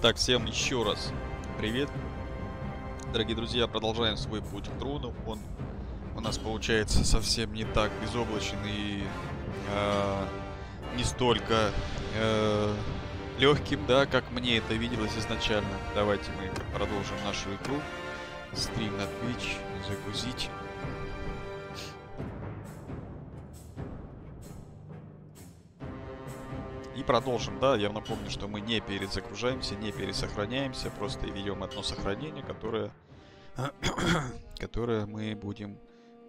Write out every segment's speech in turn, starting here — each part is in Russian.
Итак, всем еще раз привет. Дорогие друзья, продолжаем свой путь к трону. Он у нас получается совсем не так безоблачен и э, не столько э, легким, да, как мне это виделось изначально. Давайте мы продолжим нашу игру. Стрим на Twitch, загрузить. Продолжим, да, я напомню, что мы не перезагружаемся, не пересохраняемся, просто ведем одно сохранение, которое, которое мы будем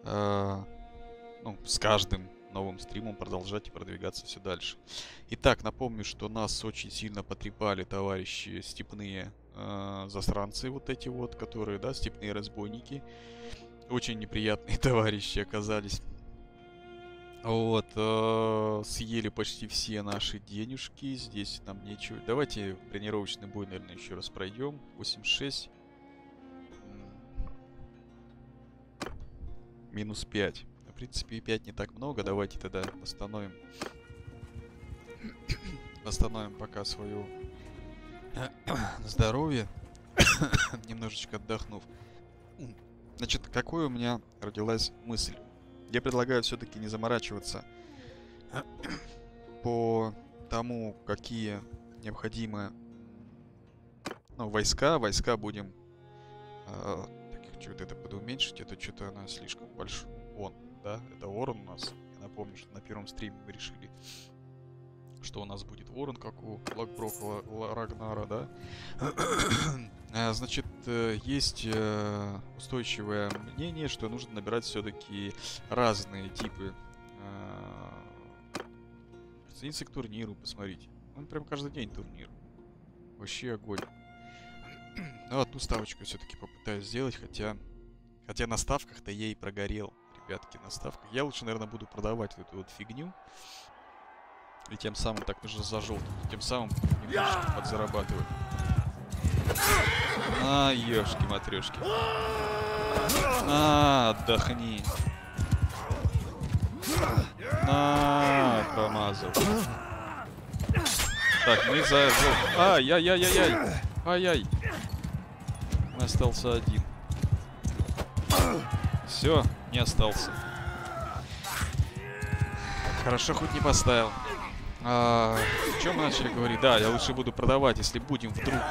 э, ну, с каждым новым стримом продолжать и продвигаться все дальше. Итак, напомню, что нас очень сильно потрепали товарищи степные э, засранцы, вот эти вот, которые, да, степные разбойники. Очень неприятные товарищи оказались. Вот, э, съели почти все наши денежки. Здесь нам нечего. Давайте тренировочный бой, наверное, еще раз пройдем. 8-6. Минус 5. В принципе, и 5 не так много. Давайте тогда восстановим. восстановим пока свое здоровье. Немножечко отдохнув. Значит, какой у меня родилась мысль? Я предлагаю все-таки не заморачиваться по тому, какие необходимы ну, войска. Войска будем... Э, так, что-то это буду уменьшить, это что-то она слишком большой. Он, да? Это Ворон у нас. Я напомню, что на первом стриме мы решили, что у нас будет Ворон, как у Лакброка Рагнара, да? А, значит, есть э, устойчивое мнение, что нужно набирать все-таки разные типы. Присоединиться к турниру, посмотрите. Он прям каждый день турнир. Вообще огонь. Ну, одну ставочку все-таки попытаюсь сделать, хотя... Хотя на ставках-то я и прогорел, ребятки, на ставках. Я лучше, наверное, буду продавать эту вот фигню. И тем самым так уже зажел. Тем самым немножечко подзарабатывать. А, ёшки-матрёшки. А, отдохни. На, промазал. Так, мы за... Ай-яй-яй-яй-яй. Ай-яй. Остался один. Все, не остался. Хорошо, хоть не поставил. А, чем мы начали говорить? Да, я лучше буду продавать, если будем вдруг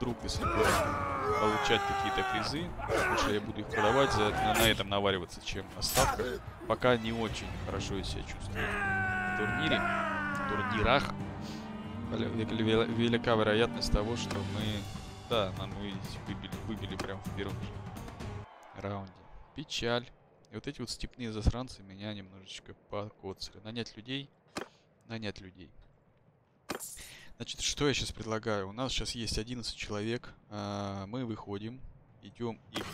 вдруг, если будем получать какие-то призы, потому что я буду их продавать, за, на, на этом навариваться, чем на ставках. Пока не очень хорошо я себя чувствую в турнире, в турнирах. Велика вероятность того, что мы, да, нам выбили, выбили прям в первом же раунде. Печаль. И вот эти вот степные засранцы меня немножечко покоцали. Нанять людей, нанять людей. Значит, что я сейчас предлагаю? У нас сейчас есть 11 человек. А, мы выходим, идем их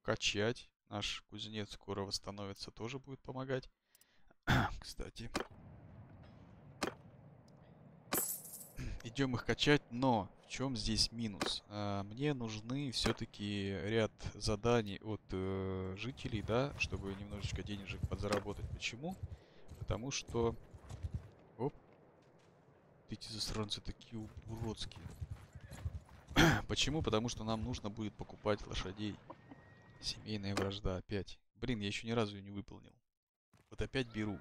качать. Наш кузнец скоро восстановится, тоже будет помогать. Кстати. Идем их качать, но в чем здесь минус? А, мне нужны все-таки ряд заданий от э, жителей, да, чтобы немножечко денежек подзаработать. Почему? Потому что эти засранцы такие уродские. Почему? Потому что нам нужно будет покупать лошадей. Семейная вражда опять. Блин, я еще ни разу ее не выполнил. Вот опять беру.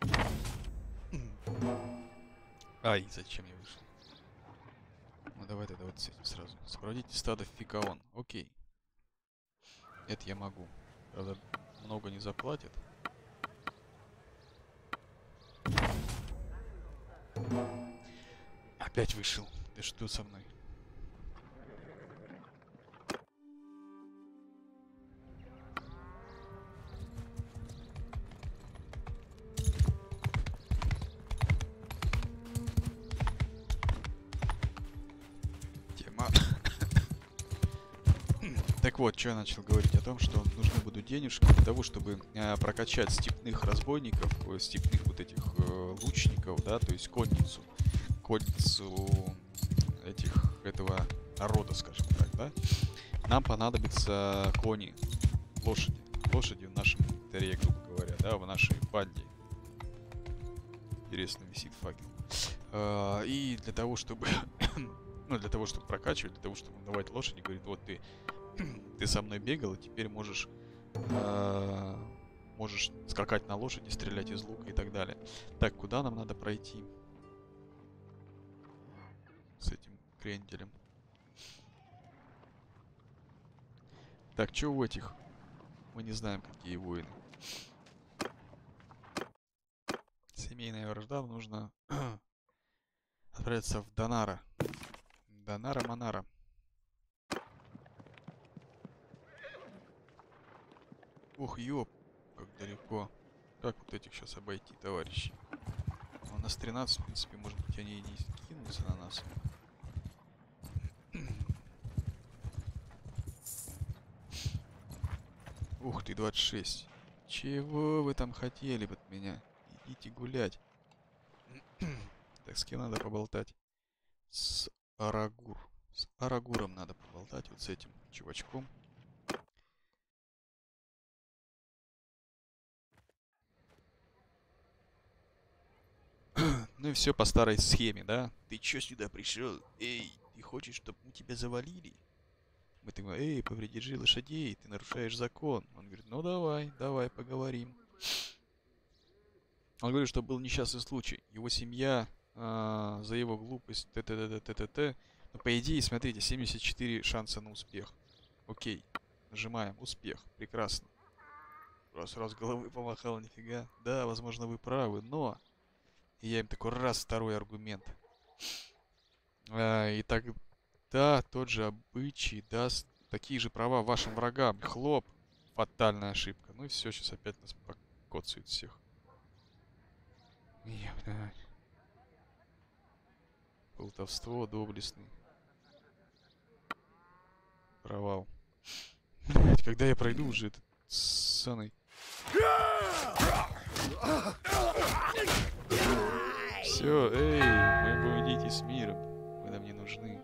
Ай, зачем я вышел? Ну давай тогда вот с этим сразу. Сопроводите стадо фикаон. Окей. Это я могу. Правда, много не заплатят. Опять вышел. Ты что со мной? Вот, что я начал говорить о том, что нужны будут денежки для того, чтобы э, прокачать степных разбойников, э, степных вот этих э, лучников, да, то есть конницу конницу этих, этого народа, скажем так, да, нам понадобятся кони, лошади. Лошади в нашем таре, грубо говоря, да, в нашей банде. Интересно висит факел. А, и для того, чтобы... ну, для того, чтобы прокачивать, для того, чтобы давать лошади, говорит, вот ты, ты со мной бегал, и теперь можешь... а, можешь скакать на лошади, стрелять из лука и так далее. Так, куда нам надо пройти? С этим кренделем. Так, что у этих? Мы не знаем, какие воины. Семейная вражда, нужно отправиться в Донара. Донара Ух, ёп, как далеко. Как вот этих сейчас обойти, товарищи? У нас 13, в принципе, может быть, они и не кинутся на нас. Ух ты, 26. Чего вы там хотели от меня? Идите гулять. так, с кем надо поболтать? С Арагур. С Арагуром надо поболтать, вот с этим чувачком. Ну и все по старой схеме, да? Ты чё сюда пришел? Эй, ты хочешь, чтобы мы тебя завалили? Мы так говорим, эй, повредиши лошадей, ты нарушаешь закон. Он говорит, ну давай, давай, поговорим. Он говорит, что был несчастный случай. Его семья а, за его глупость, т т т т т т Но по идее, смотрите, 74 шанса на успех. Окей, нажимаем, успех, прекрасно. Раз, раз головы помахал, нифига. Да, возможно, вы правы, но... И я им такой, раз, второй аргумент. А, и так да, тот же обычай даст такие же права вашим врагам. Хлоп. Фатальная ошибка. Ну и все, сейчас опять нас покоцают всех. Ебать. Болтовство доблестный. Провал. Блять, когда я пройду уже этот ссаный... Все, эй, мы победите с миром. Вы нам не нужны.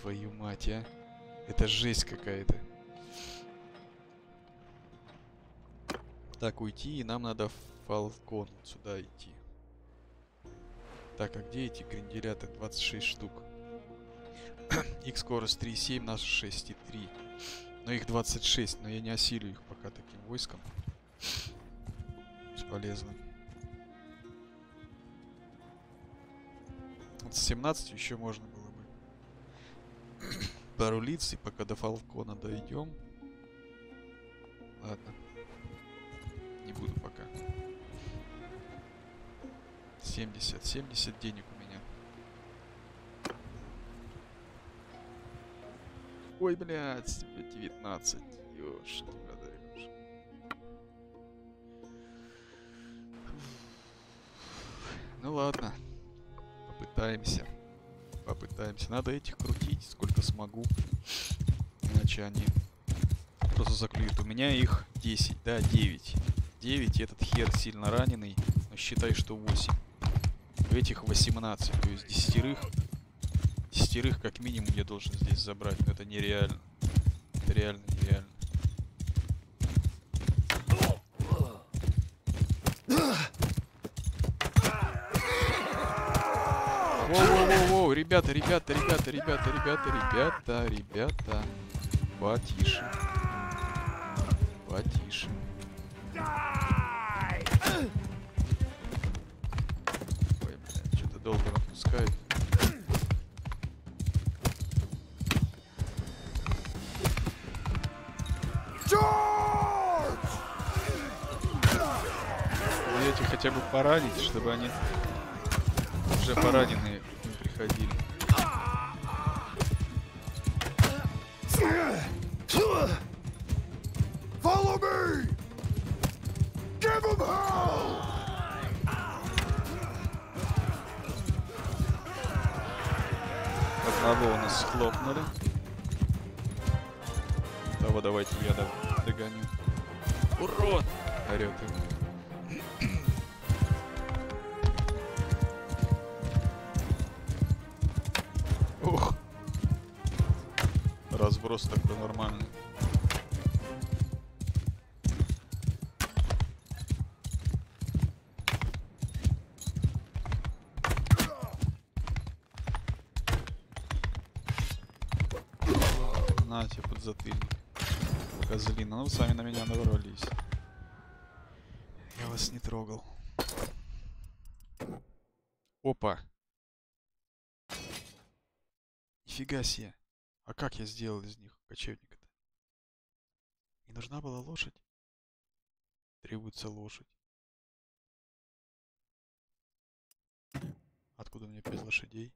Твою мать, а. Это жесть какая-то. Так, уйти, и нам надо в Фалкон сюда идти. Так, а где эти гринделята? 26 штук. их скорость 3,7, наша 6,3. Но их 26, но я не осилю их пока таким войском. Бесполезно. 17 еще можно было пару лиц, и пока до Фалкона дойдем. Ладно. Не буду пока. 70. 70 денег у меня. Ой, блядь, 19. Ёшки, подаешь. Ну ладно. Попытаемся попытаемся. Надо этих крутить, сколько смогу. Иначе они просто заклюют. У меня их 10, да, 9. 9, этот хер сильно раненый, но считай, что 8. У этих 18, то есть десятерых. Десятерых как минимум я должен здесь забрать, но это нереально. Это реально нереально. Воу-воу-воу-воу, ребята, ребята, ребята, ребята, ребята, ребята, ребята. Потише. Потише. Ой, блядь, что-то долго отпускают. Эти хотя бы поранить, чтобы они уже пораненные приходили. Нифига себе. А как я сделал из них кочевника-то? Не нужна была лошадь? Требуется лошадь. Откуда меня пять лошадей?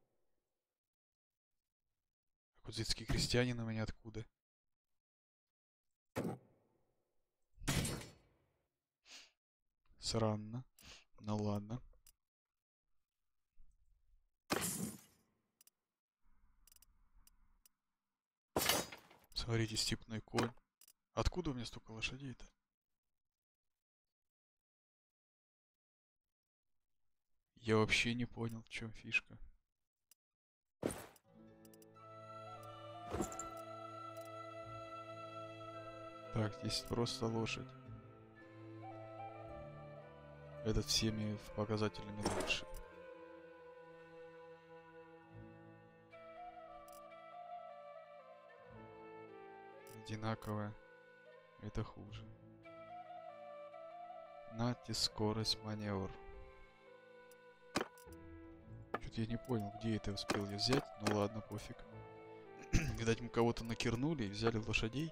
Кузицкие крестьянин у меня откуда? Сранно. Ну ладно. Смотрите, степной конь. Откуда у меня столько лошадей-то? Я вообще не понял, в чем фишка. Так, здесь просто лошадь. Этот всеми показателями лучше. Одинаковая. Это хуже. Нати скорость маневр. Что-то я не понял, где это успел я взять. Ну ладно, пофиг. Видать, мы кого-то накернули и взяли лошадей.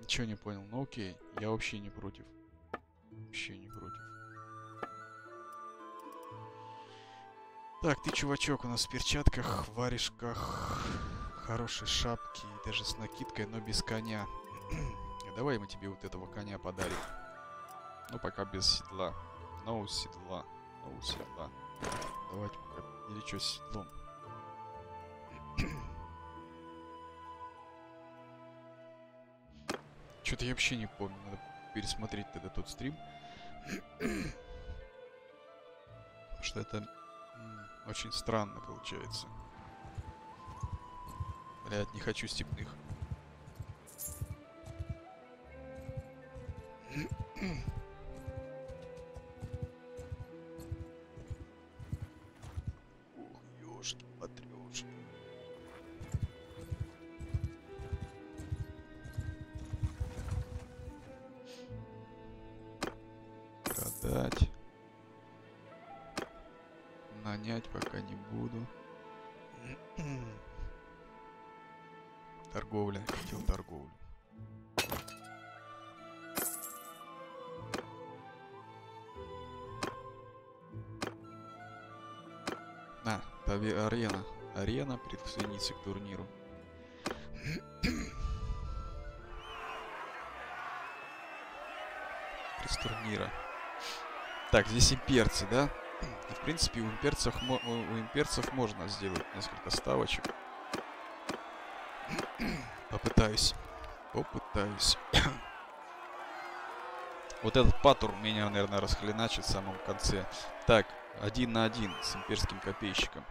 Ничего не понял. Ну окей, я вообще не против. Вообще не против. Так, ты, чувачок, у нас в перчатках, варежках, хорошей шапке, и даже с накидкой, но без коня. Давай мы тебе вот этого коня подарим. Ну, пока без седла. No седла. No седла. Давайте пока. Или что с седлом? Что-то я вообще не помню. Надо пересмотреть тогда тот стрим. Что это очень странно получается. Блядь, не хочу степных. Присоединиться к турниру. Приз турнира. Так, здесь имперцы, да? И, в принципе, у имперцев, у имперцев можно сделать несколько ставочек. Попытаюсь. Попытаюсь. вот этот патур меня, наверное, расхреначит в самом конце. Так, один на один с имперским копейщиком.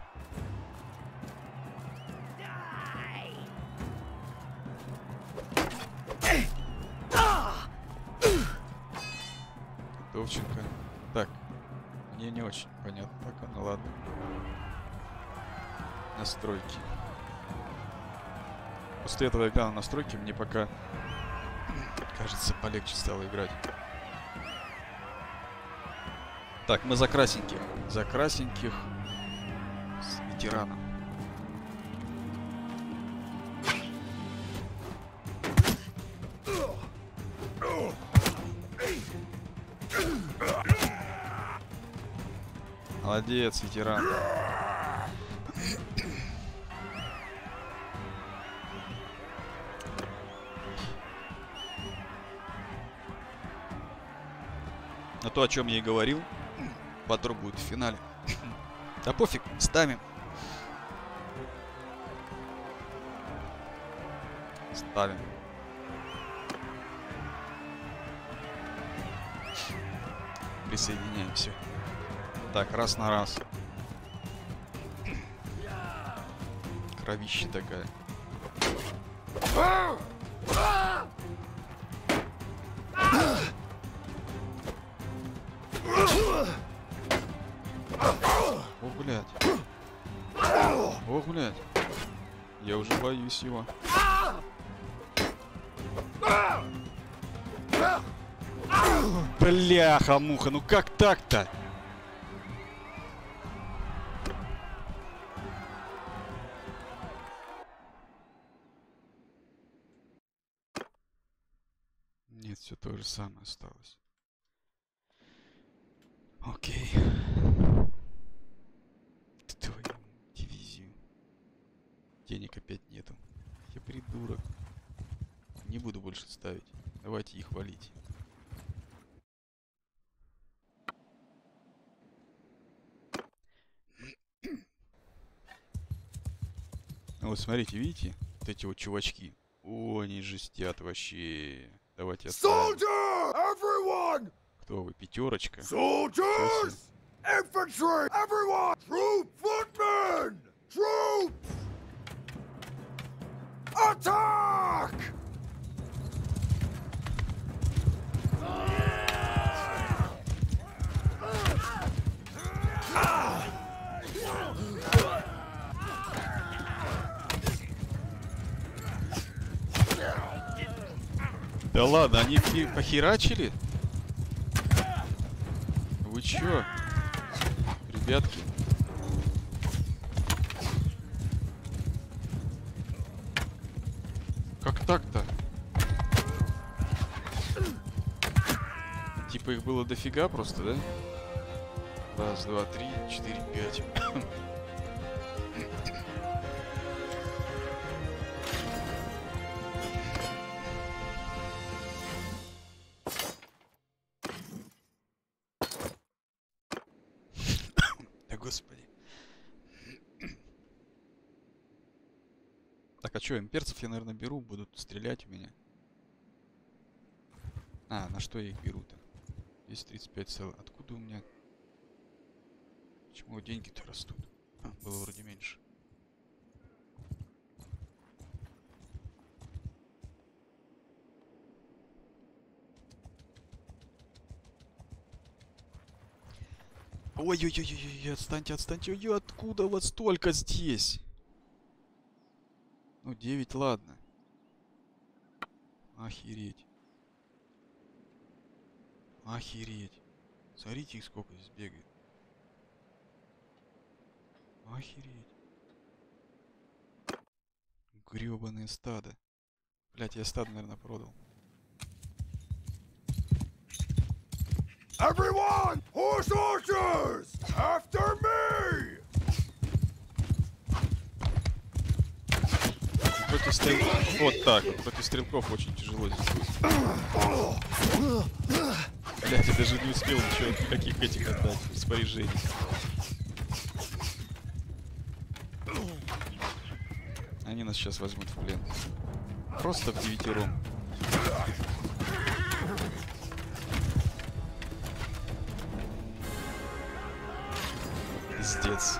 Настройки. После этого я глянул на настройки, мне пока, кажется, полегче стало играть. Так, мы за красненьких. За красненьких с ветераном. Молодец, ветеран. То, о чем я и говорил, Патро будет в финале. Да пофиг, ставим. Ставим. Присоединяемся. Так, раз на раз. Кровище такая. Боюсь его. Бляха, муха, ну как так-то? Нет, все то же самое осталось. Окей. Твою дивизию. Денег опять нету. Я придурок. Не буду больше ставить. Давайте их валить. Ну Вот смотрите, видите? Вот эти вот чувачки. О, они жестят вообще. Давайте оставим. Soldier! Everyone! Кто вы? Пятерочка? Soldiers! Infantry! Everyone! Troop footmen! Troops! Attack! Да ладно, они похерачили? Вы чё? Ребятки. Как так-то? Типа их было дофига просто, да? Раз, два, три, четыре, пять. Чё, имперцев я, наверное, беру, будут стрелять в меня. А, на что я их беру-то? 235 целых. Откуда у меня... Почему деньги-то растут? А, было вроде меньше. Ой-ой-ой-ой, отстаньте, отстаньте. Ой, откуда вот столько здесь? Ну, 9, ладно. Охереть. Охереть. Смотрите, их сколько здесь бегает. Охереть. Грёбаное стадо. Блять, я стадо, наверное, продал. Everyone! Horse archers! After me! Против стрелков... Вот так вот. Против стрелков очень тяжело здесь. Блять, я даже не успел ничего, никаких этих отдать распоряжений. Они нас сейчас возьмут в плен. Просто в девятером. Пиздец.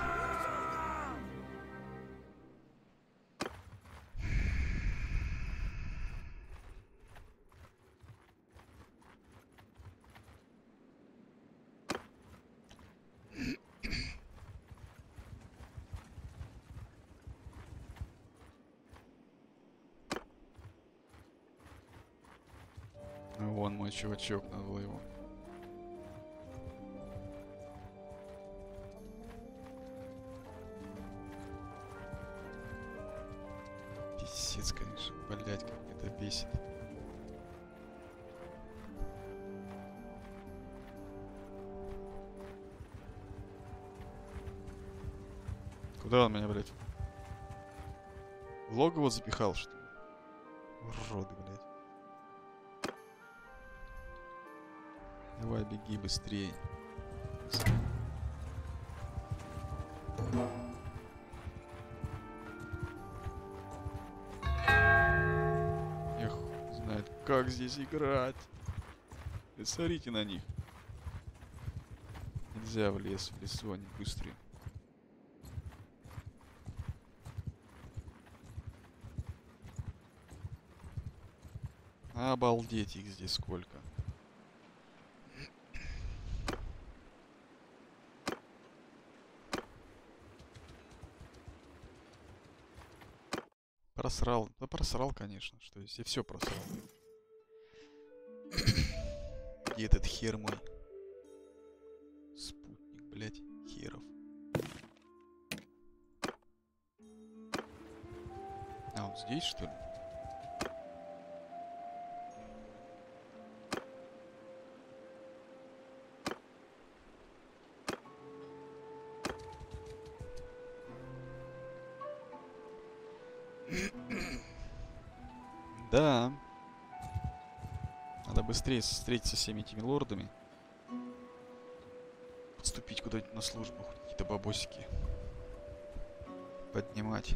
Ну, Вон мой чувачок, надо было его. Писец, конечно. Блять, как это бесит. Куда он меня, блядь? В логово запихал, что ли? Урод. Беги быстрее. Хуй знает, как здесь играть. Вы смотрите на них. Нельзя в лес, в лесу они быстрее. Обалдеть их здесь сколько. Просрал. Да просрал, конечно. Что есть, я все просрал. Где этот хер мой? Спутник, блядь, херов. А, он здесь, что ли? Быстрее встретиться с всеми этими лордами. Подступить куда-нибудь на службу, какие-то бабосики. Поднимать.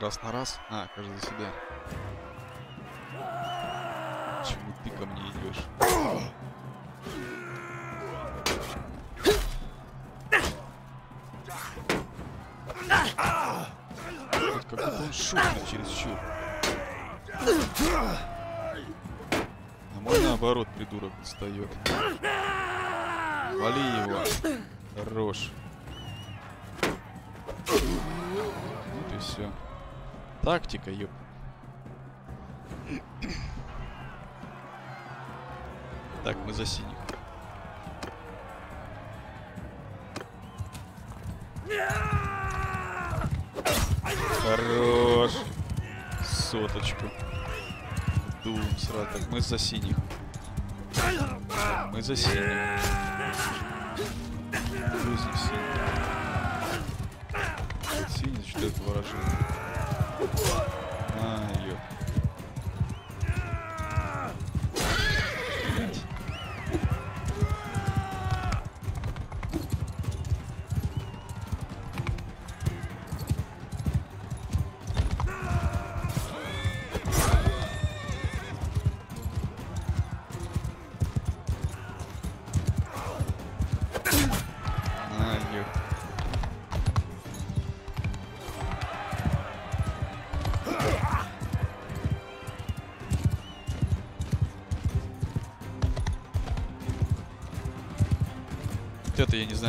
Раз на раз. А, каждый за себя. Почему ты ко мне идешь? Как-то он шутный чересчур. А мой наоборот, придурок, отстает. Вали его. Хорош. Вот и все. Тактика, ёп. Так, мы за синих. Хорош. Соточку. Дум сразу. Так, мы за синих. Мы за синих. Грузим синих. Синий, что это выражение? А, ёп.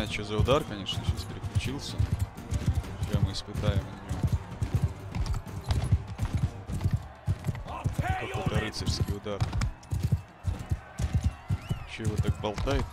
Что за удар, конечно, сейчас переключился. Сейчас мы испытаем. Какой-то рыцарский удар. Че его так болтает,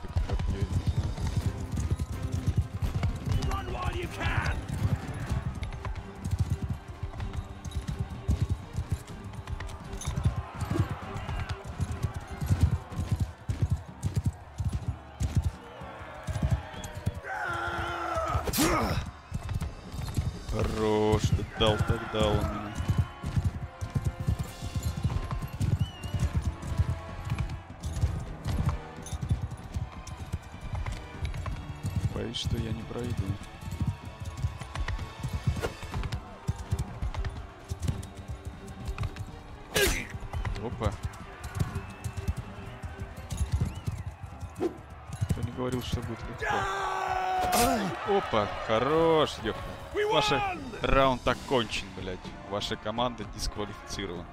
Опа, хорош, ёпта. Won! раунд окончен, блядь. Ваша команда дисквалифицирована.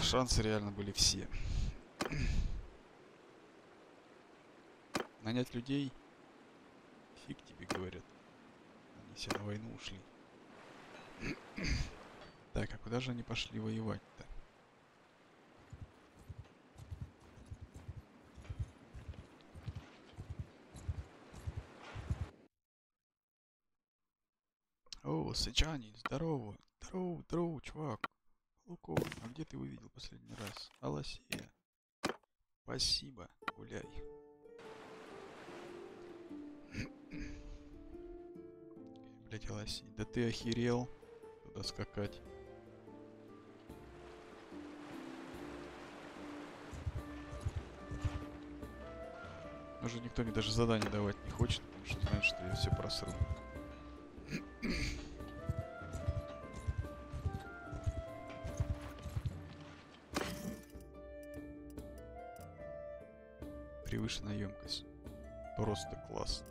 Шансы реально были все. Нанять людей? Фиг тебе говорят. Они все на войну ушли. Так, а куда же они пошли воевать-то? Сычанин, здорово. Здорово, здорово, чувак. Луков, а где ты его видел последний раз? Аласия. Спасибо, гуляй. Блять, Аласий, да ты охерел туда скакать. Уже никто мне даже задание давать не хочет, потому что знает, что я все просру. Превышенная емкость. Просто класс.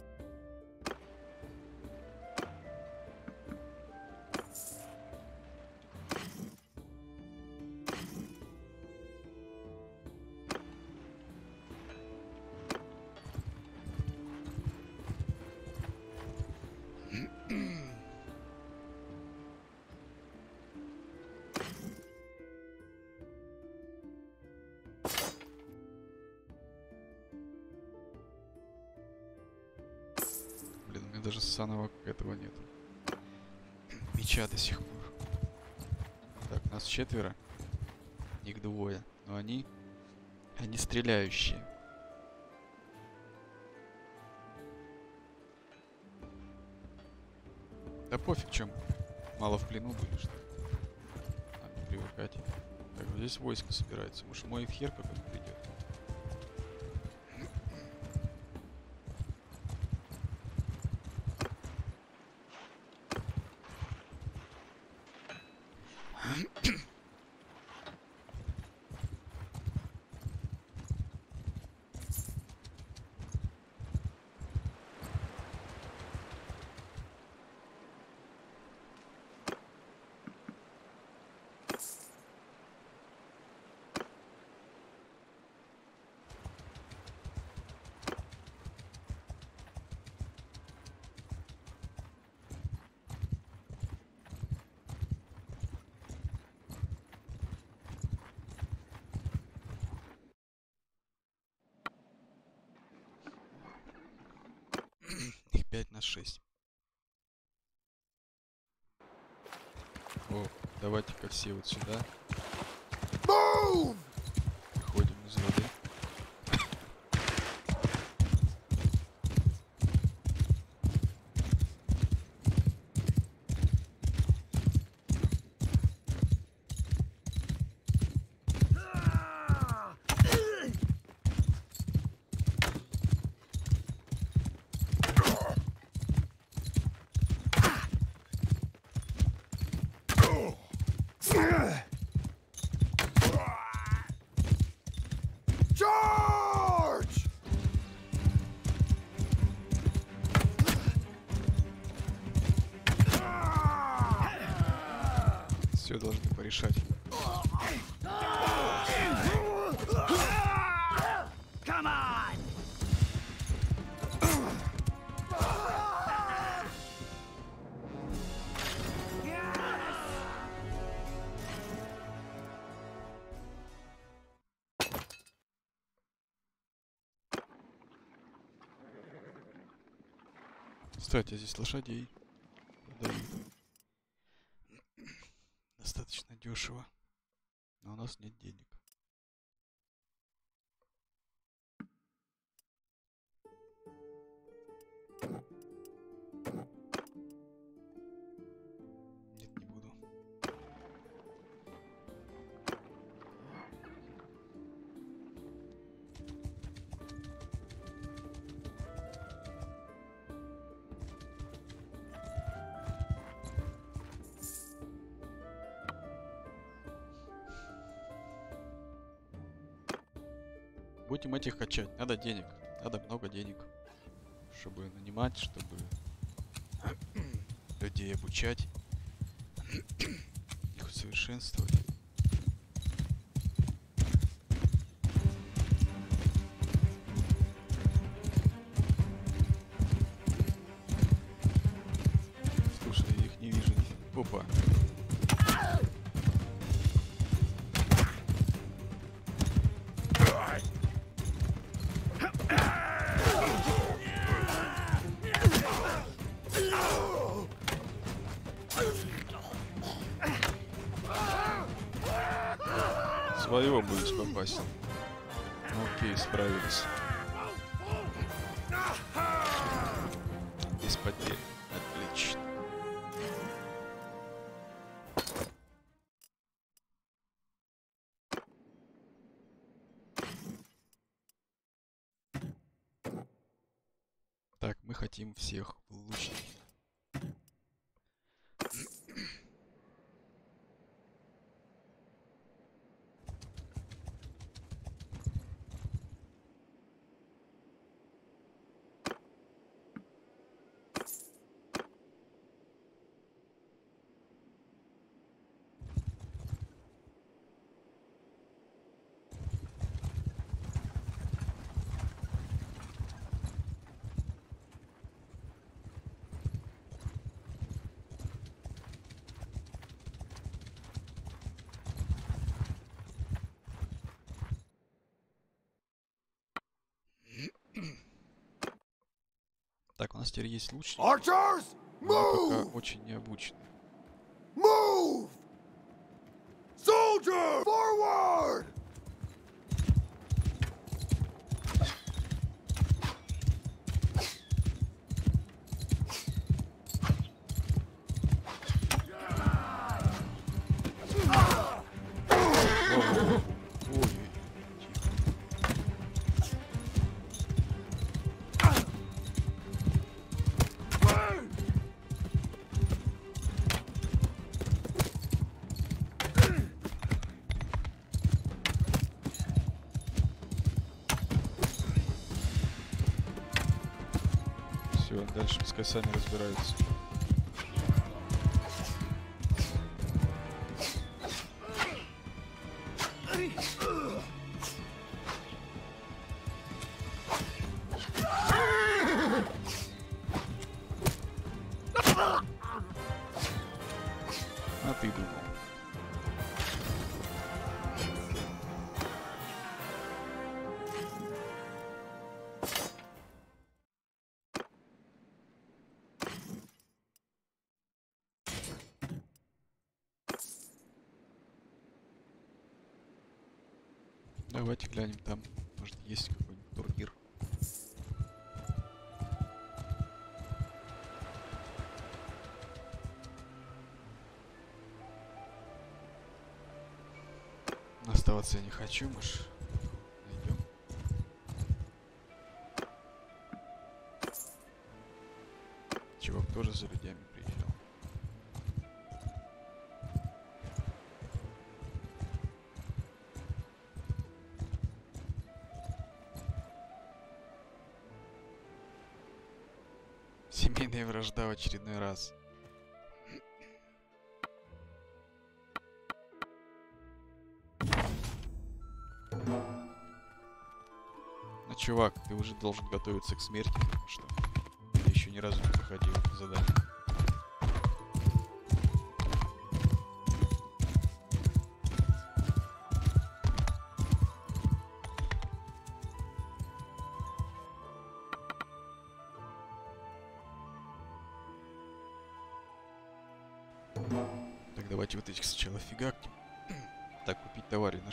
Меча до сих пор. Так, нас четверо. Их двое. Но они... Они стреляющие. Да пофиг, чем. Мало в плену были, что ли. Надо привыкать. Так, вот здесь войско собирается. Может, мой хер какой-то придет. Их 5 на 6. О, давайте-ка все вот сюда. Кстати, здесь лошадей. Достаточно дешево. Но у нас нет денег. Будем этих качать. Надо денег. Надо много денег. Чтобы нанимать, чтобы людей обучать. Их усовершенствовать. Хотим всех лучников. Так, у нас теперь есть лучники, Archers, move! очень необучены. Пускай сами разбираются. Давайте глянем там. Может есть какой-нибудь турнир. Оставаться я не хочу, мы ж найдем. Чувак тоже за людьми Семейная вражда в очередной раз. Ну, чувак, ты уже должен готовиться к смерти, потому что ты еще ни разу не проходил задание.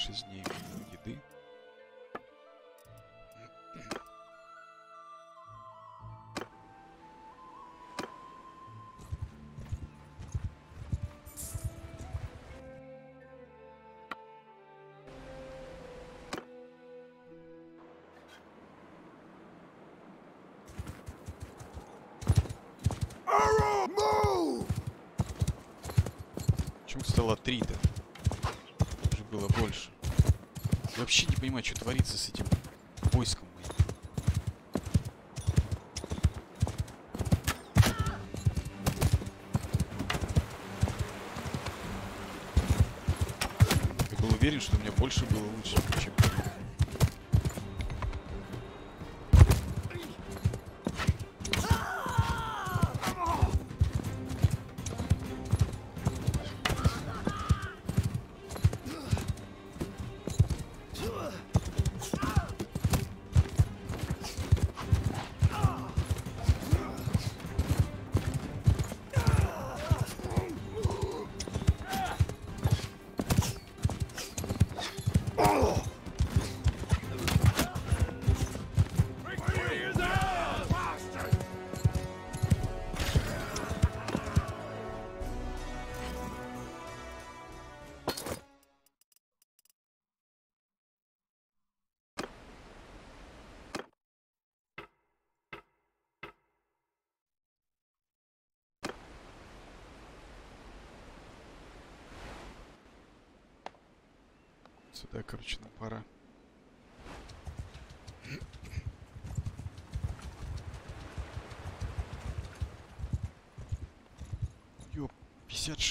6 дней еды. Arrow, move! Почему стало 3-то? Уже было больше. Я вообще не понимаю, что творится с этим войском был уверен, что у меня больше было лучше, чем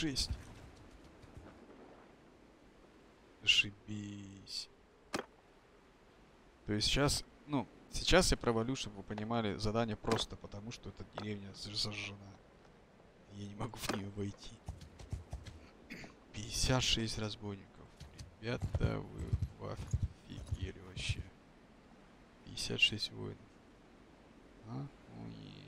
56. Ошибись. То есть сейчас, ну, сейчас я провалю, чтобы вы понимали, задание просто потому, что эта деревня заж- зажжена. Я не могу в нее войти. 56 разбойников. Ребята, вы офигели вообще. 56 воинов. Охуеть.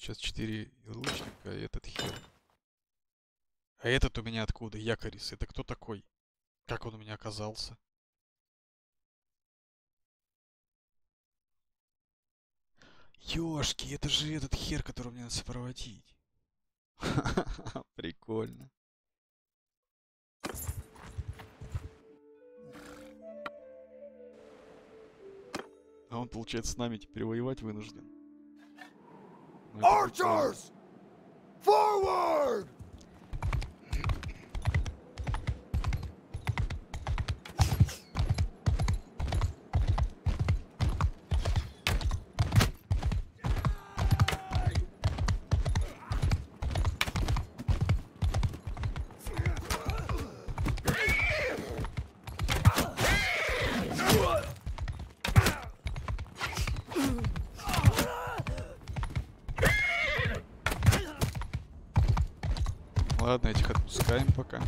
Сейчас 4 лучника и этот хер. А этот у меня откуда? Якорис. Это кто такой? Как он у меня оказался? Ёшки, это же этот хер, которого мне надо сопроводить. Прикольно. А он, получается, с нами теперь воевать вынужден. Ну. Archers! Forward! Ладно, этих отпускаем пока.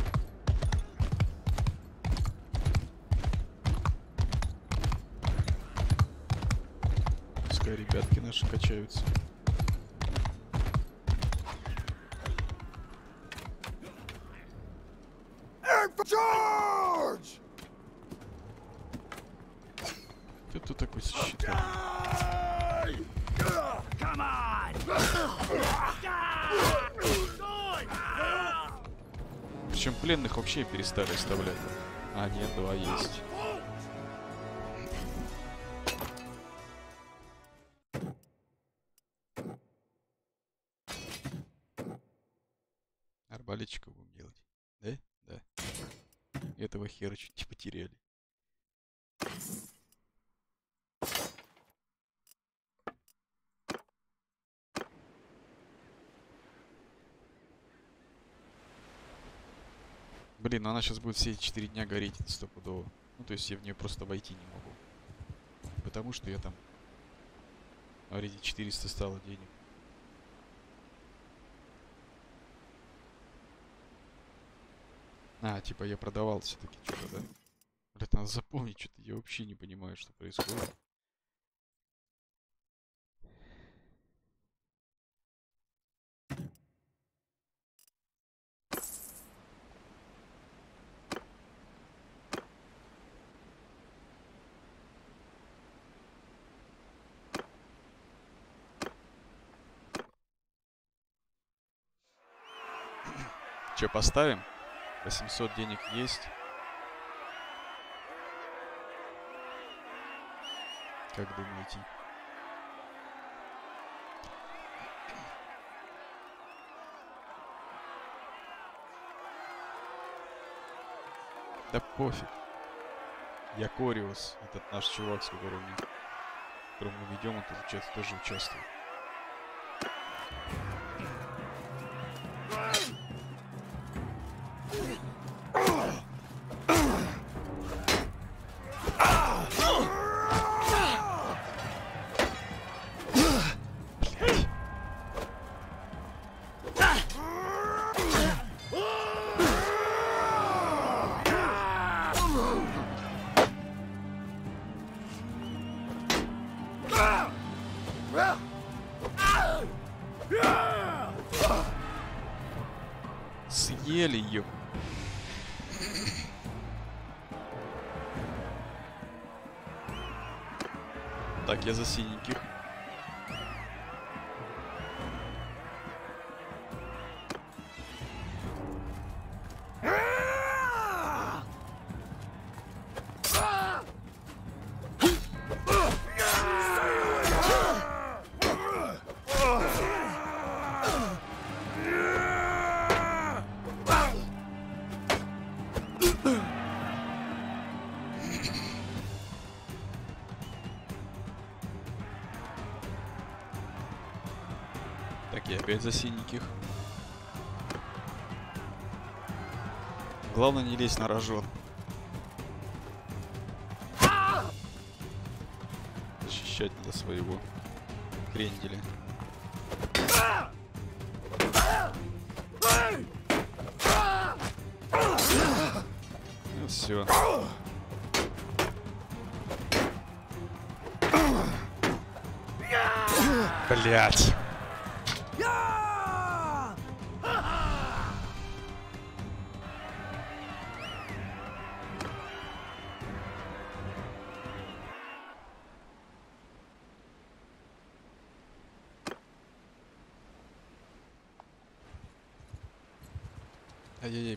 Пускай ребятки наши качаются. Inf- Charge! Ты кто такой со щитом? Come on! Причем пленных вообще перестали оставлять. А, нет, два есть. Блин, она сейчас будет все 4 дня гореть стопудово. Ну, то есть я в нее просто войти не могу. Потому что я там... Смотрите, 400 стало денег. А, типа я продавал все-таки что-то, да? Блять, надо запомнить что-то. Я вообще не понимаю, что происходит. Че, поставим? 800 денег есть. Как думаете? Да пофиг. Якориус, этот наш чувак, с которым мы, ведем, он получается тоже участвует. Опять за синеньких. Главное не лезть на рожон. Защищать надо своего кренделя. Ну все. Блять.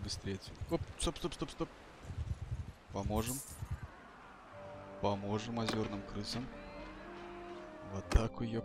Быстрее отсюда. Оп, стоп, стоп, стоп, стоп. Поможем. Поможем озерным крысам. В атаку, ёп.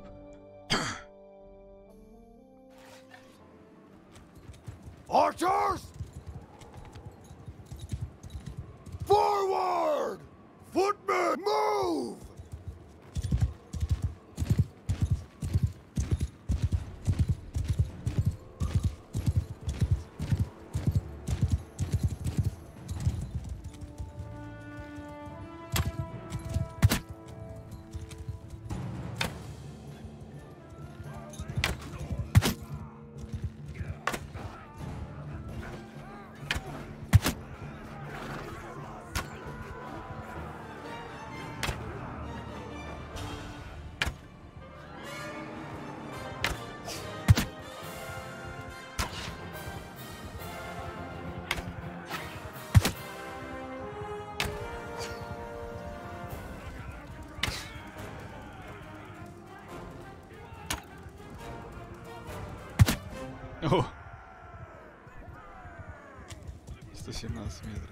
117 метров.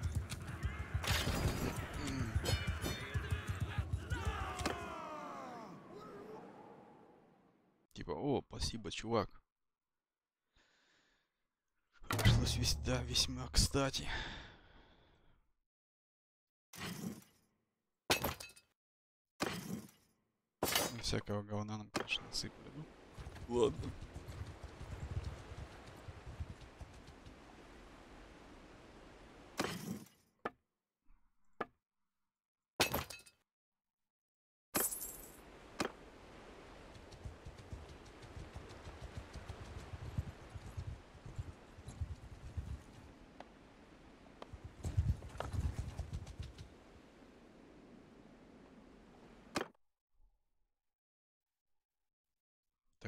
Типа, о, спасибо, чувак. Пришлось весь, да, весьма кстати. Всякого говна нам, конечно, насыпали. Ну, ладно.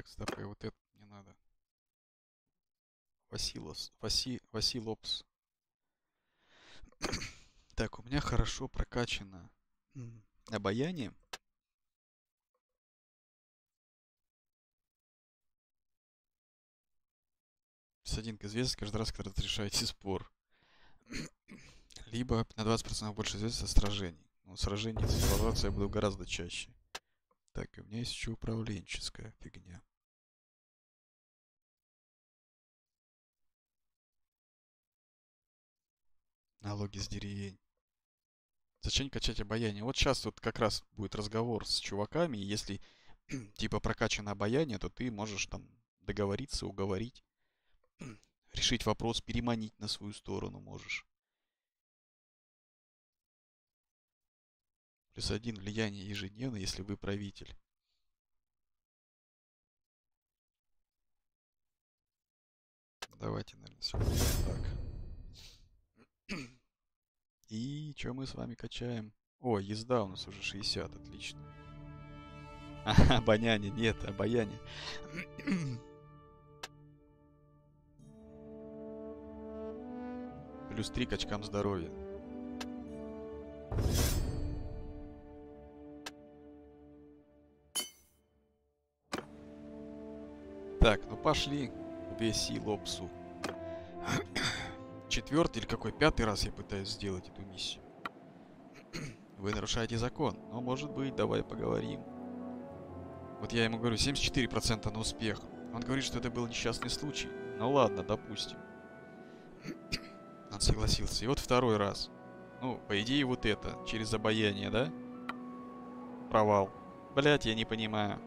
Так, стоп, и вот это мне надо. Василос. Васи... Василопс. так, у меня хорошо прокачано обаяние. С один к известности каждый раз, когда разрешаете спор. Либо на 20% больше известности сражений. Но сражений ситуация я буду гораздо чаще. Так, и у меня есть еще управленческая фигня. Налоги с деревень. Зачем качать обаяние? Вот сейчас тут как раз будет разговор с чуваками, и если типа прокачано обаяние, то ты можешь там договориться, уговорить, решить вопрос, переманить на свою сторону можешь. Плюс один влияние ежедневно, если вы правитель. Давайте, наверное, все так. И что мы с вами качаем? О, езда у нас уже 60, отлично. А, обоняние, нет, обаяние. Плюс 3 к очкам здоровья. Так, ну пошли. Веси лобсу. Четвертый или какой пятый раз я пытаюсь сделать эту миссию. Вы нарушаете закон. Но может быть, давай поговорим. Вот я ему говорю, 74% на успех. Он говорит, что это был несчастный случай. Ну ладно, допустим. Он согласился. И вот второй раз. Ну, по идее, вот это. Через обаяние, да? Провал. Блять, я не понимаю.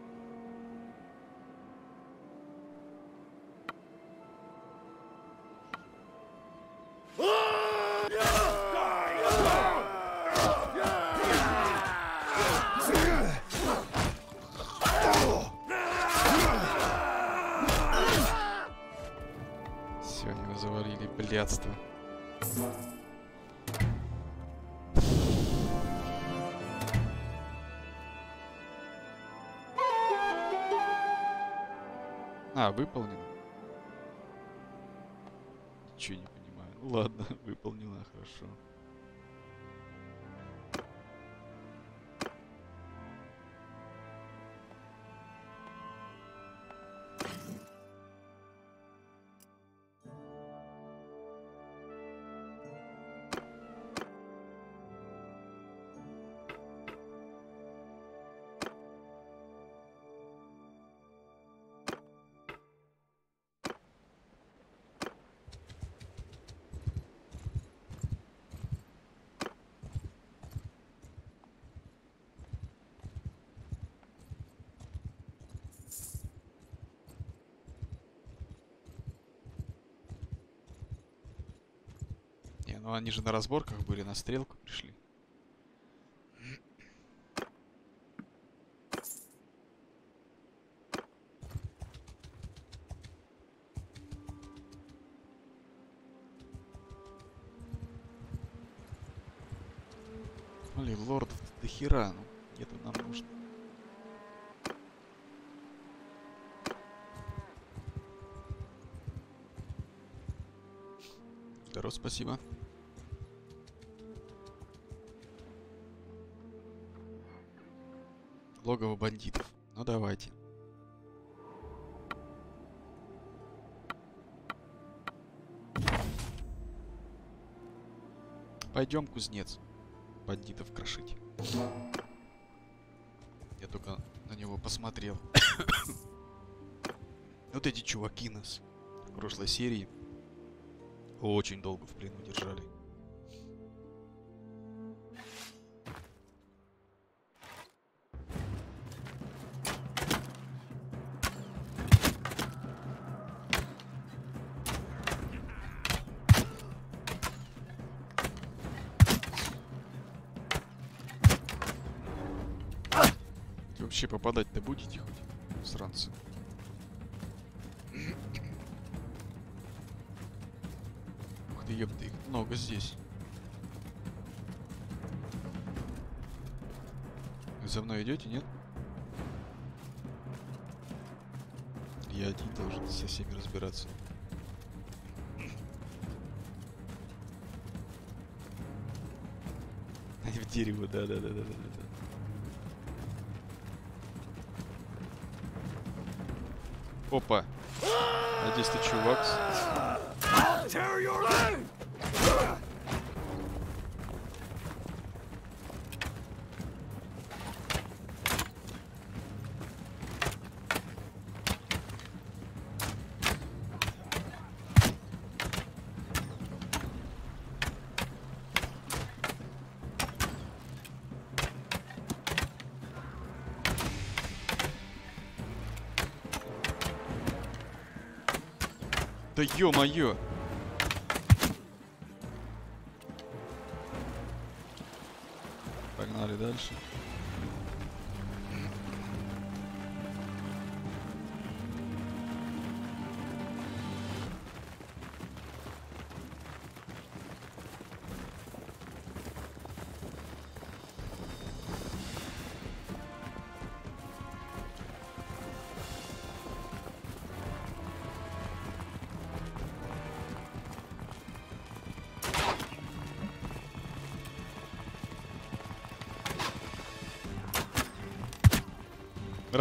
Они же на разборках были, на стрелку пришли. Блин, лордов до хера, ну, нету нам нужно. Здорово, спасибо. Логово бандитов. Ну давайте. Пойдем, кузнец. Бандитов крошить. Я только на него посмотрел. вот эти чуваки нас в прошлой серии очень долго в плену держали. Вообще попадать-то будете хоть, сранцы? Ух ты, ёпта, их много здесь. Вы за мной идете, нет? Я один должен со всеми разбираться. В дерево, да-да-да-да-да. Опа. Надеюсь, ты чувак. Ё-моё! Погнали дальше.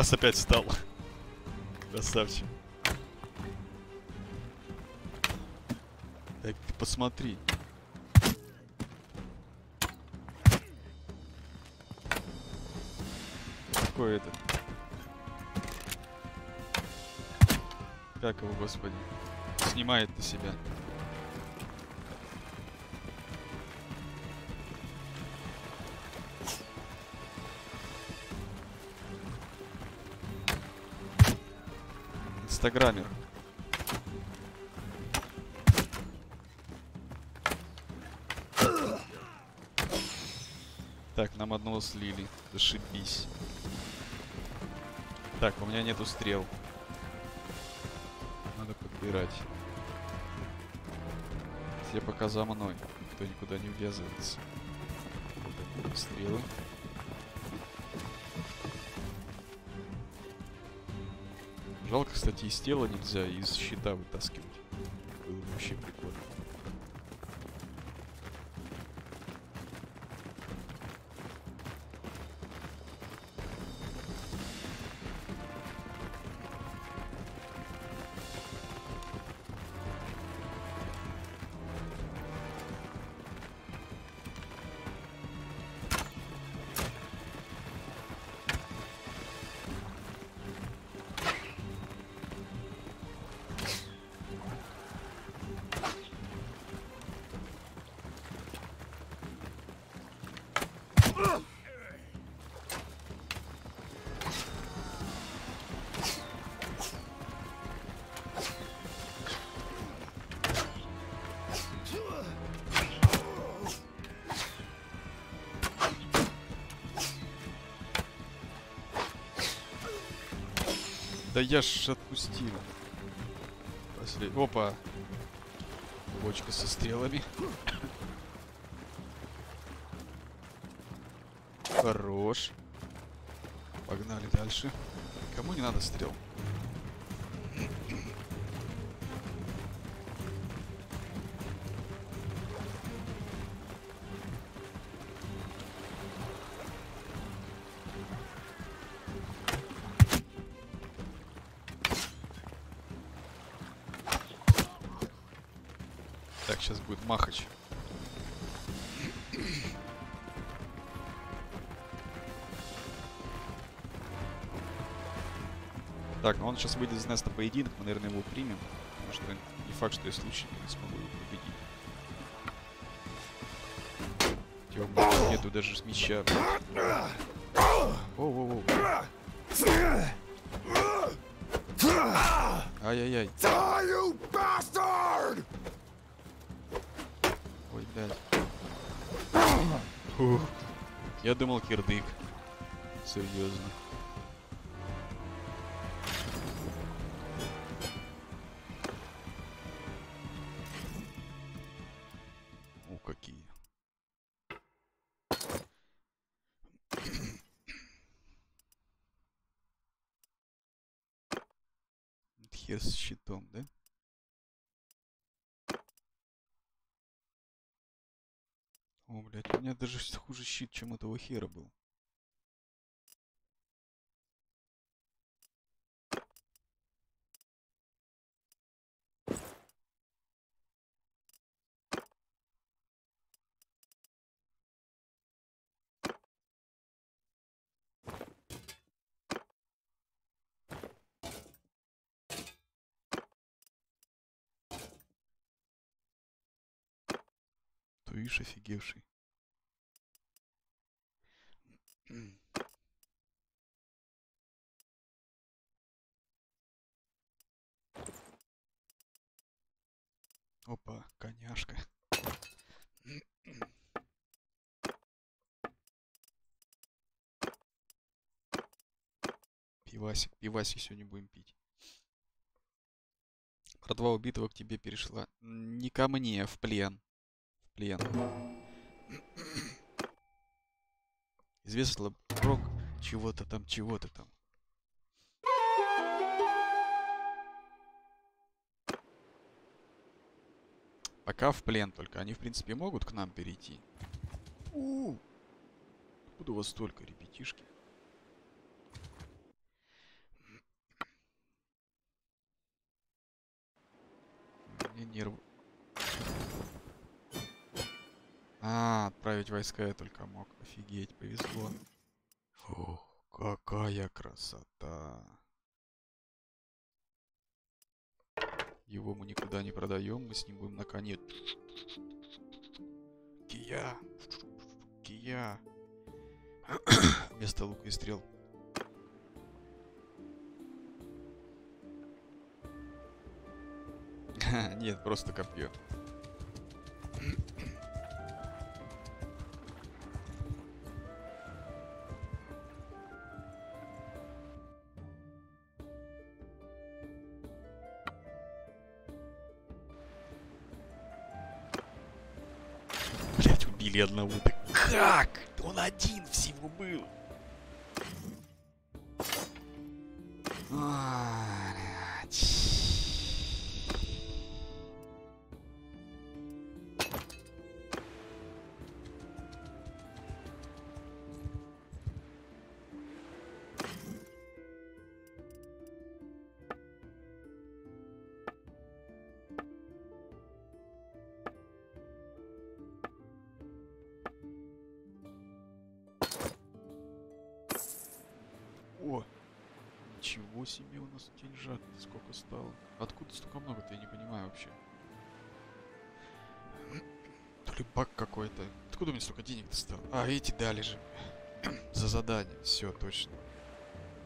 раз опять встал. Красавчик. Так, ты посмотри. Какой этот? Как его, господи? Снимает на себя. Инстаграмер. Так, нам одного слили. Зашибись. Так, у меня нету стрел. Надо подбирать. Все пока за мной. Никто никуда не ввязывается. Стрелы. Жалко, кстати, из тела нельзя из щита вытаскивать. Я ж отпустил. Послед... Опа. Бочка со стрелами. Хорош. Погнали дальше. Кому не надо стрел? Он сейчас выйдет из нас на поединок, мы, наверное, его примем. Потому что не факт, что я случайно не смогу его победить. Тёмного нету даже с меча. Воу-воу-воу. Ай-яй-яй. Ой, блядь. Фух. Я думал кирдык. Серьезно. То видишь, офигевший. Опа, коняшка. Пивасик, пивасик сегодня будем пить. Про два убитого к тебе перешла. Не ко мне, в плен. В плен. Известно прок чего-то там, чего-то там. Пока в плен только. Они, в принципе, могут к нам перейти. У, Откуда у вас столько, ребятишки? Мне нервы. А, отправить войска я только мог. Офигеть, повезло. Фух, какая красота. Его мы никуда не продаем, мы с ним будем наконец. Кия! Кия! Вместо лука и стрел. Нет, просто копье. Убили одного. Да как? Он один всего был. Вообще. То ли баг какой-то. Откуда мне столько денег-то стало? А, эти дали же. За задание. Все, точно.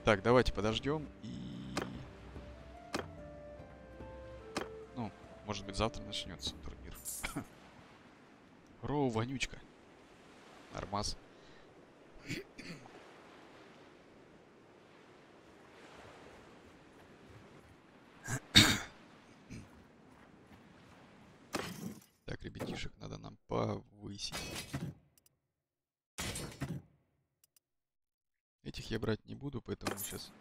Так, давайте подождем и... Ну, может быть завтра начнется турнир. Роу, вонючка. Нормас. Так, ребятишек, надо нам повысить. Этих я брать не буду, поэтому сейчас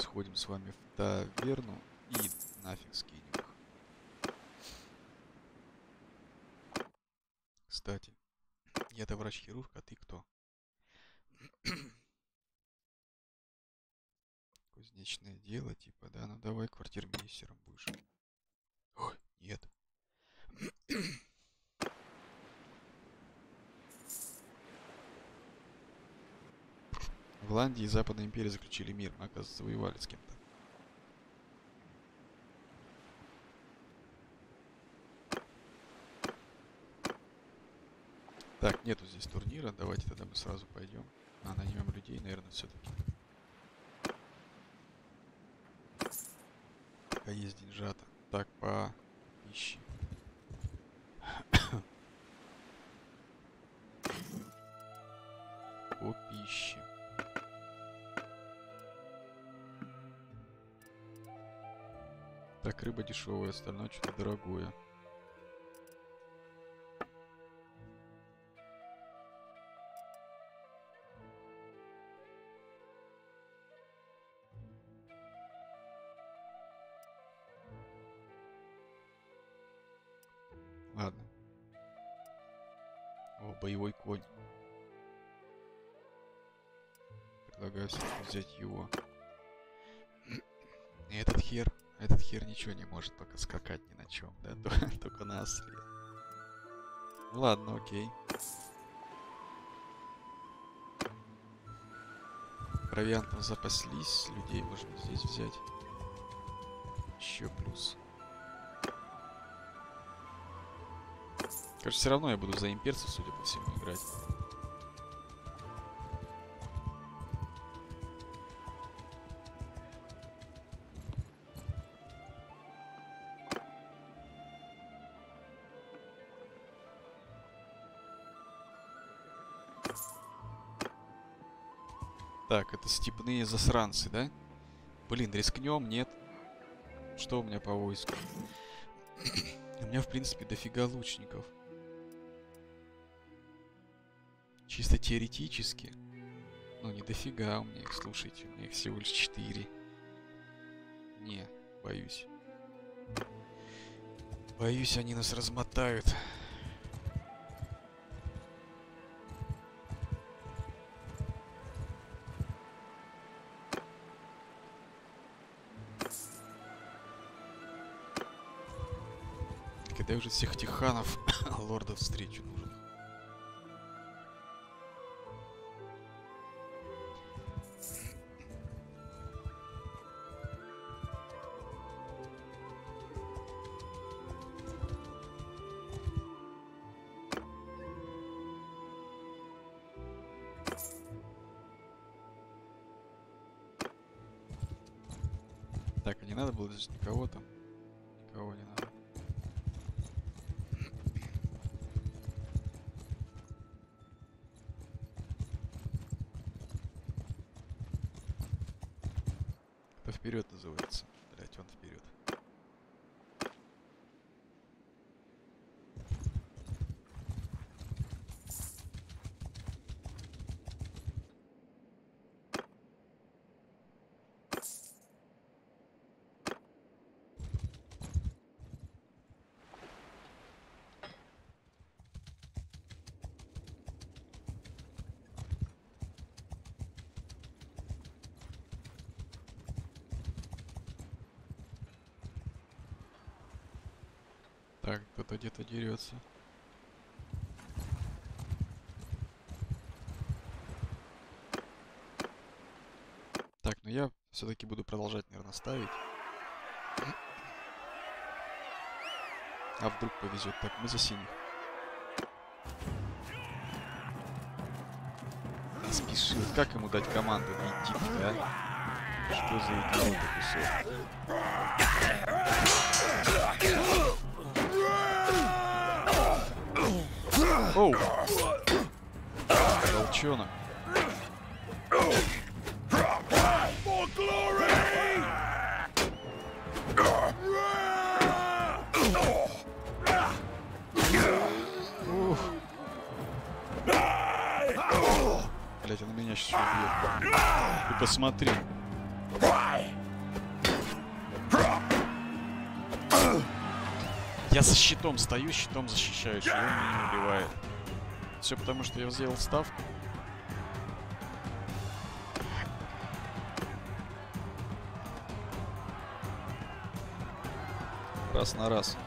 сходим с вами в таверну и нафиг скинем их. Кстати, я-то врач-хирург, а ты кто? Кузнечное дело, типа, да? Ну давай квартирмейстером будешь. Ой, нет. В Ирландии и Западной империи заключили мир, мы, оказывается, воевали с кем-то. Так, нету здесь турнира, давайте тогда мы сразу пойдем. А, наймем людей, наверное, все-таки. Пока есть деньжата. Так, по пище. Так, рыба дешевая, остальное что-то дорогое. Ладно, окей. Провиантом запаслись, людей можно здесь взять. Еще плюс. Кажется, все равно я буду за имперцев, судя по всему, играть. Так, это степные засранцы, да? Блин, рискнем, нет? Что у меня по войску? У меня, в принципе, дофига лучников. Чисто теоретически. Ну, не дофига у меня их, слушайте. У меня их всего лишь 4. Не, боюсь. Боюсь, они нас размотают. Всех тиханов лордов встречу нужен. Так, кто-то где-то дерется. Так, ну я все-таки буду продолжать, наверное, ставить. А вдруг повезет? Так, мы за синих. Не спеши, вот как ему дать команду? Иди ты, а? Что за идиот кусок? Оу! Волчонок. Блять, он меня сейчас убьет. Ты посмотри. Я за щитом стою, щитом защищаюсь, и он меня убивает. Все потому, что я сделал ставку. Раз на раз.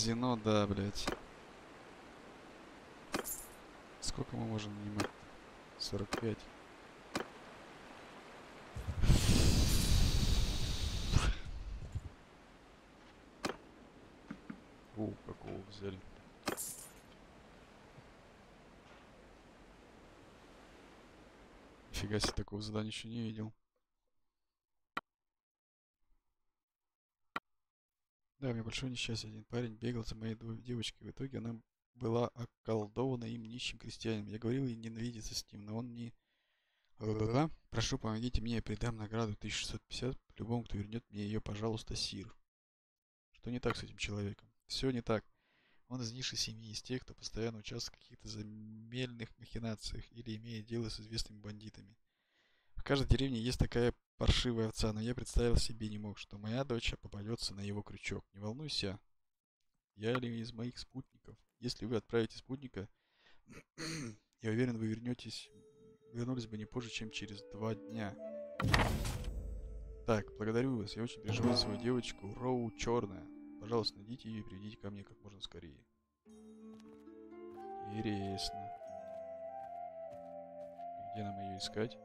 Казино, да, блять. Сколько мы можем нанимать? 45. О, какого взяли. Нифига себе, такого задания еще не видел. Большое несчастье. Один парень бегал за моей девочкой. В итоге она была околдована им нищим крестьянином. Я говорил ей ненавидеться с ним, но он не... Да-да-да. Прошу, помогите мне, я передам награду 1650 любому, кто вернет мне ее, пожалуйста, сир. Что не так с этим человеком? Все не так. Он из низшей семьи, из тех, кто постоянно участвует в каких-то земельных махинациях или имеет дело с известными бандитами. В каждой деревне есть такая паршивая овца, но я представил себе не мог, что моя дочь попадется на его крючок. Не волнуйся, я ли из моих спутников. Если вы отправите спутника, я уверен, вы вернетесь, вернулись бы не позже, чем через два дня. Так, благодарю вас. Я очень переживаю свою девочку. Роу черная. Пожалуйста, найдите ее и приведите ко мне как можно скорее. Интересно. Где нам ее искать?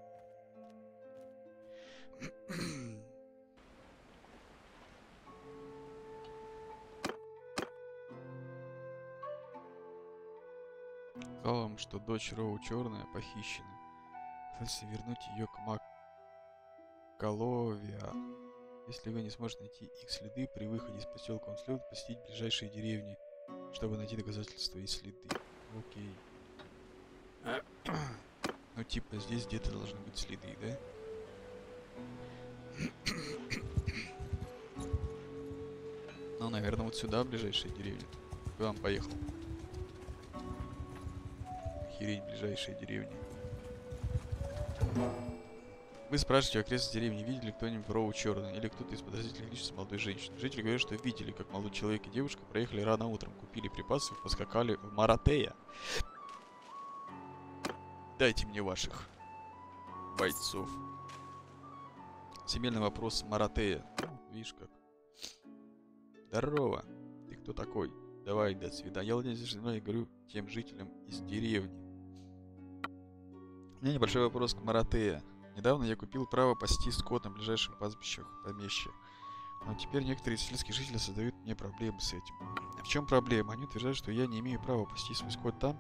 Сказал вам, что дочь Роу черная похищена. Если вернуть ее к Мак Соколовия. Если вы не сможете найти их следы при выходе из поселка, вам следует посетить ближайшие деревни, чтобы найти доказательства и следы. Окей. Ну, типа, здесь где-то должны быть следы, да? Ну, наверное, вот сюда ближайшие деревни. К вам поехал. Охереть, ближайшие деревни. Вы спрашиваете, окрестность деревни видели кто-нибудь Роу Черный или кто-то из подозрительных личностей молодой женщины. Жители говорят, что видели, как молодой человек и девушка проехали рано утром, купили припасы и поскакали в Маратея. Дайте мне ваших бойцов. Семейный вопрос Маратея. Видишь как. Здорово. Ты кто такой? Давай, до свидания. Я владелец женой и говорю тем жителям из деревни. У меня небольшой вопрос к Маратея. Недавно я купил право пасти скот на ближайшем пастбищах помещи. Но теперь некоторые сельские жители создают мне проблемы с этим. В чем проблема? Они утверждают, что я не имею права пасти свой скот там.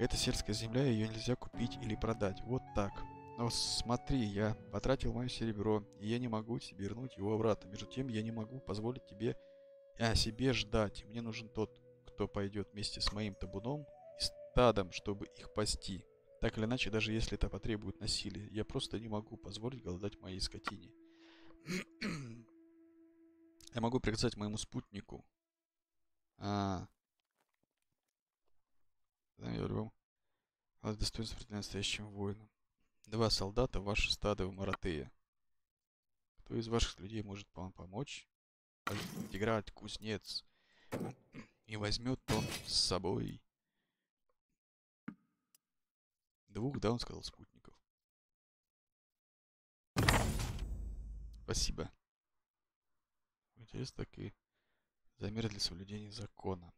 Это сельская земля, ее нельзя купить или продать. Вот так. Но смотри, я потратил мое серебро, и я не могу тебе вернуть его обратно. Между тем, я не могу позволить тебе а, себе ждать. Мне нужен тот, кто пойдет вместе с моим табуном и стадом, чтобы их пасти. Так или иначе, даже если это потребует насилия, я просто не могу позволить голодать моей скотине. я могу приказать моему спутнику. А. Наверное, вас достоинство настоящим воином. Два солдата, ваше стадо в Маратея. Кто из ваших людей может вам помочь? Играть кузнец. И возьмет он с собой Двух, да, он сказал, спутников. Спасибо. Интересно, так и замер для соблюдения закона.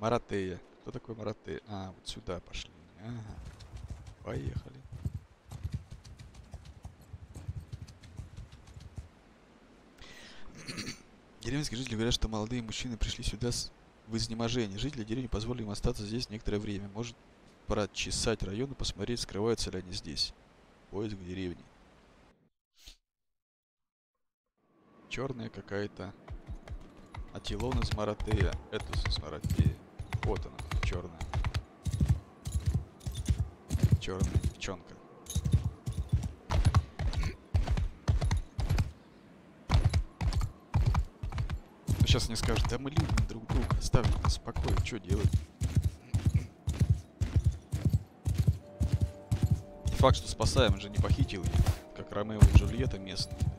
Маратея. Кто такой Маратея? А, вот сюда пошли. Ага. Поехали. Деревенские жители говорят, что молодые мужчины пришли сюда с... в изнеможении. Жители деревни позволили им остаться здесь некоторое время. Может прочесать район и посмотреть, скрываются ли они здесь. Поиск в деревне. Черная какая-то. Атилон из Маратея. Этус из Маратея. Вот она, черная. Черная девчонка. сейчас не скажут, да мы любим друг друга, оставьте нас в покое, что делать? Факт, что спасаем, же не похитил ее, как Ромео и Джульетта местные.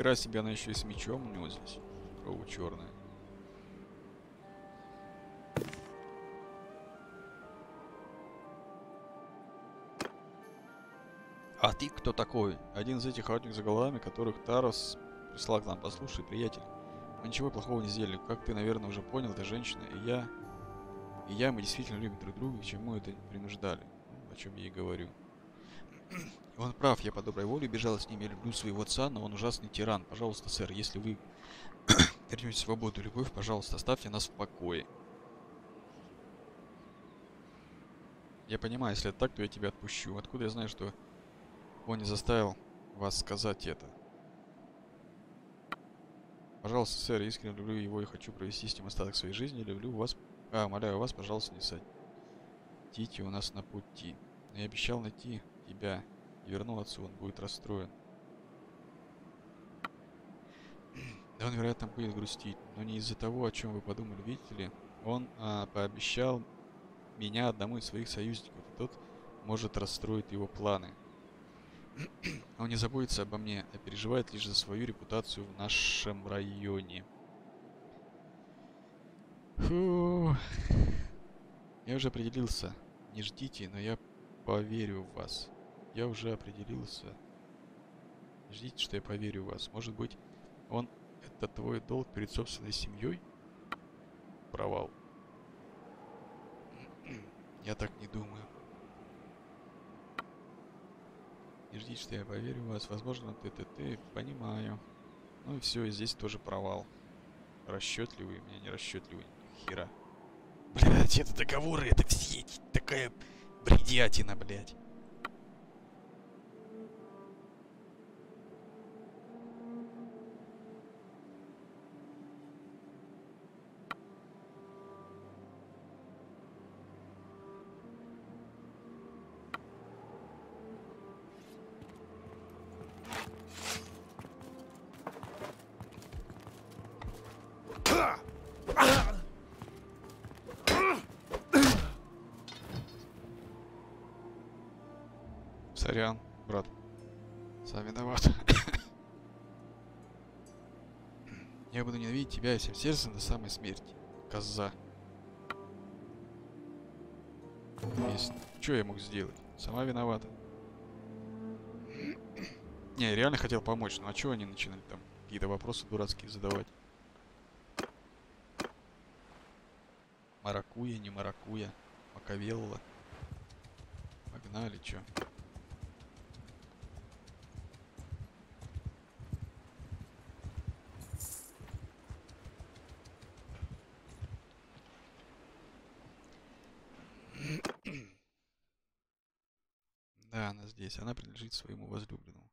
Хера себе, она еще и с мечом у него здесь. Крову черная. А ты кто такой? Один из этих охотников за головами, которых Тарос прислал к нам. Послушай, приятель, мы ничего плохого не сделали. Как ты, наверное, уже понял, ты женщина, и я... И я, мы действительно любим друг друга, к чему это принуждали. Ну, о чем я и говорю. Он прав, я по доброй воле бежал с ним, я люблю своего отца, но он ужасный тиран. Пожалуйста, сэр, если вы вернете свободу и любовь, пожалуйста, оставьте нас в покое. Я понимаю, если это так, то я тебя отпущу. Откуда я знаю, что он не заставил вас сказать это. Пожалуйста, сэр, искренне люблю его и хочу провести с ним остаток своей жизни. Люблю вас... А, умоляю вас, пожалуйста, не садите у нас на пути. Я обещал найти тебя и верну отцу, он будет расстроен. Да он, вероятно, будет грустить, но не из-за того, о чем вы подумали, видите ли. Он а, пообещал меня одному из своих союзников, и тот может расстроить его планы. Он не заботится обо мне, а переживает лишь за свою репутацию в нашем районе. Фу. Я уже определился. Не ждите, но я поверю в вас. Я уже определился. Ждите, что я поверю в вас. Может быть, он... Это твой долг перед собственной семьей? Провал. Я так не думаю. Не ждите, что я поверю в вас. Возможно, ты, ты. Понимаю. Ну и все, и здесь тоже провал. Расчетливый, меня не расчетливый. Хера. Блять, это договоры, это все такая бредятина, блядь. Тебя всем сердцем до самой смерти. Коза. Что я мог сделать? Сама виновата. Не, реально хотел помочь, ну а чего они начинали там какие-то вопросы дурацкие задавать? Маракуя, не маракуя. Макавелла. Погнали, чё? Да, она здесь. Она принадлежит своему возлюбленному.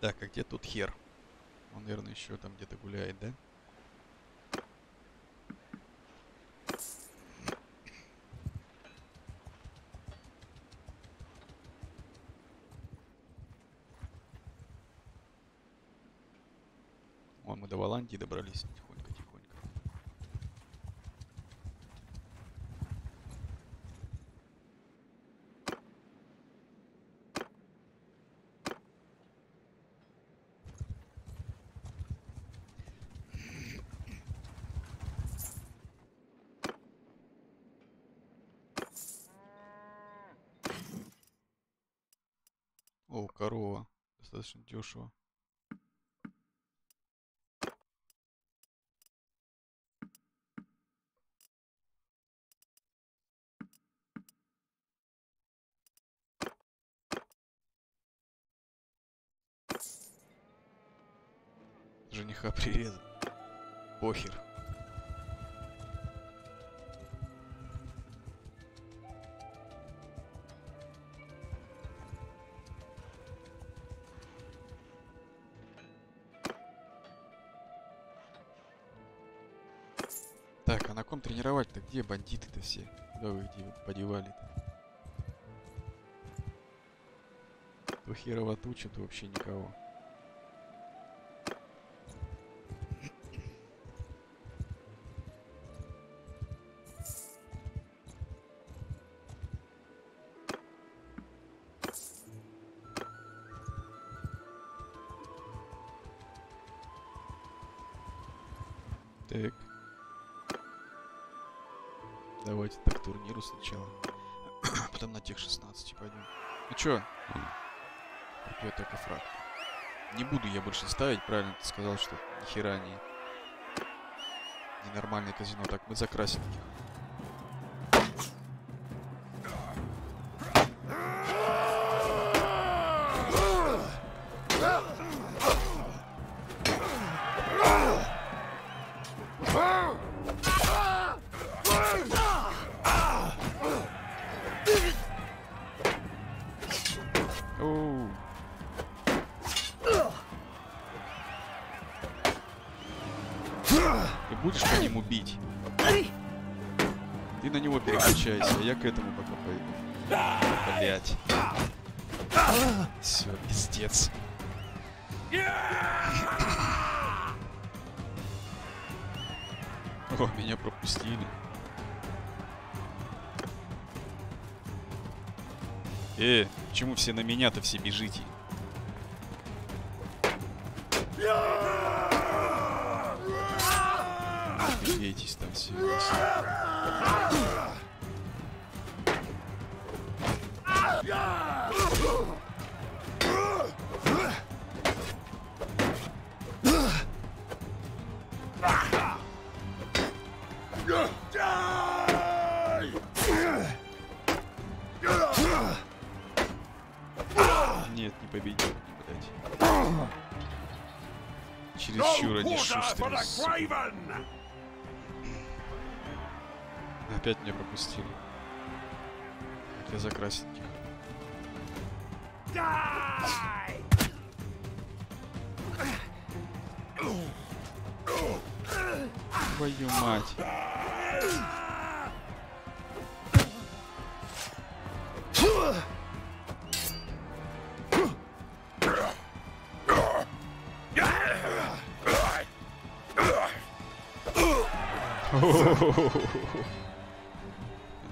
Так, а где тут хер? Он, наверное, еще там где-то гуляет, да? Вон мы до Воландии добрались тихонько-тихонько. О, корова. Достаточно дешево. Прирезал. Похер. Так, а на ком тренировать-то? Где бандиты-то все? Куда вы их де- подевали-то? То херово туча, то вообще никого. Ставить, правильно ты сказал, что ни хера не... Ненормальное казино. Так, мы закрасим их. На меня-то все бежите? Опять меня пропустили. Для закрасеньких.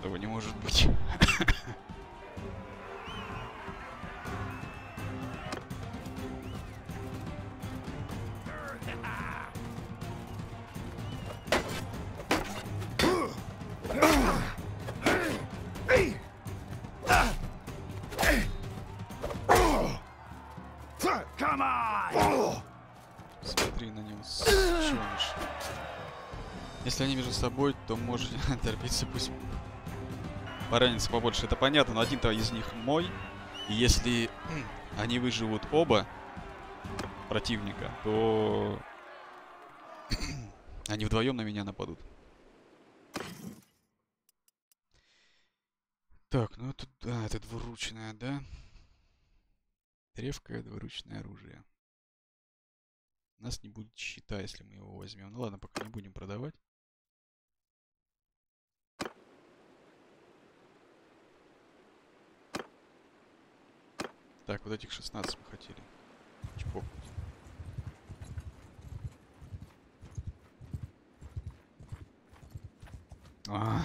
Этого не может быть. Смотри на него, сучёныш. Если они между собой, то можете торпиться пусть поранится побольше. Это понятно, но один-то из них мой. И если они выживут оба противника, то они вдвоем на меня нападут. Так, ну это, да, это двуручное, да? Древкое двуручное оружие. У нас не будет щита, если мы его возьмем. Ну ладно, пока не будем продавать. Так, вот этих 16 мы хотели. Чпок. А,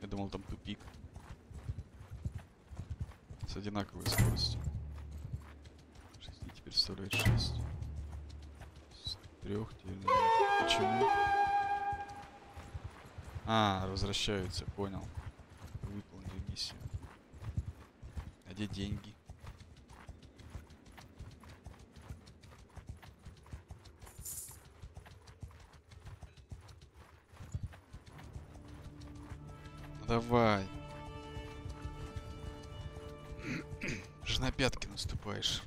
я думал там тупик. С одинаковой скоростью. 6 теперь составляет 6. С трех теперь... наверное. Почему? А, возвращаются, понял. Выполнили миссию. А где деньги? Ну давай. Же на пятки наступаешь.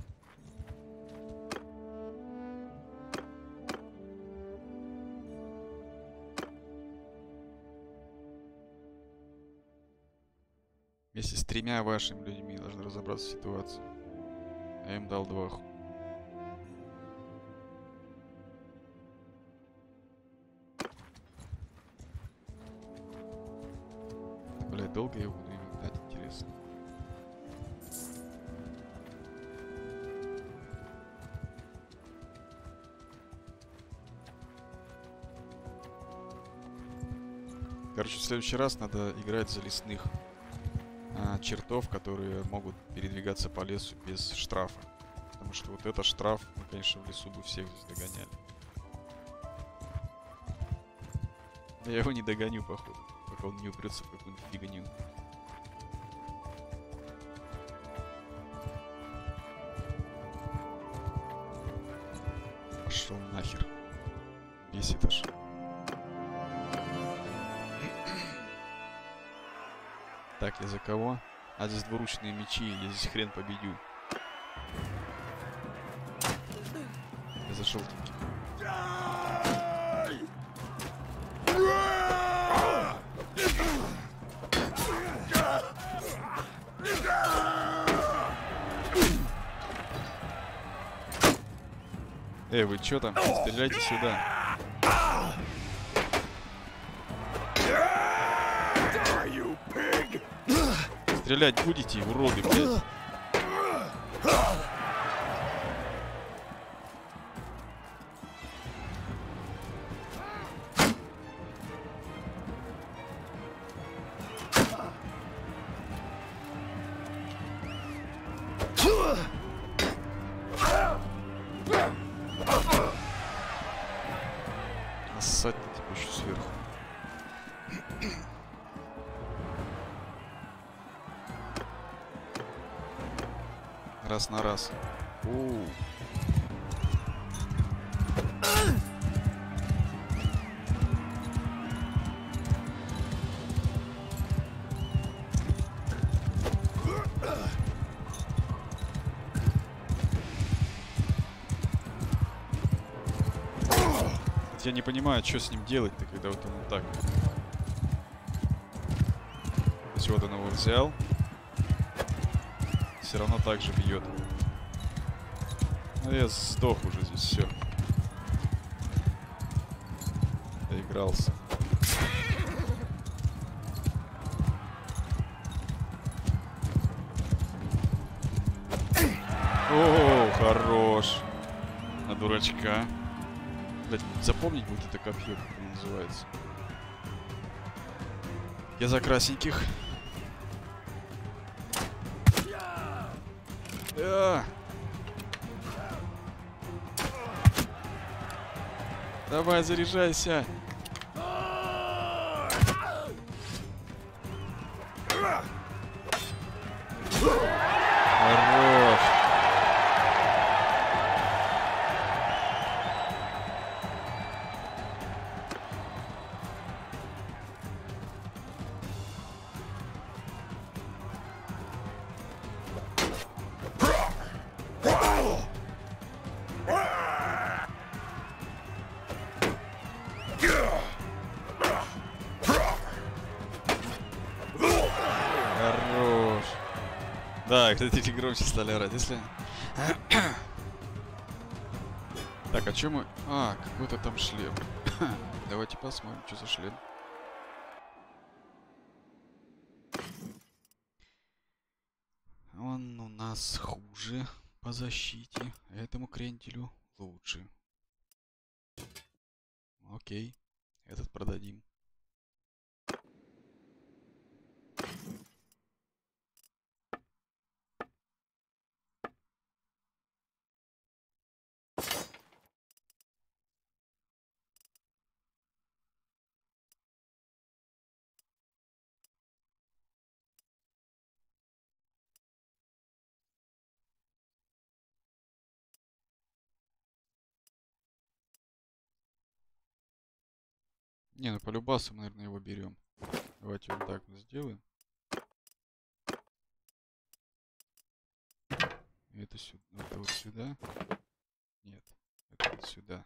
Вместе с тремя вашими людьми должны разобраться в ситуации. Я им дал два. Долго я буду их гнать, интересно. Короче, в следующий раз надо играть за лесных а, чертов, которые могут передвигаться по лесу без штрафа. Потому что вот это штраф, мы, конечно, в лесу бы всех здесь догоняли. Я его не догоню, походу, пока он не упрется в какую-нибудь фигню. Пошел нахер. Бесит аж. Так, я за кого? А здесь двуручные мечи, я здесь хрен победю. Я за желтеньких. Эй, вы чё там? Стреляйте сюда. Стрелять будете, уроды, блядь. Я не понимаю, что с ним делать-то, когда вот он вот так. То есть вот он его взял. Все равно так же бьет. Ну я сдох уже здесь все. Доигрался. О, хорош. На дурачка. Запомнить будет это копье, как оно называется. Я за красненьких. А! Давай, заряжайся. Кстати, эти громче стали орать, если... Так, а чё мы... А, какой-то там шлем. Давайте посмотрим, что за шлем. Он у нас хуже по защите, этому крентелю лучше. Окей, этот продадим. Не, ну по мы, наверное, его берем. Давайте вот так вот сделаем. Это сюда, это вот сюда. Нет, это вот сюда.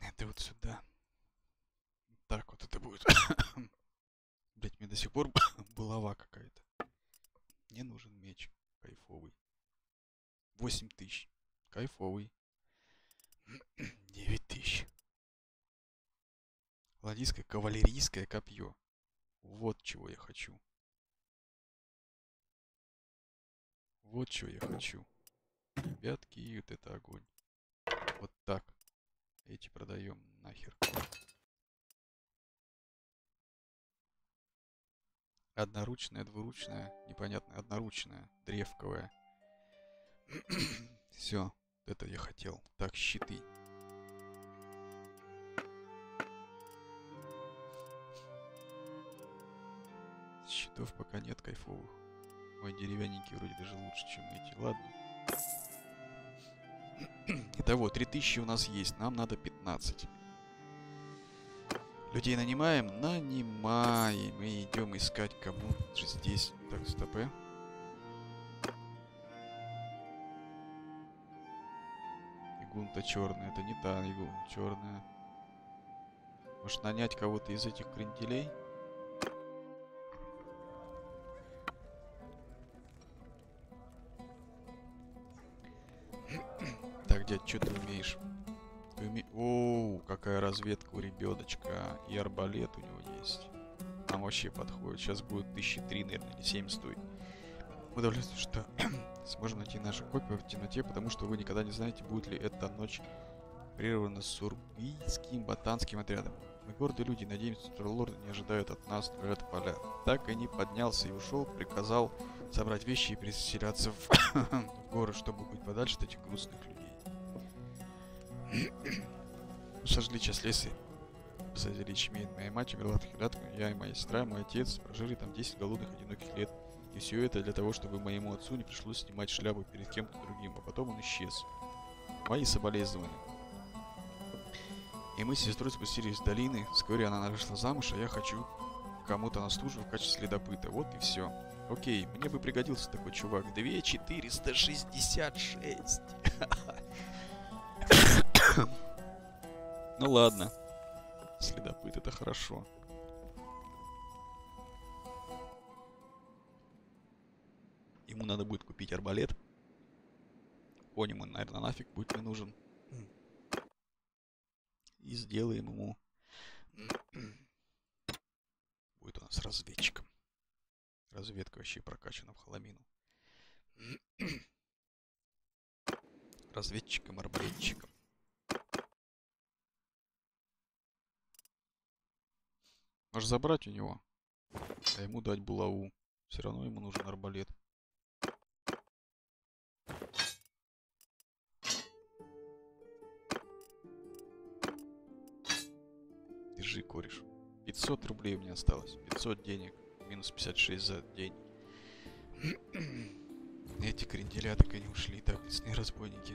Это вот сюда. Так вот это будет. Блять, мне до сих пор булава какая-то. Мне нужен меч кайфовый. 8 тысяч. Кайфовый. 9 тысяч. Ладийское кавалерийское копье. Вот чего я хочу. Вот чего я хочу. Ребятки, вот это огонь. Вот так. Эти продаем нахер. Одноручная, двуручная, непонятно, одноручная, древковая. Все, это я хотел. Так, щиты. Щитов пока нет кайфовых. Мой деревянненький вроде даже лучше, чем эти. Ладно. Итого, 3000 у нас есть. Нам надо 15. Людей нанимаем? Нанимаем. И идем искать кому же здесь. Так, стоп. э. Игунта черная. Это не та игунта черная. Может нанять кого-то из этих кренделей? Дядь, что ты умеешь? Ты уме... Оу, какая разведка у ребеночка. И арбалет у него есть. Нам вообще подходит. Сейчас будет тысячи три, наверное, или семь стоит. Удовольствие, что сможем найти наши копии в темноте, потому что вы никогда не знаете, будет ли эта ночь прервана сурбийским ботанским отрядом. Мы гордые люди, надеемся, что лорды не ожидают от нас это поля. Так и не поднялся и ушел, приказал собрать вещи и переселяться в, в горы, чтобы быть подальше от этих грустных людей. Сожгли часть леса. Посадили ячмень. Моя мать умерла от хилятку. Я и моя сестра, мой отец прожили там 10 голодных одиноких лет. И все это для того, чтобы моему отцу не пришлось снимать шляпу перед кем-то другим, а потом он исчез. Мои соболезнования. И мы с сестрой спустились в долины. Вскоре она вышла замуж, а я хочу кому-то на службу в качестве следопыта. Вот и все. Окей, мне бы пригодился такой чувак. 2466. Ну ладно. Следопыт это хорошо. Ему надо будет купить арбалет. Ему, наверное, нафиг будет не нужен. И сделаем ему... Будет у нас разведчиком. Разведка вообще прокачана в холомину. Разведчиком, Может забрать у него, а ему дать булаву. Все равно ему нужен арбалет. Держи, кореш. 500 рублей меня осталось. 500 денег. Минус 56 за день. Эти кренделя так и не ушли. Так, лесные разбойники.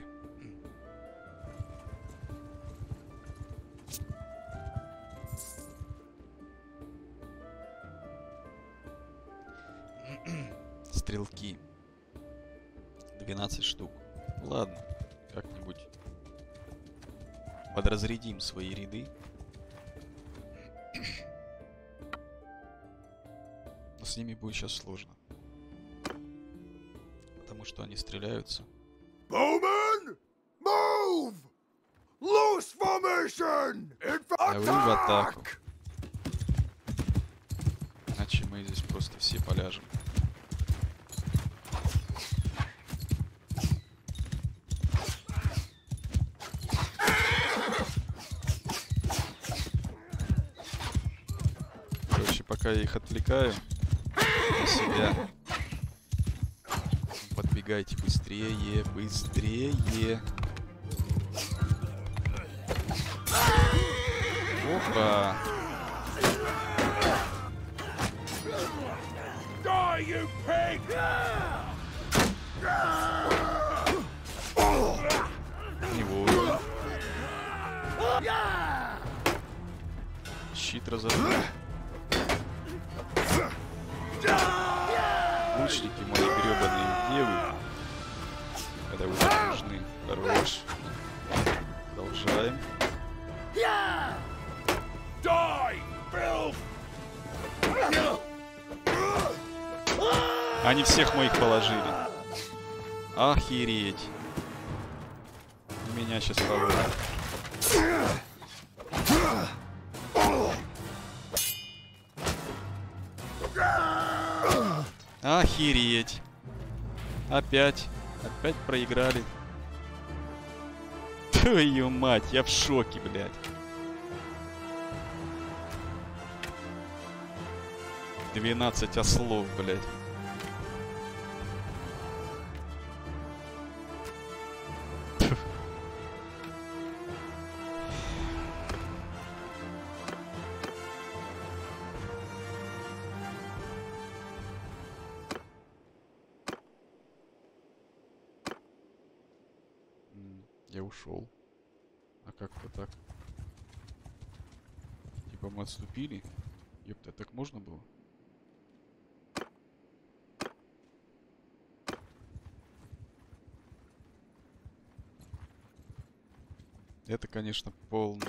Стрелки. 12 штук. Ладно, как-нибудь подразрядим свои ряды. Но с ними будет сейчас сложно. Потому что они стреляются. Bowman! Move! Loose formation! А вы в атаку. Иначе мы здесь просто все поляжем. Короче, я их отвлекаю на себя. Подбегайте быстрее, быстрее. Опа! Die, you! Не вовремя. Щит разорвал. Лучники мои гребаные, где вы? Когда вы мне нужны. Хорош. Продолжаем. Они всех моих положили. Охереть. Меня сейчас положат. Охереть. Опять. Опять проиграли. Твою мать, я в шоке, блядь. Двенадцать ослов, блядь. Конечно, полный,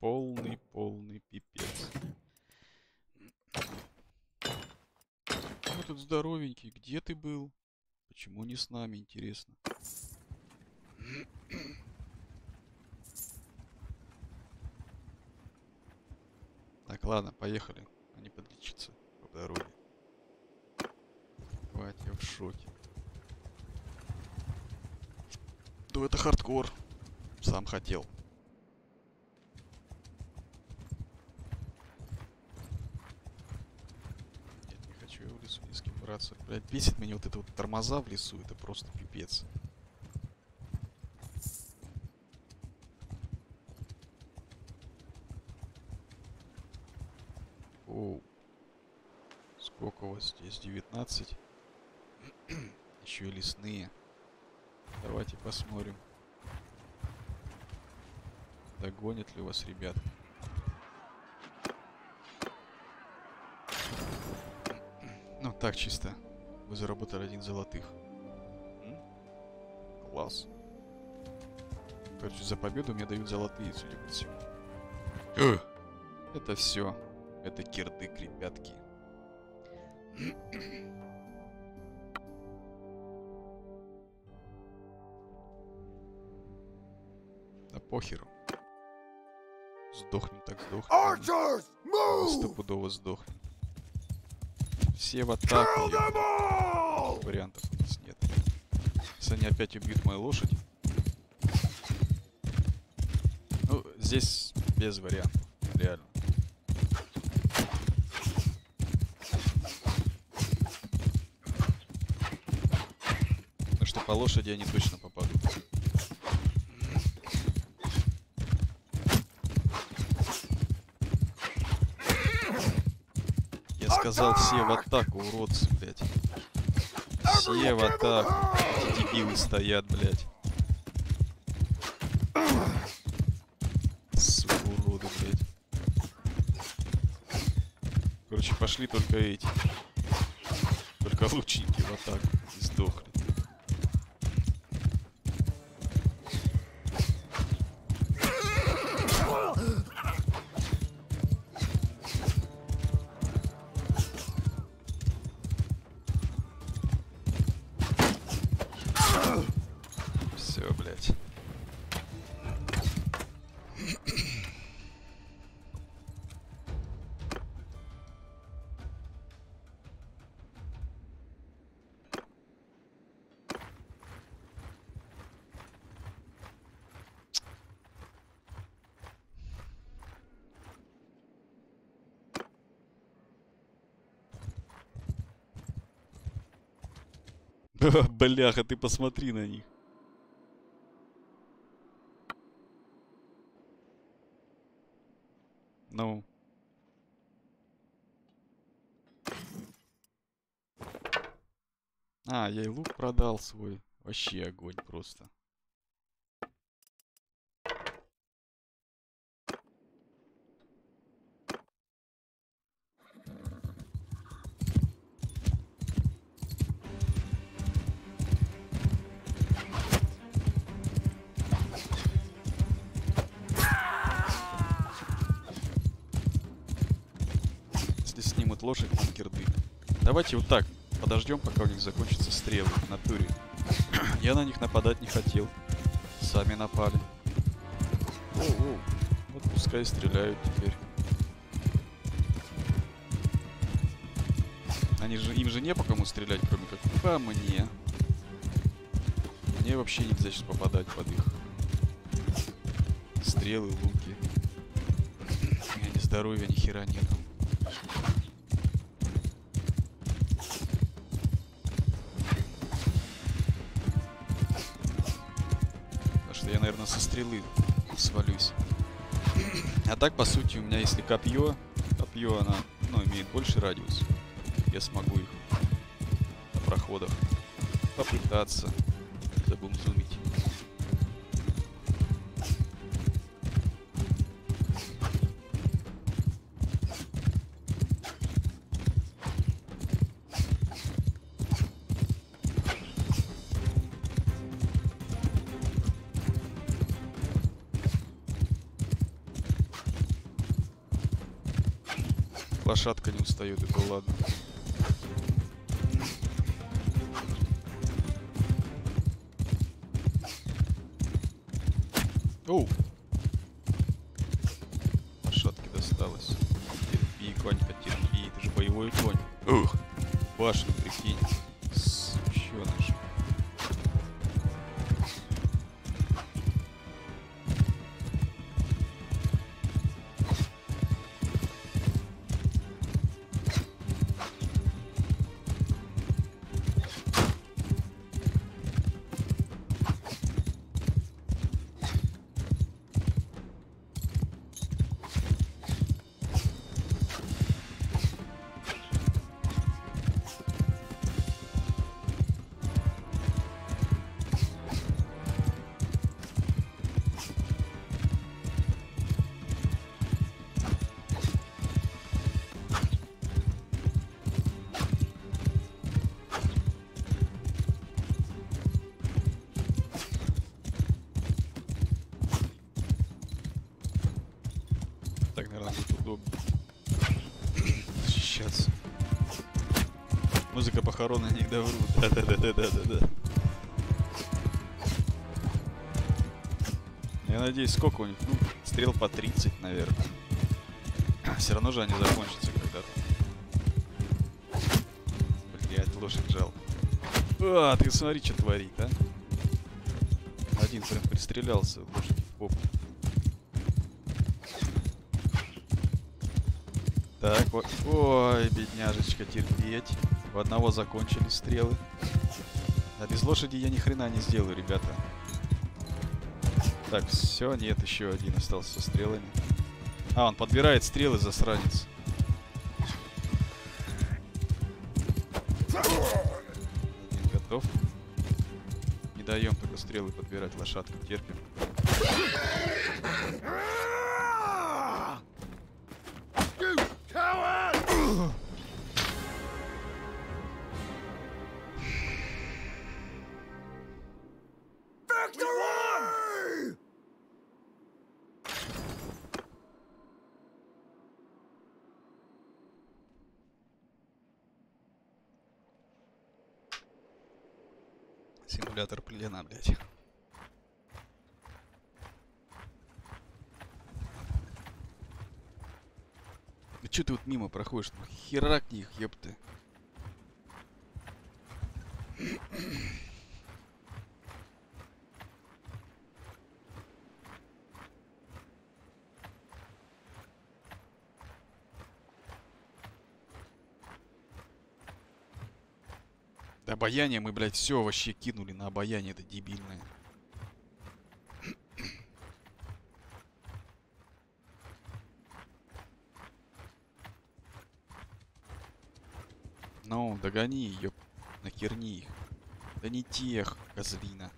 полный, полный пипец. Мы тут здоровенький. Где ты был? Почему не с нами, интересно? Так, ладно, поехали. Не подлечиться по дороге. Хватит, я в шоке. Да это хардкор. Сам хотел. Нет, не хочу я в лесу ни с кем драться. Блять, бесит меня вот это вот тормоза в лесу, это просто пипец. Оу. Сколько у вас здесь? 19. Еще и лесные. Давайте посмотрим. Догонят ли вас ребят? Ну, так чисто. Вы заработали один золотых. М? Класс. Короче, за победу мне дают золотые, судя по всему. Это все. Это кирдык, ребятки. Да похеру. Сдохнем так сдохнем. Archers, move! Стопудово сдохнем. Все в атаку. Вариантов у нас нет. Если они опять убьют мою лошадь. Ну, здесь без вариантов. Реально. Что по лошади они точно попадут. Я сказал все в атаку, уродцы, блядь. Все в атаку. Дебилы стоят, блядь. Сука, уроды, блядь. Короче, пошли только эти. Только лучники в атаку. И сдохли. Бляха, ты посмотри на них. Ну. А, я и лук продал свой. Вообще огонь просто. Давайте вот так. Подождем, пока у них закончатся стрелы в натуре. Я на них нападать не хотел. Сами напали. Оу-оу. Вот пускай стреляют теперь. Они же, им же не по кому стрелять, кроме как по мне. Мне вообще нельзя сейчас попадать под их стрелы, луки. У меня ни здоровья, ни хера нету. Со стрелы свалюсь. А так, по сути, у меня если копье, копье, она, ну, имеет больше радиус. Я смогу их на проходах попытаться забумзумить. Лошадка не устает, это ладно. Похорона не врут. Да-да-да-да-да-да. Я надеюсь, сколько у них? Ну, стрел по 30, наверное. Все равно же они закончатся когда-то. Блять, лошадь жал. А, ты смотри, что творит, а. Один прям пристрелялся лошадь в попу. Так, вот. Ой, бедняжечка, терпеть. Одного закончились стрелы. А без лошади я ни хрена не сделаю, ребята. Так, все, нет, еще один остался со стрелами. А, он подбирает стрелы, засранец. Один готов. Не даем только стрелы подбирать лошадкам, терпим. Мимо проходишь? Ну, херакни их, ёпты. Обаяние мы, блядь, все вообще кинули на обаяние, это дебильное. Ну, догони ее, накерни их. Да не тех, козлина.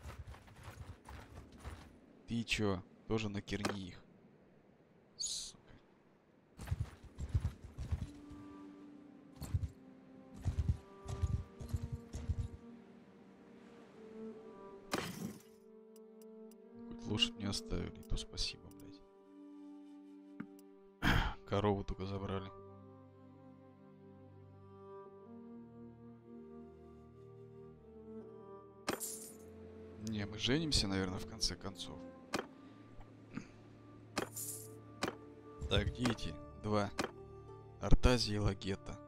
Ты чё, тоже накерни их. Конце концов. Так, дети. Два. Артазия и Лагета.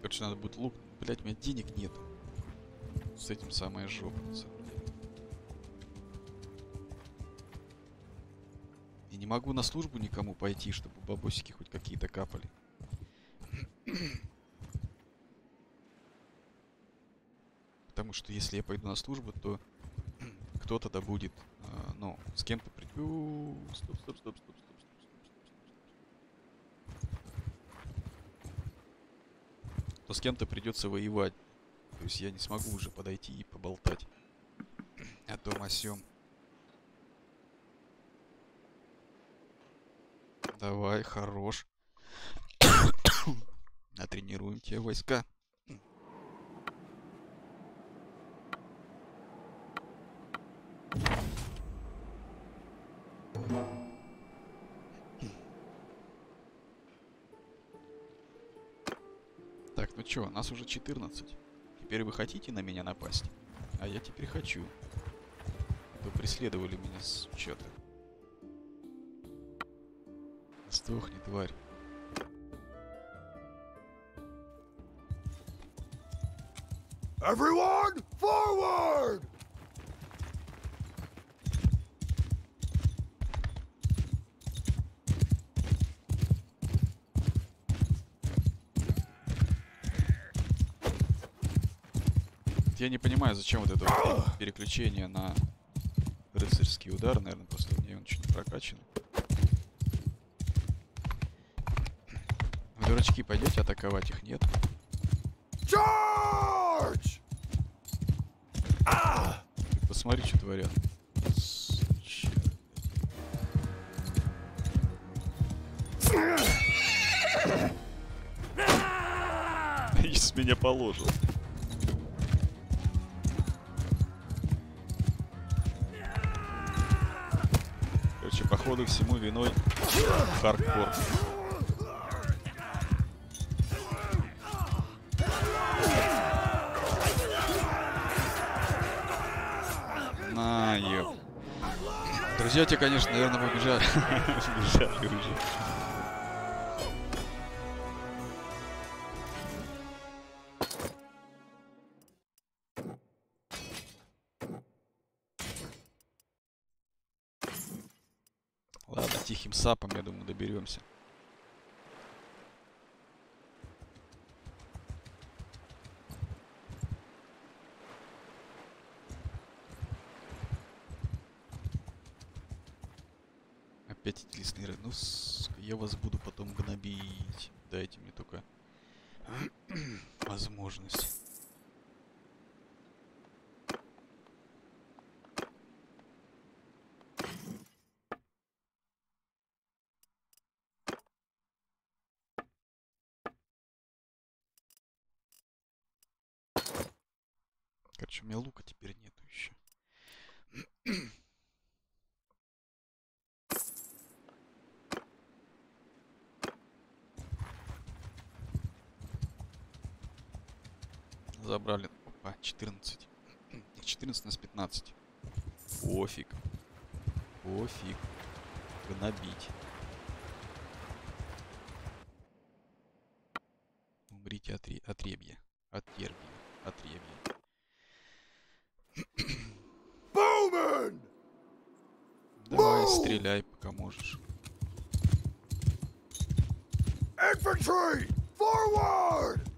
Короче, надо будет лук. Блять, у меня денег нету. С этим самая жопа, могу на службу никому пойти, чтобы бабосики хоть какие-то капали. Потому что если я пойду на службу, то кто-то да будет, э, ну, с кем-то придет. Стоп, стоп, стоп, стоп, стоп. То с кем-то придется воевать. То есть я не смогу уже подойти и поболтать А то о сём. Давай, хорош. Натренируем те войска. Так, ну чё, нас уже 14. Теперь вы хотите на меня напасть? А я теперь хочу. Вы преследовали меня с учета. Сдохни, тварь. Everyone, forward! Я не понимаю, зачем вот это вот переключение на рыцарский удар. Наверное, просто меня он чуть не прокачан. Дурачки, пойдете атаковать их, нет? Charge! А! Посмотри, что творят. Из меня положил. Короче, походу всему виной хардкор. Друзья те, конечно, наверное, побежали. Побежали уже. Ладно, тихим сапом, я думаю, доберемся. Опять эти лесные ры- Ну, сука, я вас буду гнобить. Дайте мне только возможность. Короче, у меня лука теперь нету еще. Забрали. Опа, 14. Не 14, у нас 15. Пофиг. Пофиг. Гнобить. Умрите от ре- отребья. Отребья. Отребья. Bowman! Давай, стреляй, пока можешь. Infantry! Forward!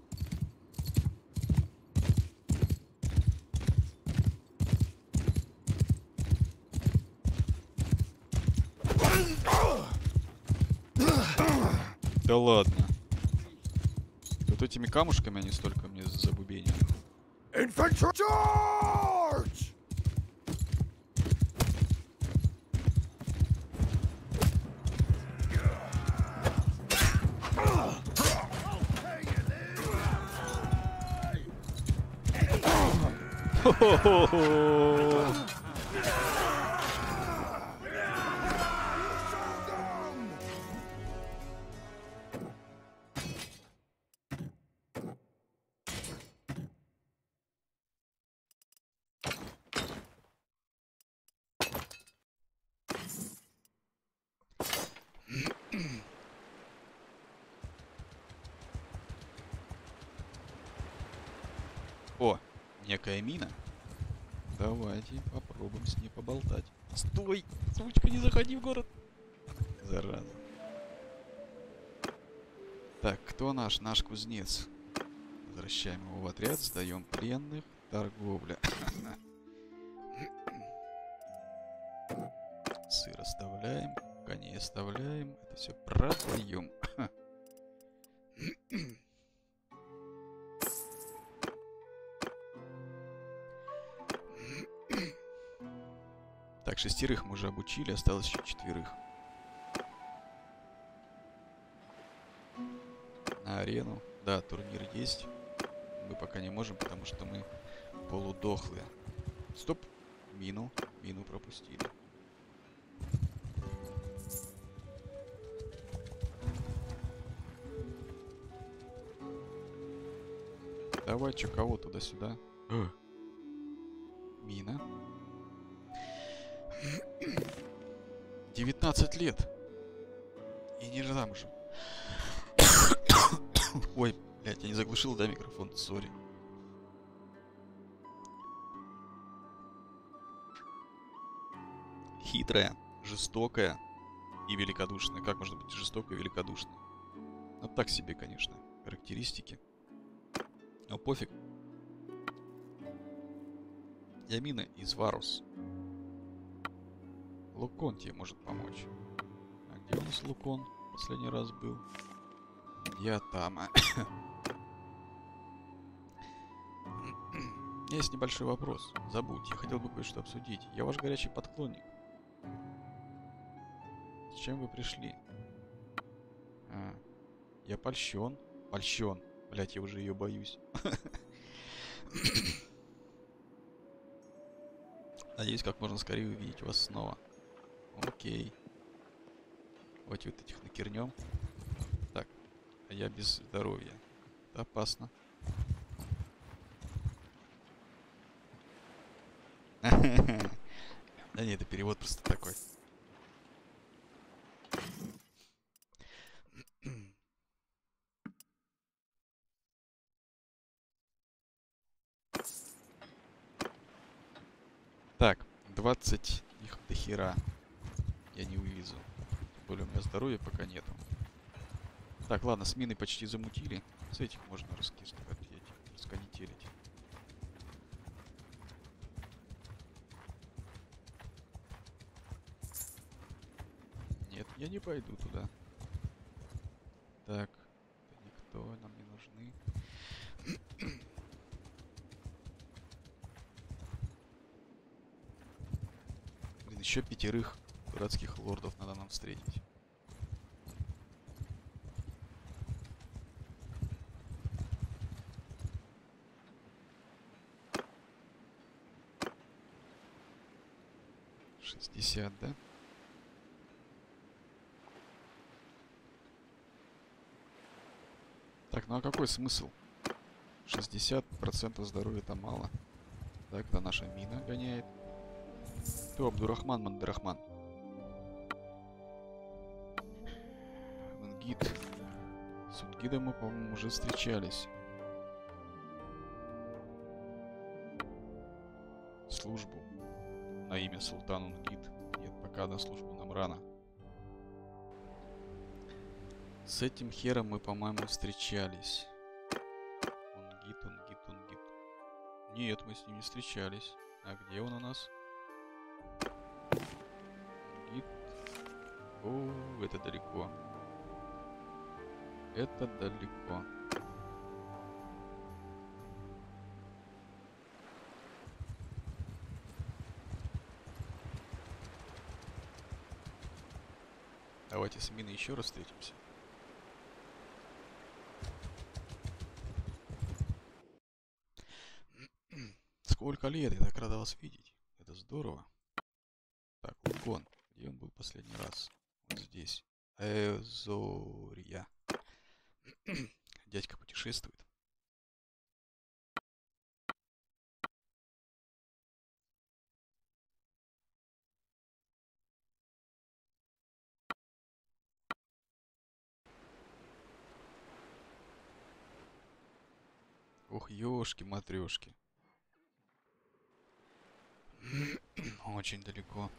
Да ладно. Вот этими камушками они столько мне забубенили. Infantry charge! О, Стой! Сучка, не заходи в город! Зараза. Так, кто наш? Наш кузнец. Возвращаем его в отряд, сдаем пленных. Торговля. Сыр оставляем, коней оставляем. Это все продаем. Шестерых мы уже обучили, осталось еще четверых. На арену. Да, турнир есть. Мы пока не можем, потому что мы полудохлые. Стоп. Мину. Мину пропустили. Давай, чё, кого туда-сюда? 19 лет. И не замужем. Ой, блядь, я не заглушил, да, микрофон? Сори. Хитрая, жестокая и великодушная. Как можно быть жестокой и великодушной? Ну, так себе, конечно, характеристики. Но пофиг. Ямина из Варус. Лукон тебе может помочь. А где у нас Лукон? Последний раз был. Я там. Меня есть небольшой вопрос. Забудь, я хотел бы кое-что обсудить. Я ваш горячий подклонник. С чем вы пришли? А, я польщен. Польщен. Блять, я уже ее боюсь. Надеюсь, как можно скорее увидеть вас снова. Окей. Давайте вот этих накернем. Так, а я без здоровья. Это опасно. Да нет, это перевод просто такой. Так, 20 их до хера. Я не увижу. Более у меня здоровья пока нету. Так, ладно, с мины почти замутили. С этих можно раскидывать, расконетелить. Нет, я не пойду туда. Так, никто, нам не нужны. Блин, еще пятерых дурацких лордов надо нам встретить. Шестьдесят, да? Так, ну а какой смысл? 60% здоровья это мало. Так, это наша мина гоняет. Кто Абдурахман Мандерахман? Унгидом мы, по-моему, уже встречались. Службу. На имя Султан Унгид. Нет, пока на службу нам рано. С этим хером мы, по-моему, встречались. Унгит, унгит, унгит. Нет, мы с ним не встречались. А где он у нас? Унгит. О, это далеко. Это далеко. Давайте с Миной еще раз встретимся. Сколько лет, я так рада вас видеть. Это здорово. Так, Лукон. Где он был последний раз? Вот здесь. Эзория. Дядька путешествует. Ох, ёшки-матрёшки. Очень далеко.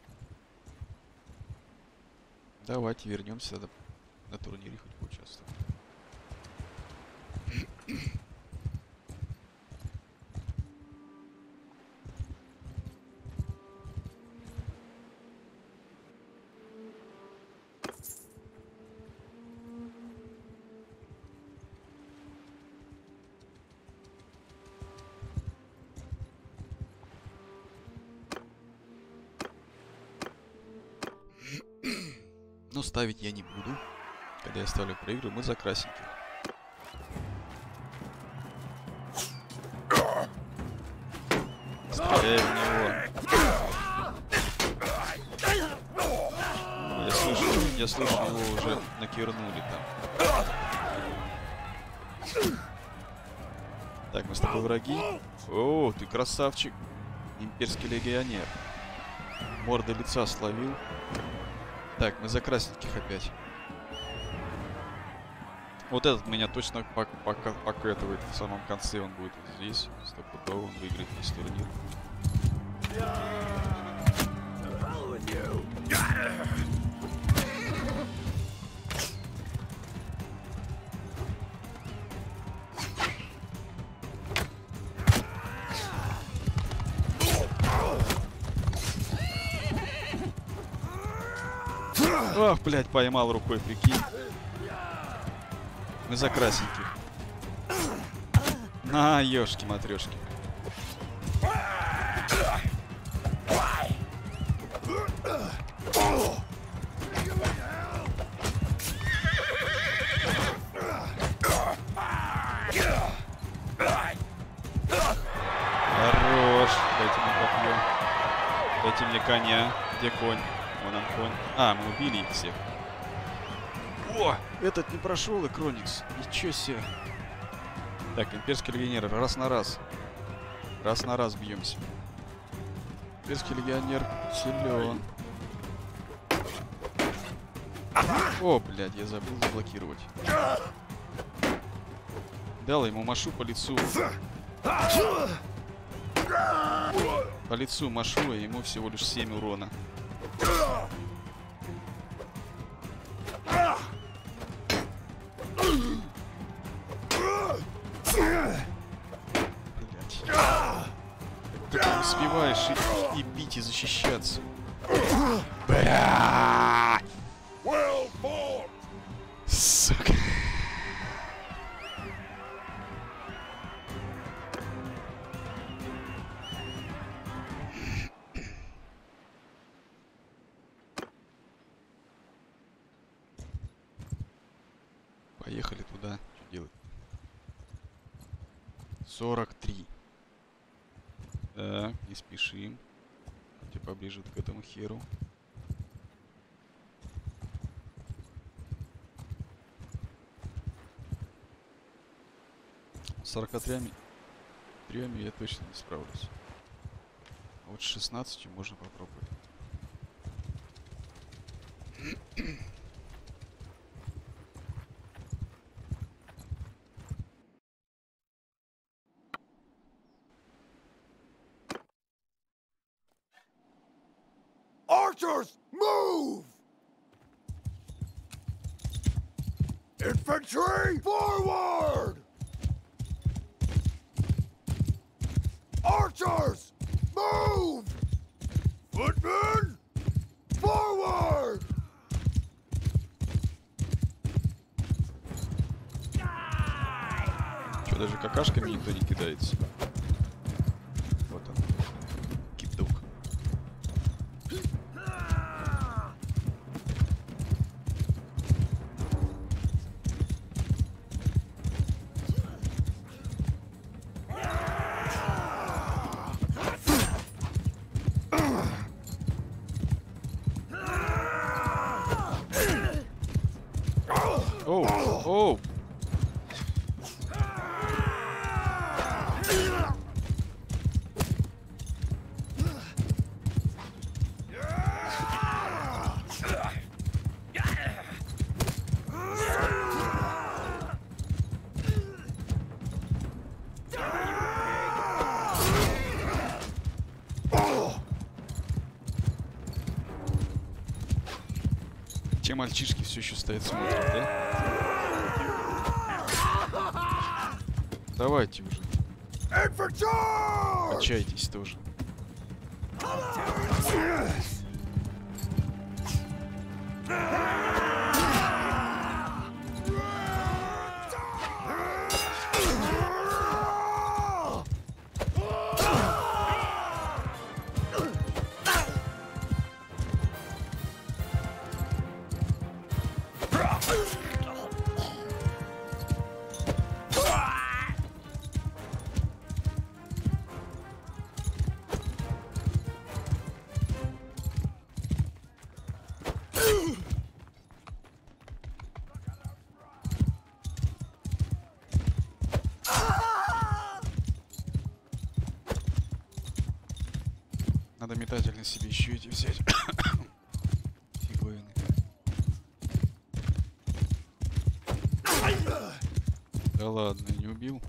Давайте вернемся на, турнире хоть поучаствуем. Но ставить я не буду. Когда я ставлю проигры, мы за красненьких. Накернули там. Так, мы с тобой враги. О, ты красавчик. Имперский легионер. Морда лица словил. Так, мы за красненьких опять. Вот этот меня точно пок пока покатывает в самом конце. Он будет вот здесь. Стопудово он выиграет весь турнир. блядь, поймал рукой, прикинь. Мы за красеньких. На, ёшки матрешки Хорош. Дайте мне копье. Дайте мне коня. Где конь? Вон он конь. А, мы убили их всех. Этот не прошел, и Кроникс. Ничего себе. Так, имперский легионер, раз на раз. Раз на раз бьемся. Имперский легионер силен. О, блядь, я забыл заблокировать. Дал ему машу по лицу. По лицу машу, а ему всего лишь 7 урона. 43 трёми я точно не справлюсь. А вот с 16 можно попробовать. Archers, move! Infantry, forward! Archers, move! Footmen, forward! Что, даже какашками никто мальчишки все еще стоят смотрят, да? Давайте уже, качайтесь тоже. Себе еще эти взять. Фиговины. Да ладно, не убил.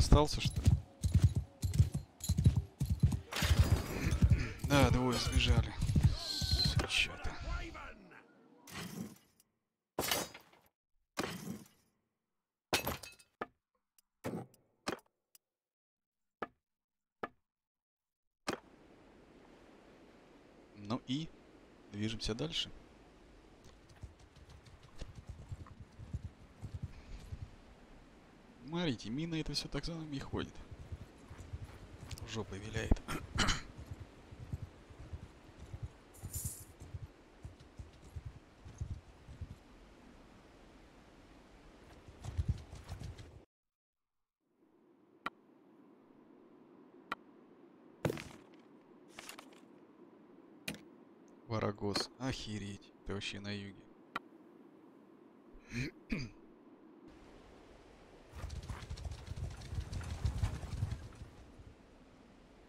Остался, что сбежали. Сучата. Ну и движемся дальше. Смотрите, мина это все так за нами и ходит. Жопой виляет. Вообще на юге.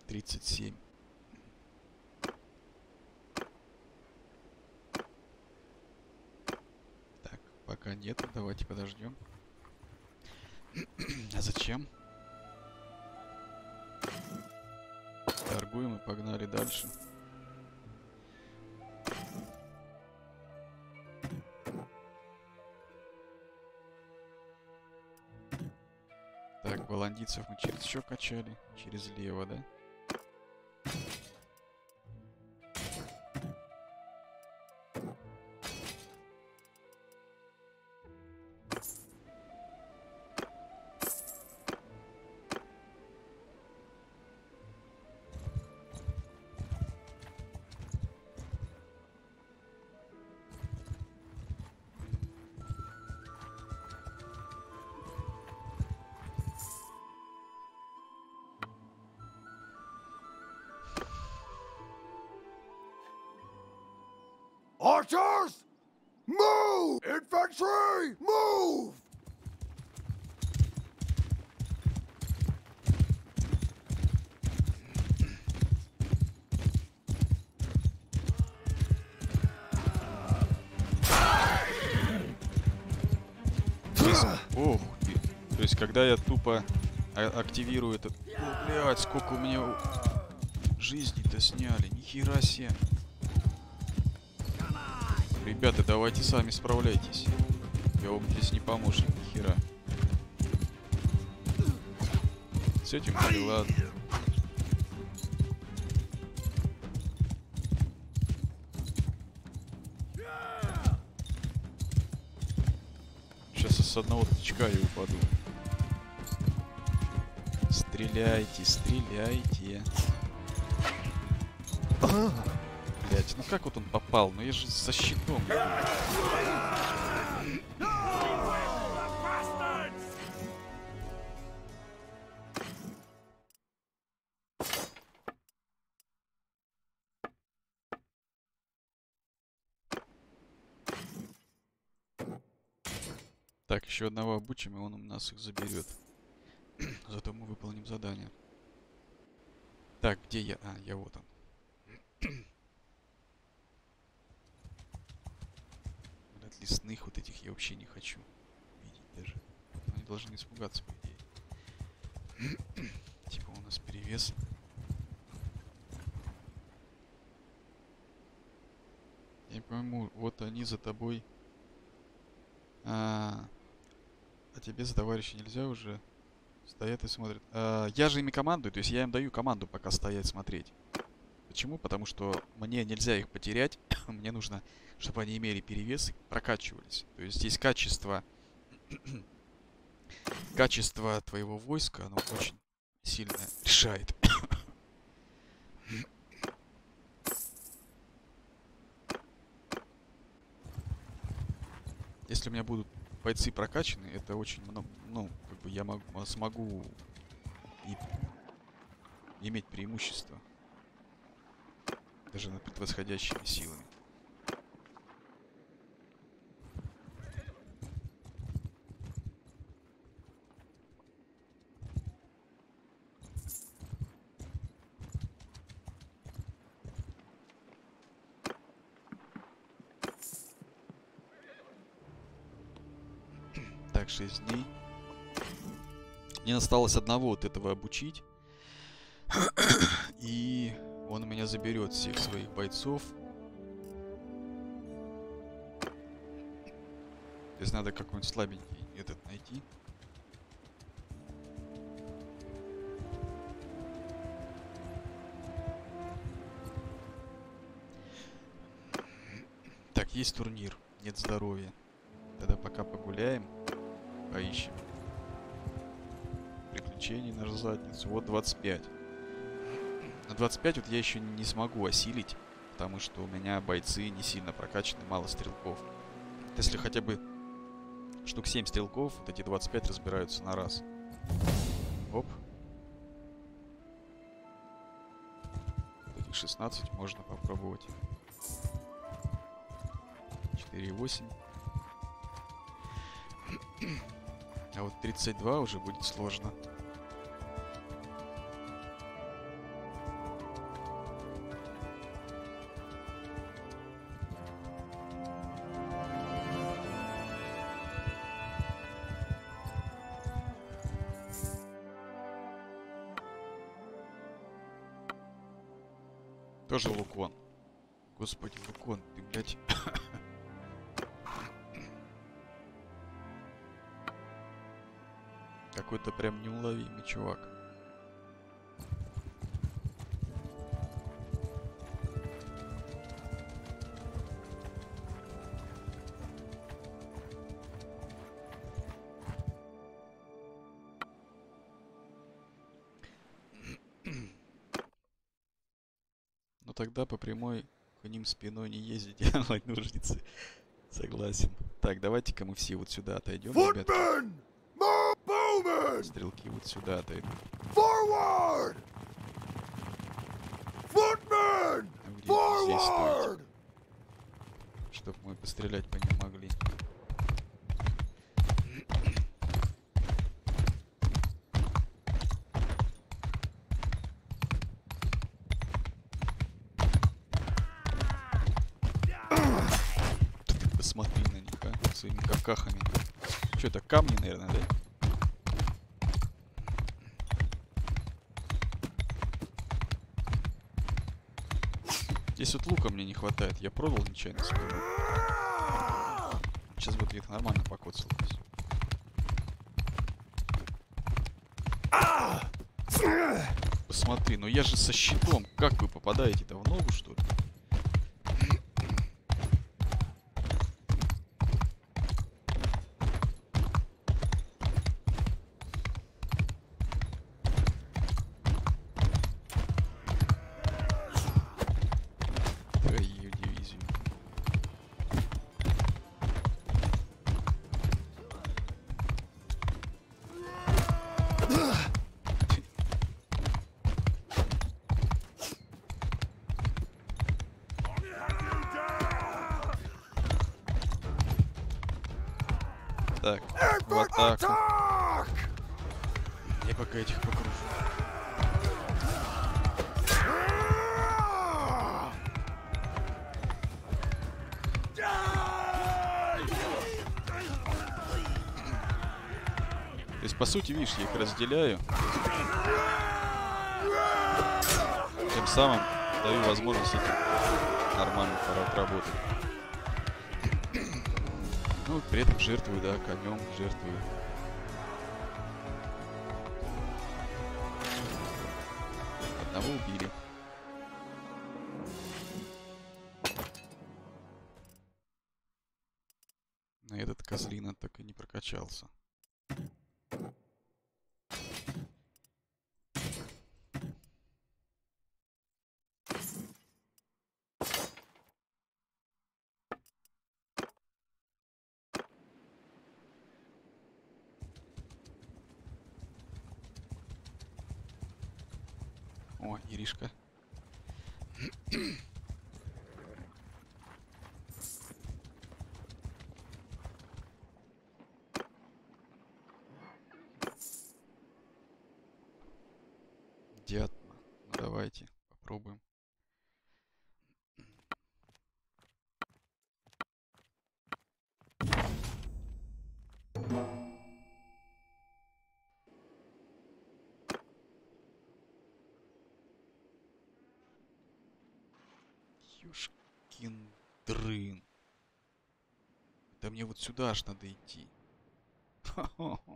Тридцать семь. Так, пока нет, давайте подождем. а зачем? Торгуем и погнали дальше. Так, голландийцев мы через что качали? Через лево, да? Когда я тупо а- активирую этот... О, блядь, сколько у меня жизней-то сняли. Нихера себе. Ребята, давайте сами справляйтесь. Я вам здесь не помощник, нихера. С этим были ладно. Сейчас с одного тычка я упаду. Стреляйте, стреляйте. Блять, ну как вот он попал? Ну я же со щитом. Так, еще одного обучим, и он у нас их заберет. Задание. Так, где я? А, я вот он. Блядь, лесных вот этих я вообще не хочу видеть даже. Они должны испугаться, по идее. типа у нас перевес. Я не пойму, вот они за тобой. А, а тебе за товарища нельзя уже? Стоят и смотрят. А, я же ими командую, то есть я им даю команду пока стоять смотреть. Почему? Потому что мне нельзя их потерять. мне нужно, чтобы они имели перевес и прокачивались. То есть здесь качество... качество твоего войска, оно очень сильно решает. Если у меня будут бойцы прокачаны, это очень много, ну, как бы я могу, смогу и иметь преимущество. Даже над превосходящими силами. Так, 6 дней. Мне осталось одного вот этого обучить. И он меня заберет всех своих бойцов. Здесь надо какой-нибудь слабенький этот найти. Так, есть турнир. Нет здоровья. Тогда пока погуляем. Поищем. Приключений на задницу. Вот 25. На 25 вот я еще не смогу осилить, потому что у меня бойцы не сильно прокачаны, мало стрелков. Если хотя бы штук 7 стрелков, вот эти 25 разбираются на раз. Оп. Вот Этих 16 можно попробовать 4,8. А вот 32 уже будет сложно. Тоже Лукон. Господи, прям неуловимый чувак. Но тогда по прямой к ним спиной не ездить, ломать ножницы. Согласен. Так, давайте-ка мы все вот сюда отойдем, ребят. Стрелки вот сюда отойдут. Forward! Стойте, Forward! чтобы мы пострелять по ним могли. Посмотри на них, а, своими какахами. Что это, камни, наверное, да? Вот лука мне не хватает. Я продал нечаянно свой. Сейчас будет их нормально покоцал. Посмотри, ну я же со щитом. Как вы попадаете-то в ногу, что ли? Сути, видишь, я их разделяю. Тем самым даю возможность этим нормально пора- работать. Ну, при этом жертвую, да, конем жертвую. Мне вот сюда аж надо идти.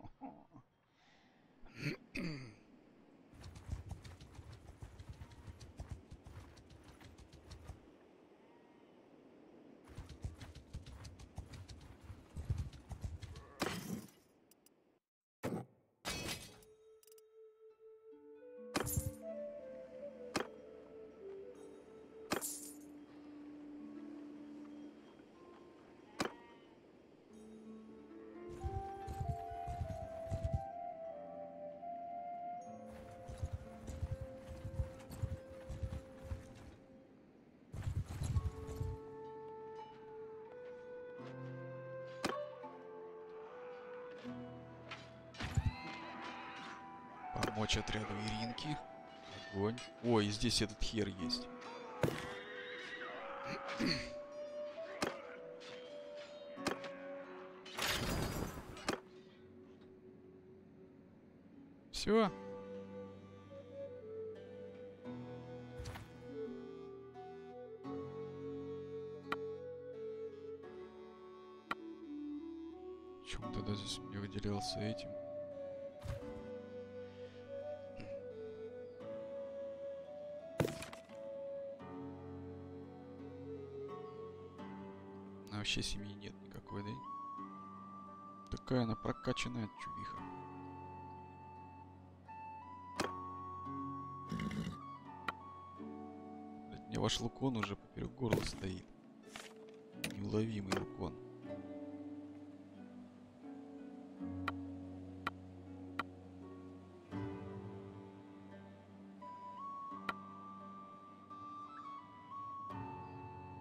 Ой, здесь этот хер есть. Все. Чем тогда здесь мне выделялся этим? Вообще семьи нет никакой, да? Такая она прокачанная чувиха. Блядь, мне ваш лукон уже поперек горла стоит. Неуловимый лукон.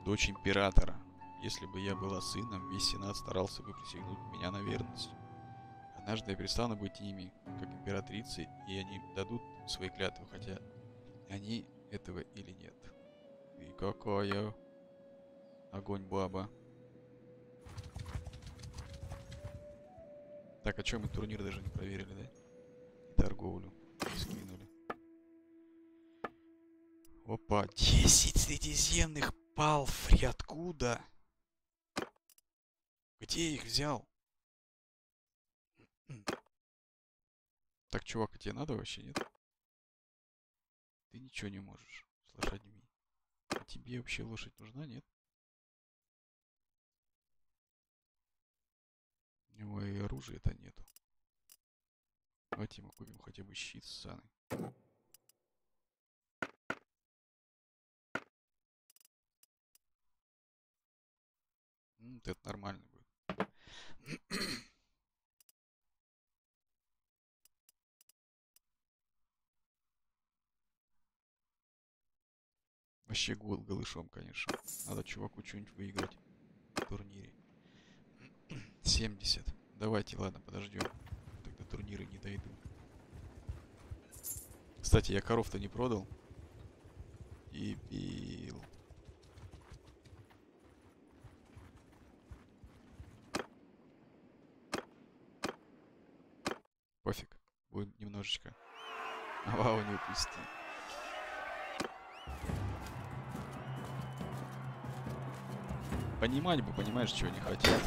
Дочь императора. Если бы я была сыном, весь сенат старался бы присягнуть меня на верность. Однажды я перестану быть ими, как императрицей, и они дадут свои клятвы, хотя они этого или нет. И какая огонь баба. Так, а чё мы турнир даже не проверили, да? И торговлю скинули. Опа, 10 средиземных палфри, откуда? Где их взял? Так, чувак, а тебе надо вообще, нет? Ты ничего не можешь с лошадьми. А тебе вообще лошадь нужна, нет? У него и оружия-то нету. Давайте мы купим хотя бы щит с Саной. М, вот это нормально. Вообще гол голышом, конечно. Надо чуваку что-нибудь выиграть в турнире. 70. Давайте, ладно, подождем. Тогда турниры не дойду. Кстати, я коров-то не продал. И бил. Пофиг. Будем немножечко. Вау, не упусти. Понимать бы, понимаешь, чего не хотят.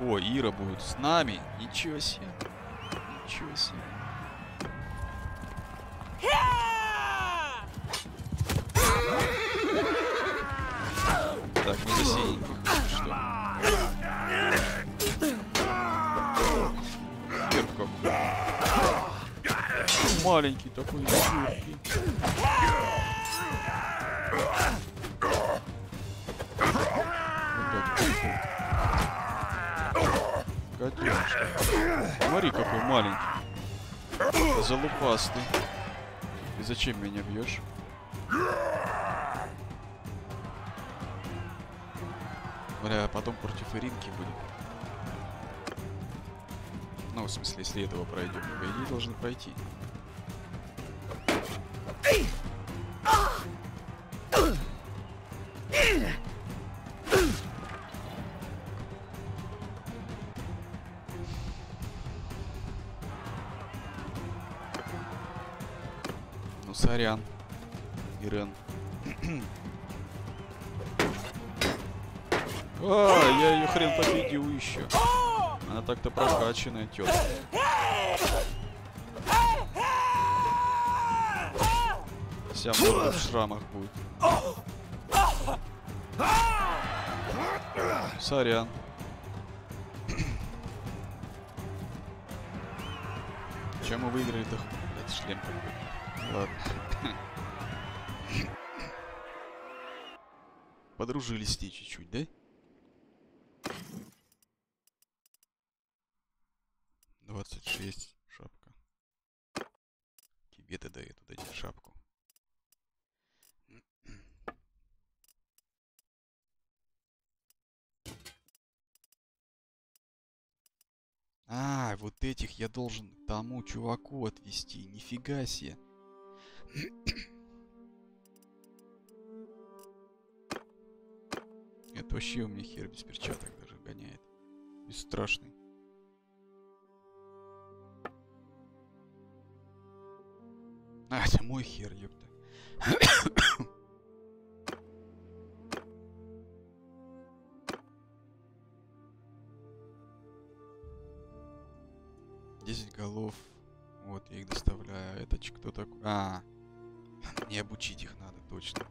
О, Ира будет с нами. Ничего себе. Ничего себе. Так, мы за синеньких. Что? Вверх какой. Маленький такой, юркий. Котеночка. Смотри, какой маленький. Залупастый. Ты зачем меня бьешь? Бля, потом против Иринки будем. Ну, в смысле, если этого пройдем, по идее должны пройти. Ну, сорян, хрен победил еще. Она так-то прокачанная тетка. Вся морда в шрамах будет. Сорян. Чем мы выиграли-то? Блядь, шлем. Ладно. Подружились с ней чуть-чуть, да? 26 шапка. Тебе ты дай эту дадим шапку. А, вот этих я должен тому чуваку отвезти. Нифига себе. Это вообще у меня хер без перчаток даже гоняет. Бесстрашный. А, это мой хер, ёпта. Голов. Вот, я их доставляю. А Это кто такой? А, не обучить их надо, точно.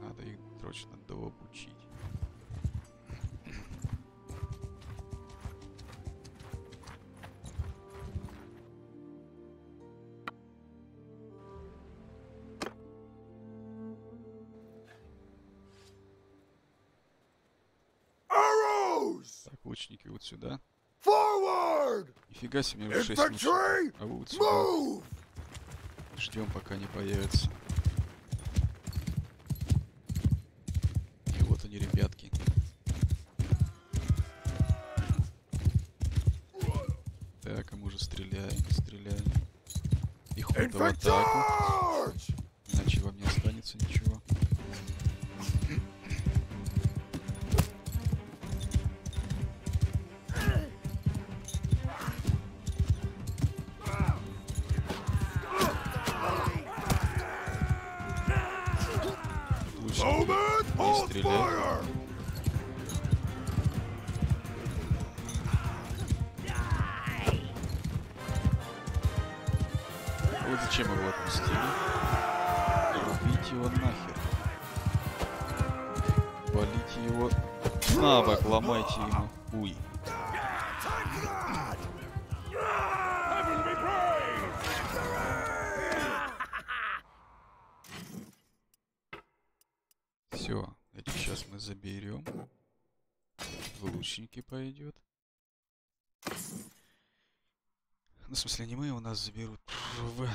Надо их срочно дообучить. Так, лучники вот сюда. Нифига себе, уже 6 лучников. Infantry! А вы вот сюда. Move! Ждем, пока не появятся. Пойдет. Ну, в смысле, не мы, у нас заберут. В...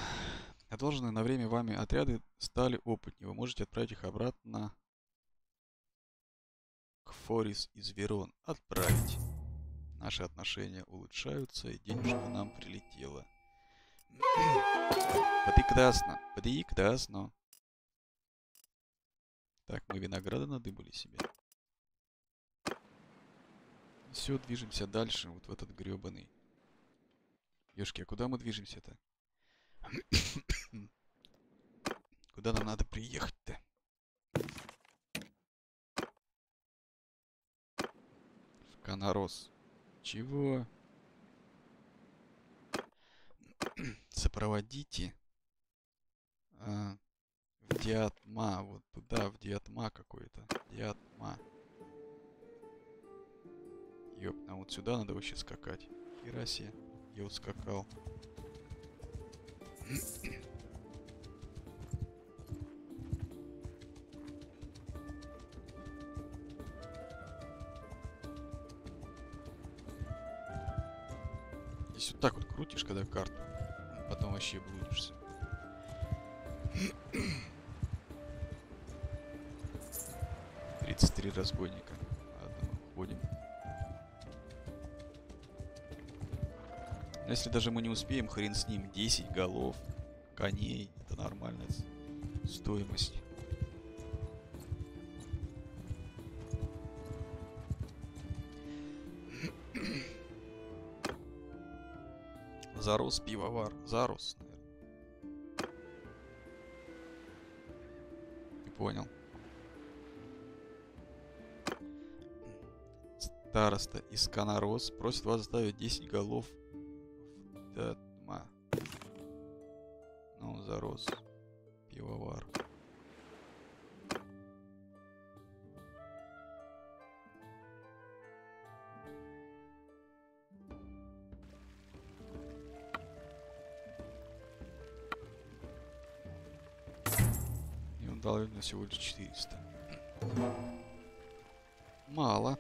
Одолженные на время вами отряды стали опытнее. Вы можете отправить их обратно к Форис из Верон. Отправить. Наши отношения улучшаются, и денежка нам прилетела. Прекрасно, прекрасно. Так, мы винограда надыбали себе. Все, движемся дальше, вот в этот гребаный. Ёшки, а куда мы движемся-то? Куда нам надо приехать-то? В Канарос. Чего? Сопроводите а, в Диатма. Вот туда, в Диатма какой-то. Диатма. Ёп, нам вот сюда надо вообще скакать. Херасе. Я ускакал. Здесь вот так вот крутишь, когда карту. Потом вообще блудишься. Тридцать три разбойника. Ладно, уходим. Но Если даже мы не успеем, хрен с ним. 10 голов, коней. Это нормальная стоимость. Зарос пивовар. Зарос, наверное. Не понял. Староста из Канарос просит вас заставить 10 голов всего лишь 400. Мало.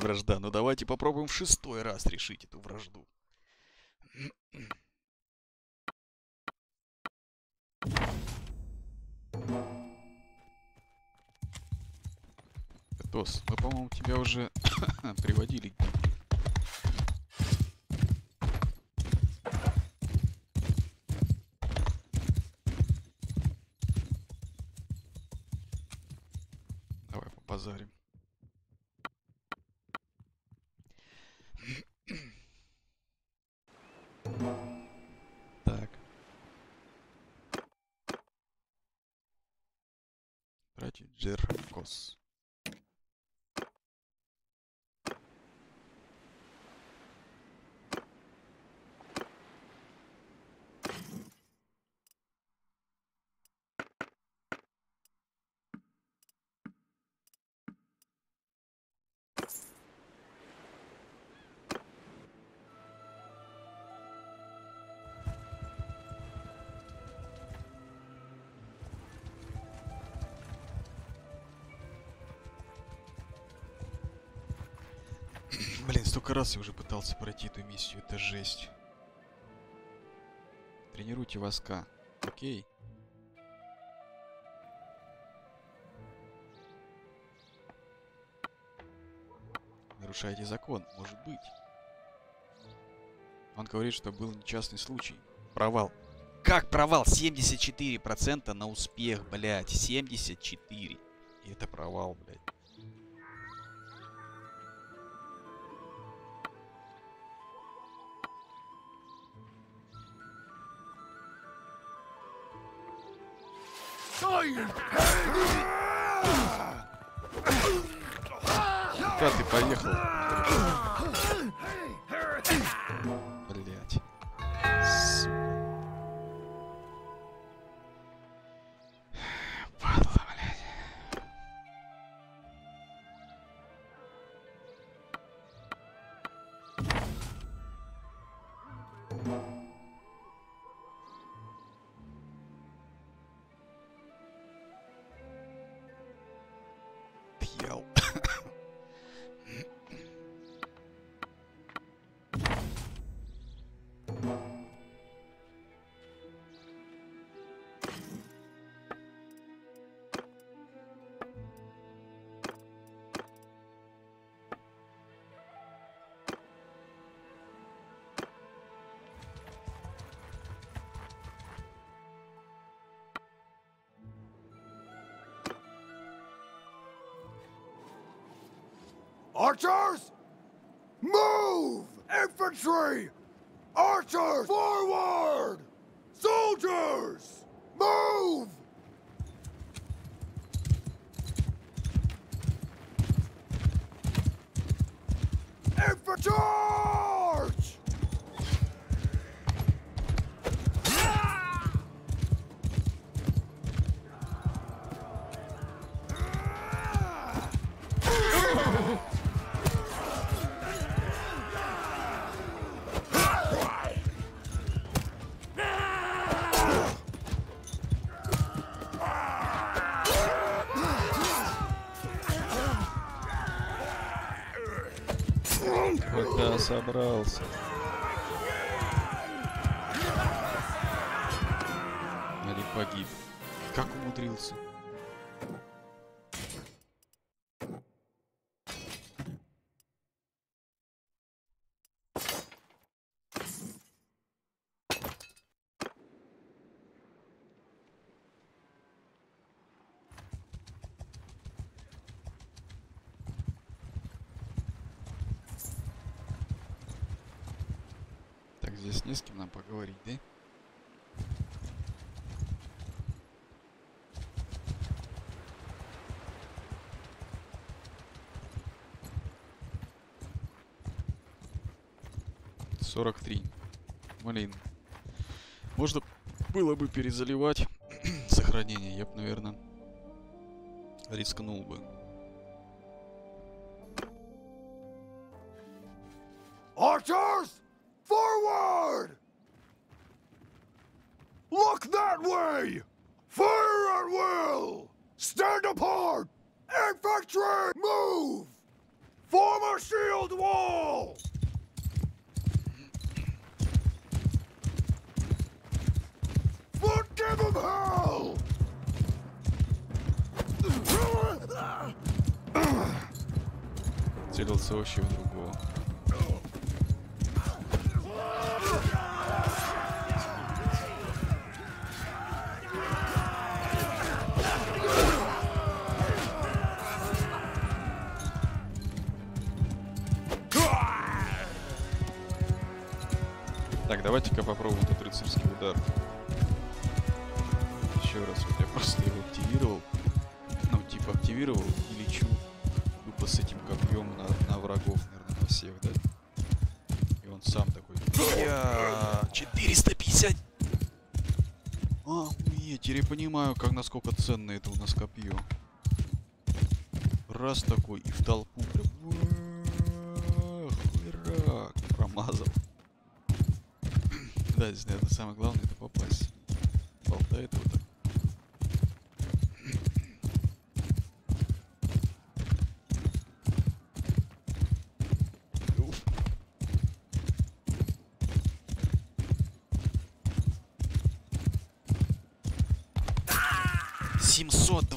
Семейная вражда. Ну давайте попробуем в шестой раз решить эту вражду. Тос, мы, по-моему, тебя уже приводили к 2 Cerrakos. Блин, столько раз я уже пытался пройти эту миссию, это жесть. Тренируйте воска. Окей. Нарушаете закон, может быть. Он говорит, что был несчастный случай. Провал. Как провал? 74% на успех, блядь. 74. И это провал, блядь. Куда ты поехал? Archers! Move! Infantry! Archers! Forward! Soldiers! Move! Infantry! Собрался. Или погиб. Как умудрился? Поговорить, да? Сорок три. Блин. Можно было бы перезаливать сохранение. Я бы, наверное, рискнул бы. Удар. Еще раз, вот я просто его активировал. Ну, типа активировал и лечу тупо с этим копьем на, на врагов, наверное, на всех, да? И он сам такой. Я 450! А, я теперь понимаю, как насколько ценно это у нас копье. Раз такой и в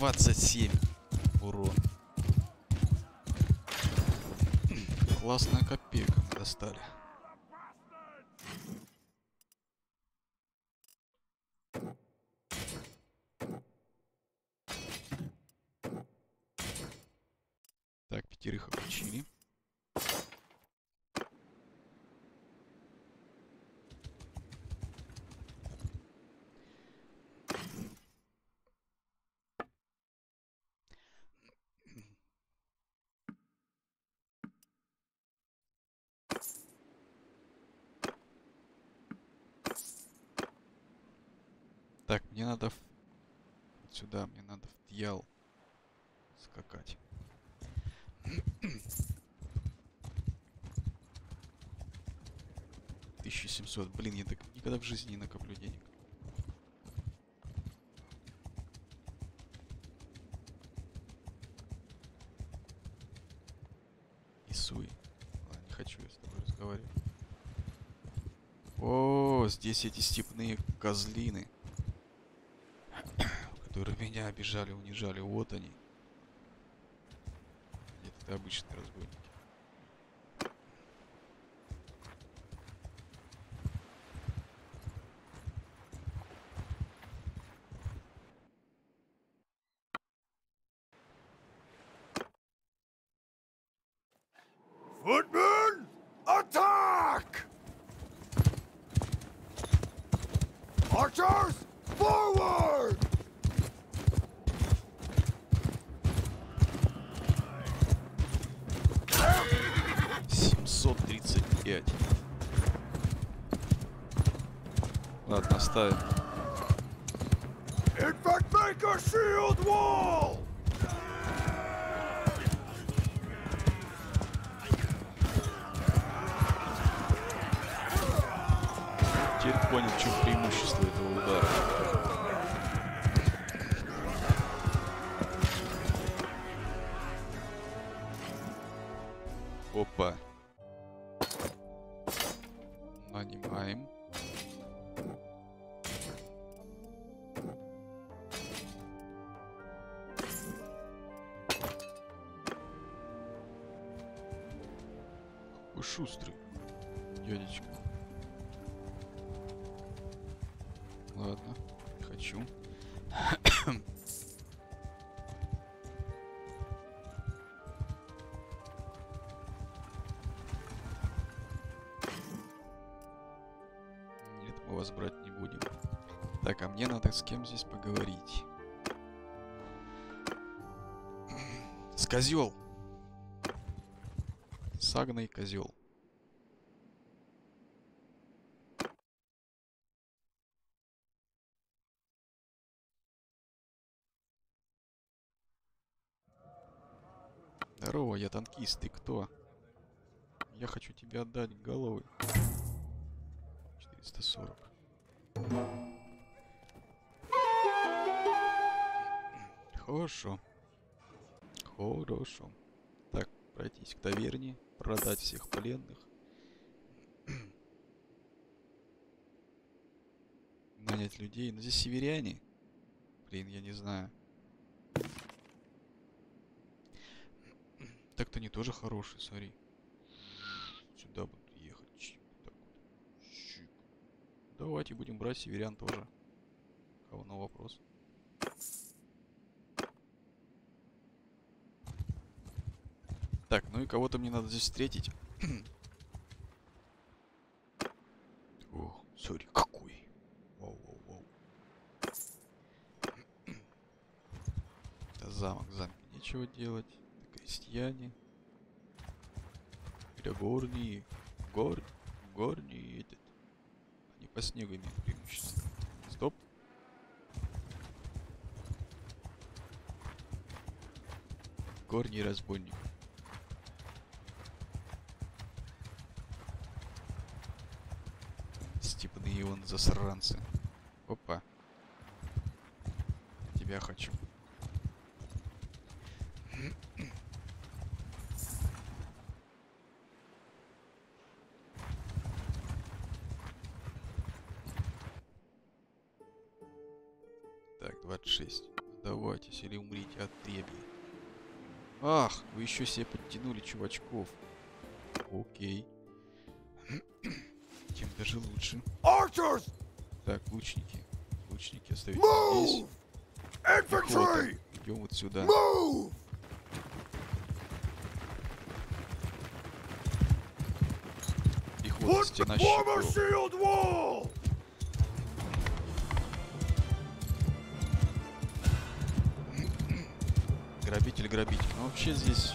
27 урон. Классная копейка достали. Так, мне надо в- сюда, мне надо в Дьял скакать. Тысяча семьсот. Блин, я так никогда в жизни не накоплю денег. Исуй. Ладно, не хочу я с тобой разговаривать. О, здесь эти степные козлины, которые меня обижали, унижали. Вот они. Нет, это обычные разбойники. Нет, мы вас брать не будем. Так, а мне надо с кем здесь поговорить? С козел. Сагный козел. Маркиз, ты кто? Я хочу тебе отдать головы. 440. Хорошо. Хорошо. Так, пройтись к таверне, продать всех пленных. Нанять людей. Но здесь северяне. Блин, я не знаю. Так-то они тоже хорошие, смотри. Сюда будут ехать. Чик, так вот. Чик. Давайте будем брать северян тоже. Кого на вопрос? Так, ну и кого-то мне надо здесь встретить. О, смотри, какой. Вау, вау, вау. Это замок, замок. Нечего делать. Крестьяне. Горние. Гор... Горние этот. Они по снегу имеют преимущество. Стоп. Горний разбойник. Степные вон засранцы. Опа. Тебя хочу. Еще себе подтянули чувачков. Окей. Тем даже лучше. Archers, Так, лучники. Лучники здесь. move! Infantry, Идем вот сюда. move! Пехота, стена щитов. Грабитель, грабитель. Ну вообще здесь...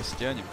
растянем.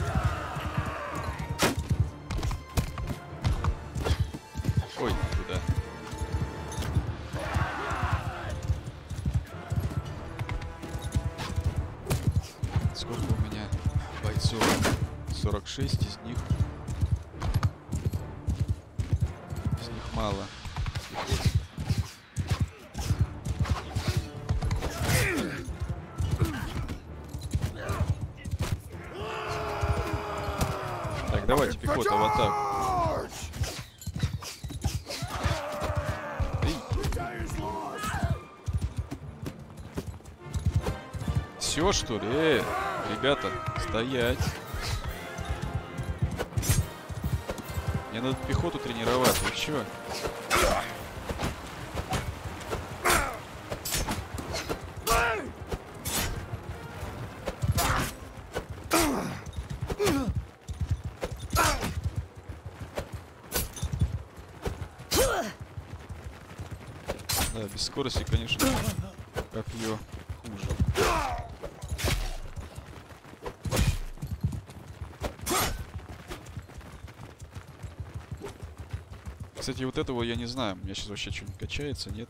Все что ли? Э, ребята, стоять. Мне надо пехоту тренировать, вы чё? Да, без скорости, конечно, копье хуже. Кстати, вот этого я не знаю. У меня сейчас вообще что-нибудь качается, нет?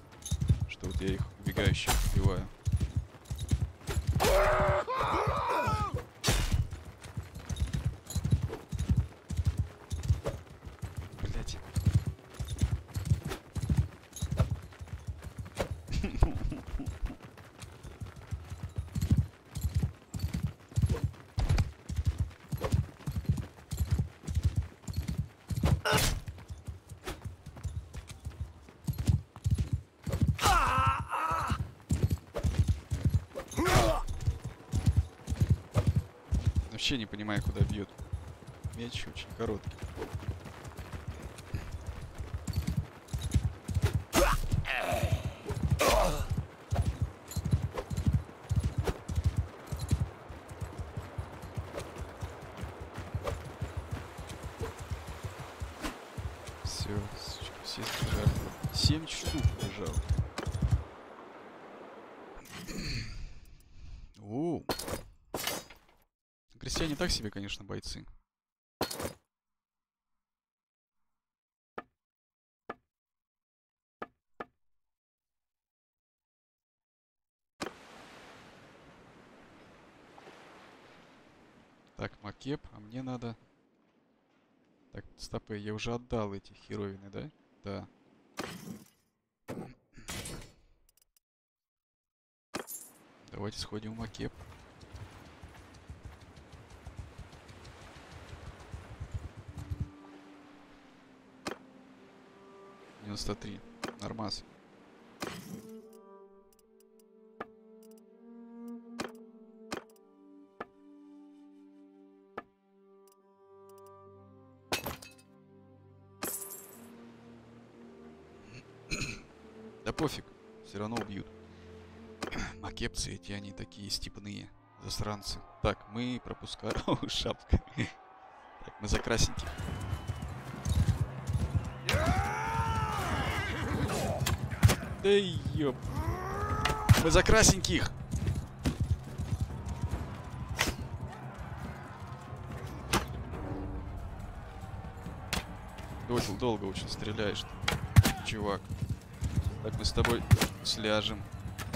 Что вот я их убегающих убиваю. Блять. Вообще не понимаю, куда бьет. Меч очень короткий. Так себе, конечно, бойцы. Так, макеп, а мне надо Так, стопы, я уже отдал эти херовины, да? Да. Давайте сходим в Макеп. Девяносто три. Нормас. Да пофиг, все равно убьют. Макепцы эти, они такие степные засранцы. Так, мы пропускаем... Шапка. Так, мы за красненьких. Да ёп. Мы за красненьких. Дол- долго очень стреляешь, ты, чувак. Так, мы с тобой сляжем.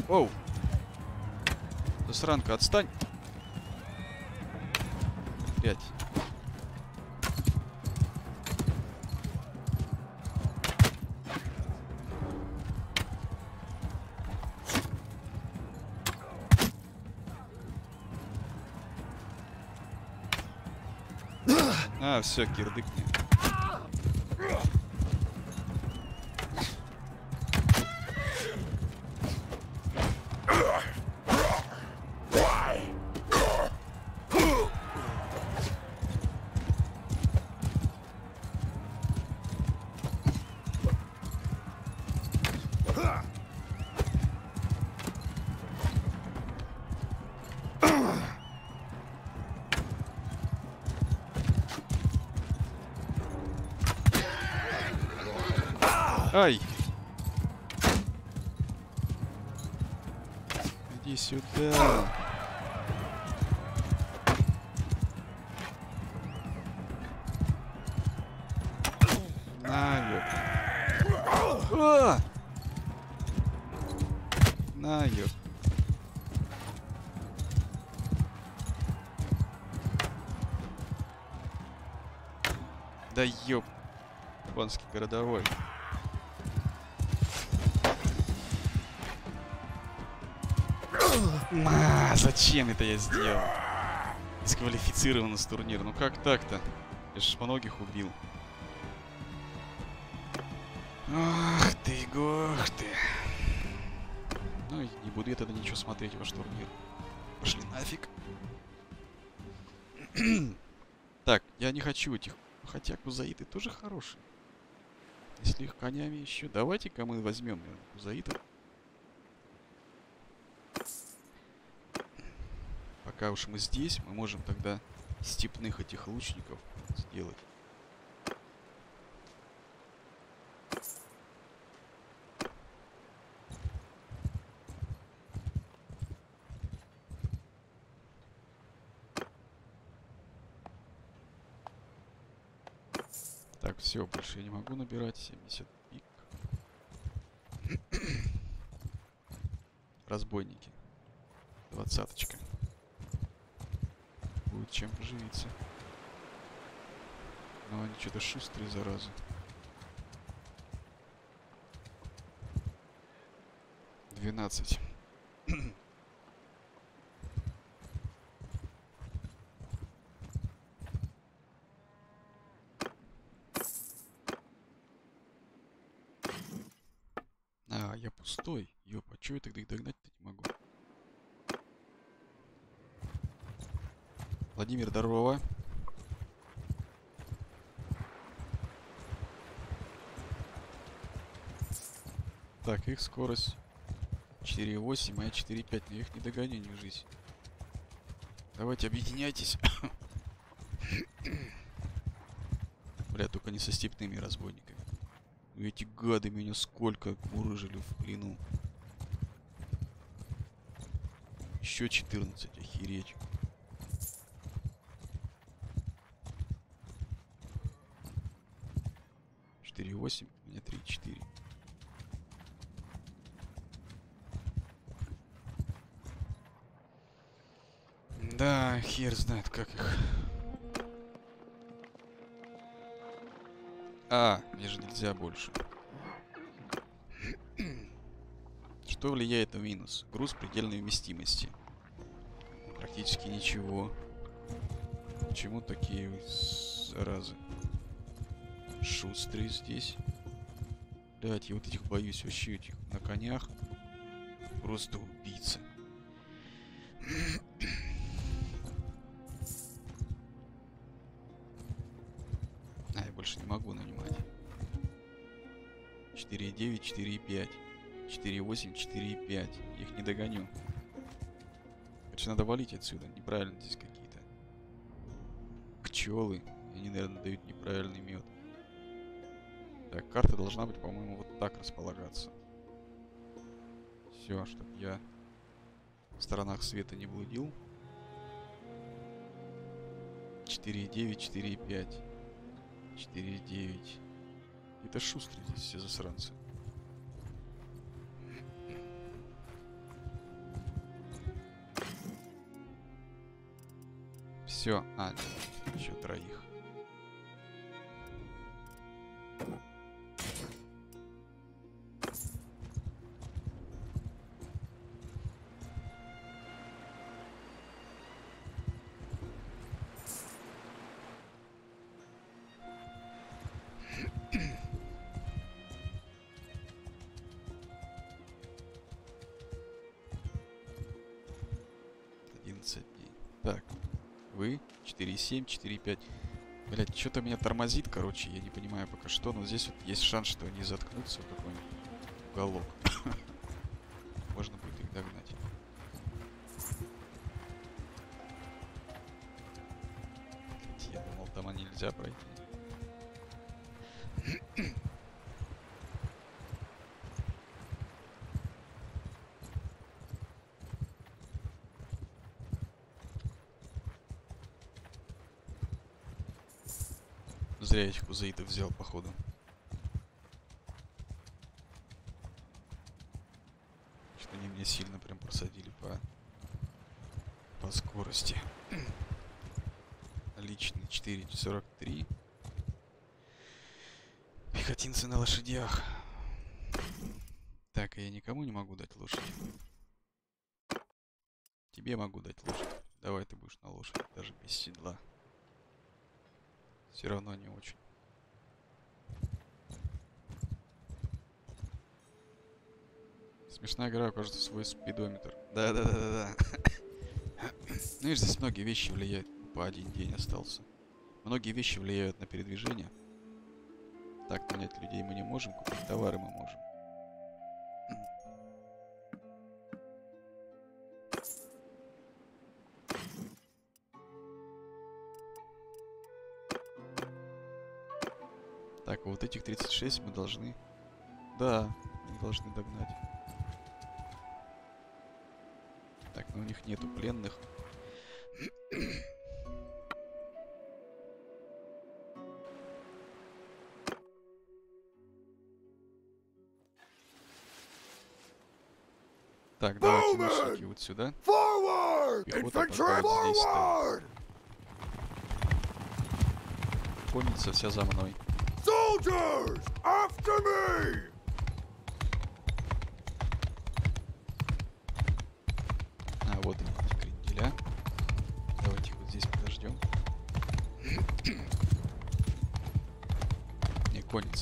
Оу! Засранка, отстань! Пять. Все, кирдык Японский городовой. А, зачем это я сделал? Дисквалифицирован с турнира. Ну как так-то? Я ж многих убил. Ах ты, гох ты. Ну, не буду я тогда ничего смотреть ваш турнир. Пошли нафиг. так, я не хочу этих... Хотя кузаиты тоже хорошие. Если их конями еще... Давайте-ка мы возьмем наверное, кузаитов. Пока уж мы здесь, мы можем тогда степных этих лучников сделать. Так, все, больше я не могу набирать 70 пик. Разбойники. Двадцаточка. Будет чем поживиться. Но они что-то шустрые, заразы. Двенадцать. А, я пустой. Чё я тогда их догнать-то не могу? Владимир, здорово. Так, их скорость 4.8, моя 4.5, но я их не догоню в жизнь. Давайте объединяйтесь. Бля, только не со степными разбойниками. Ну Эти гады меня сколько мурыжили в плену. Еще 14, охереть. Четыре восемь, у меня три четыре. Да, хер знает, как их. А, мне же нельзя больше. Что влияет на минус? Груз предельной вместимости. Практически ничего. Почему такие заразы? Шустрые здесь. Блять, я вот этих боюсь вообще, этих на конях. Просто убийцы. А, я больше не могу нанимать. 4,9, 4,5. 4,8, 4,5. Их не догоню. Короче, надо валить отсюда. Неправильно здесь какие-то. Пчелы. Они, наверное, дают неправильный мед. Так, карта должна быть, по-моему, вот так располагаться. Все, чтобы я в сторонах света не блудил. 4,9, 4,5. 4,9. Это шустрые здесь все засранцы. Все, а, еще троих. 4,7, 4,5. Блять, что-то меня тормозит, короче, я не понимаю пока что, но здесь вот есть шанс, что они заткнутся в какой-нибудь уголок. Кузаидов взял, походу. Что они меня сильно прям просадили по, по скорости. Личный 4.43. Пехотинцы на лошадях. Так, а я никому не могу дать лошадь. Тебе могу дать лошадь. Давай ты будешь на лошади, даже без седла. Все равно не очень. Смешная игра, кажется, свой спидометр. Да-да-да-да-да. Ну и здесь многие вещи влияют. По один день остался. Многие вещи влияют на передвижение. Так нанять людей мы не можем, купить товары мы можем. Так, вот этих 36 мы должны... Да, мы должны догнать. У них нету пленных. Так, давайте лучники вот сюда. Пехота здесь! Конница вся за мной. Soldiers, after me!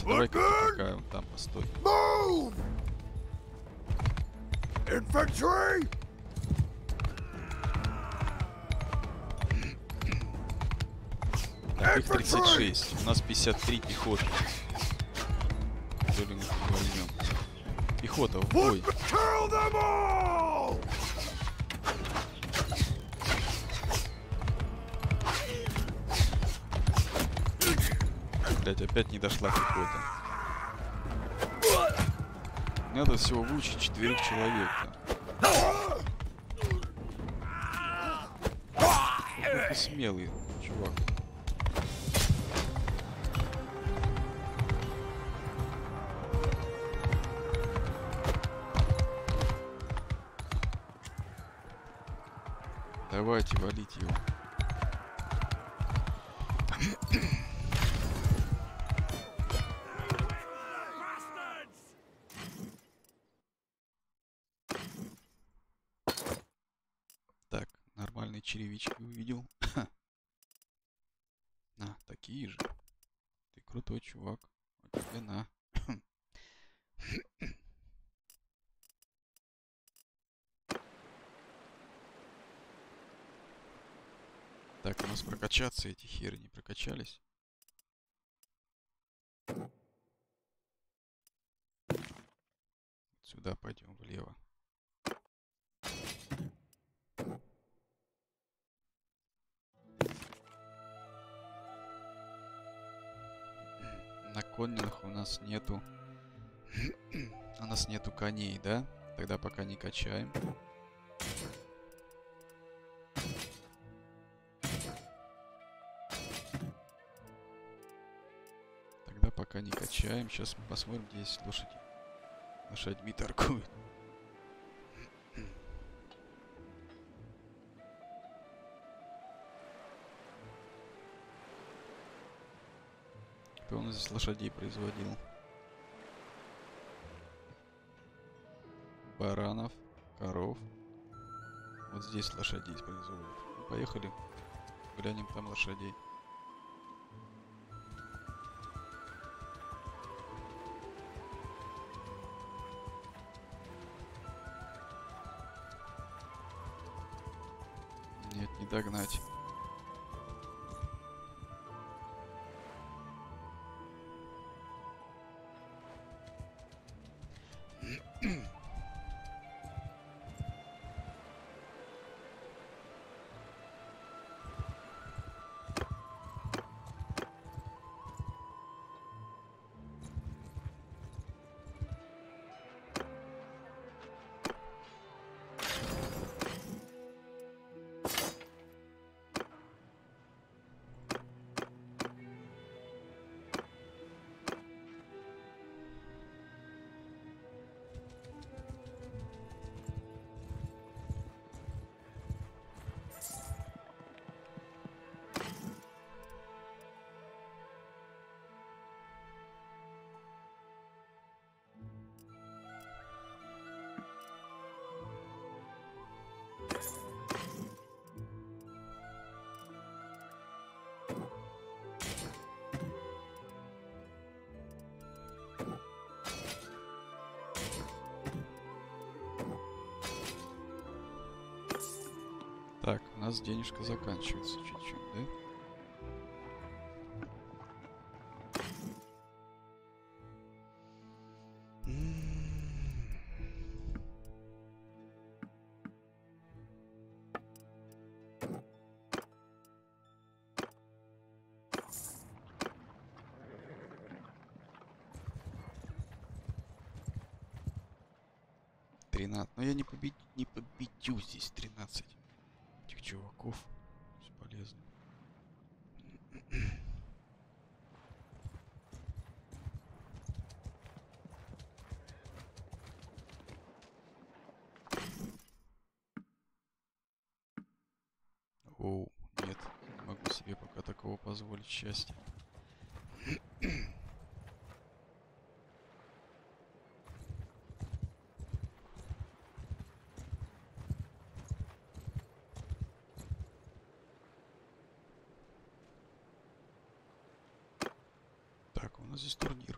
Давай-ка ты пока вон там постой. Move! Infantry! Так, их 36, у нас 53 пехоты. Долю мы их возьмем. Пехота, в бой. Блять, опять не дошла пехота. Надо всего выучить четверых человек. Какой ты смелый, чувак. Прокачаться эти херни прокачались. Сюда пойдем влево. На конных у нас нету... у нас нету коней, да? Тогда пока не качаем. Не качаем. Сейчас мы посмотрим, где есть лошади. Лошадьми торгуют. Кто у здесь лошадей производил? Баранов, коров. Вот здесь лошадей производят. Ну, поехали. Глянем там лошадей. Не догнать. У нас денежка заканчивается чуть-чуть, да? Тринадцать. Но я не побед... не победю здесь 13 чуваков. Бесполезно. Оу, нет, не могу себе пока такого позволить счастья. Так, у нас здесь турнир.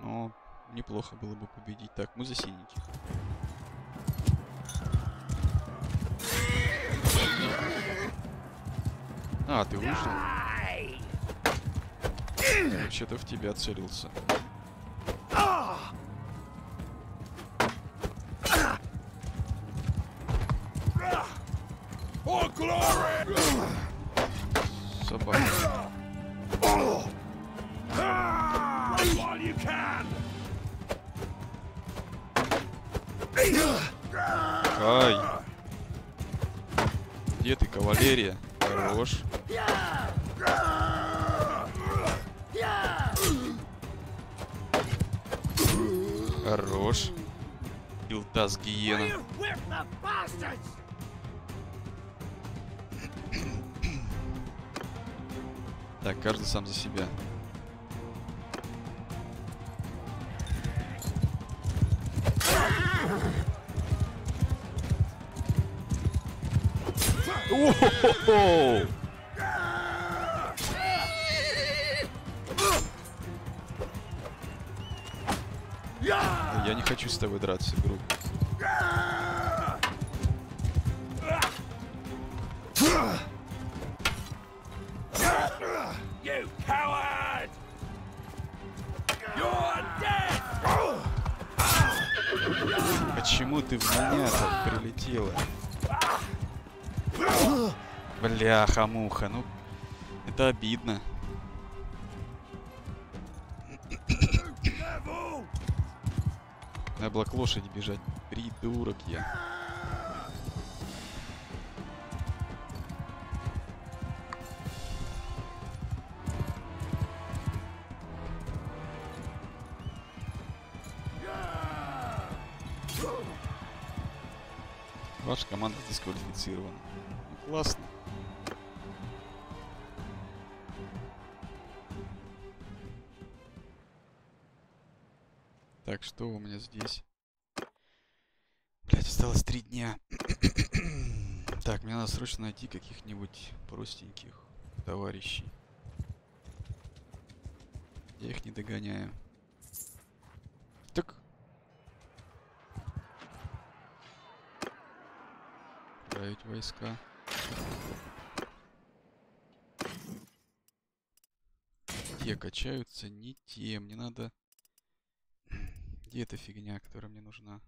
Но неплохо было бы победить. Так, мы за синеньких. А, ты вышел? Вообще-то в тебя целился. Илдас гиена. Так, каждый сам за себя. Бляха-муха, ну... Это обидно. Devil! Надо было к лошади бежать. Придурок я. Ваша команда дисквалифицирована. Ну, классно. Что у меня здесь? Блять, осталось три дня. так, мне надо срочно найти каких-нибудь простеньких товарищей. Я их не догоняю. Так. Отправить войска. Те качаются, не те. Мне надо... Где эта фигня, которая мне нужна?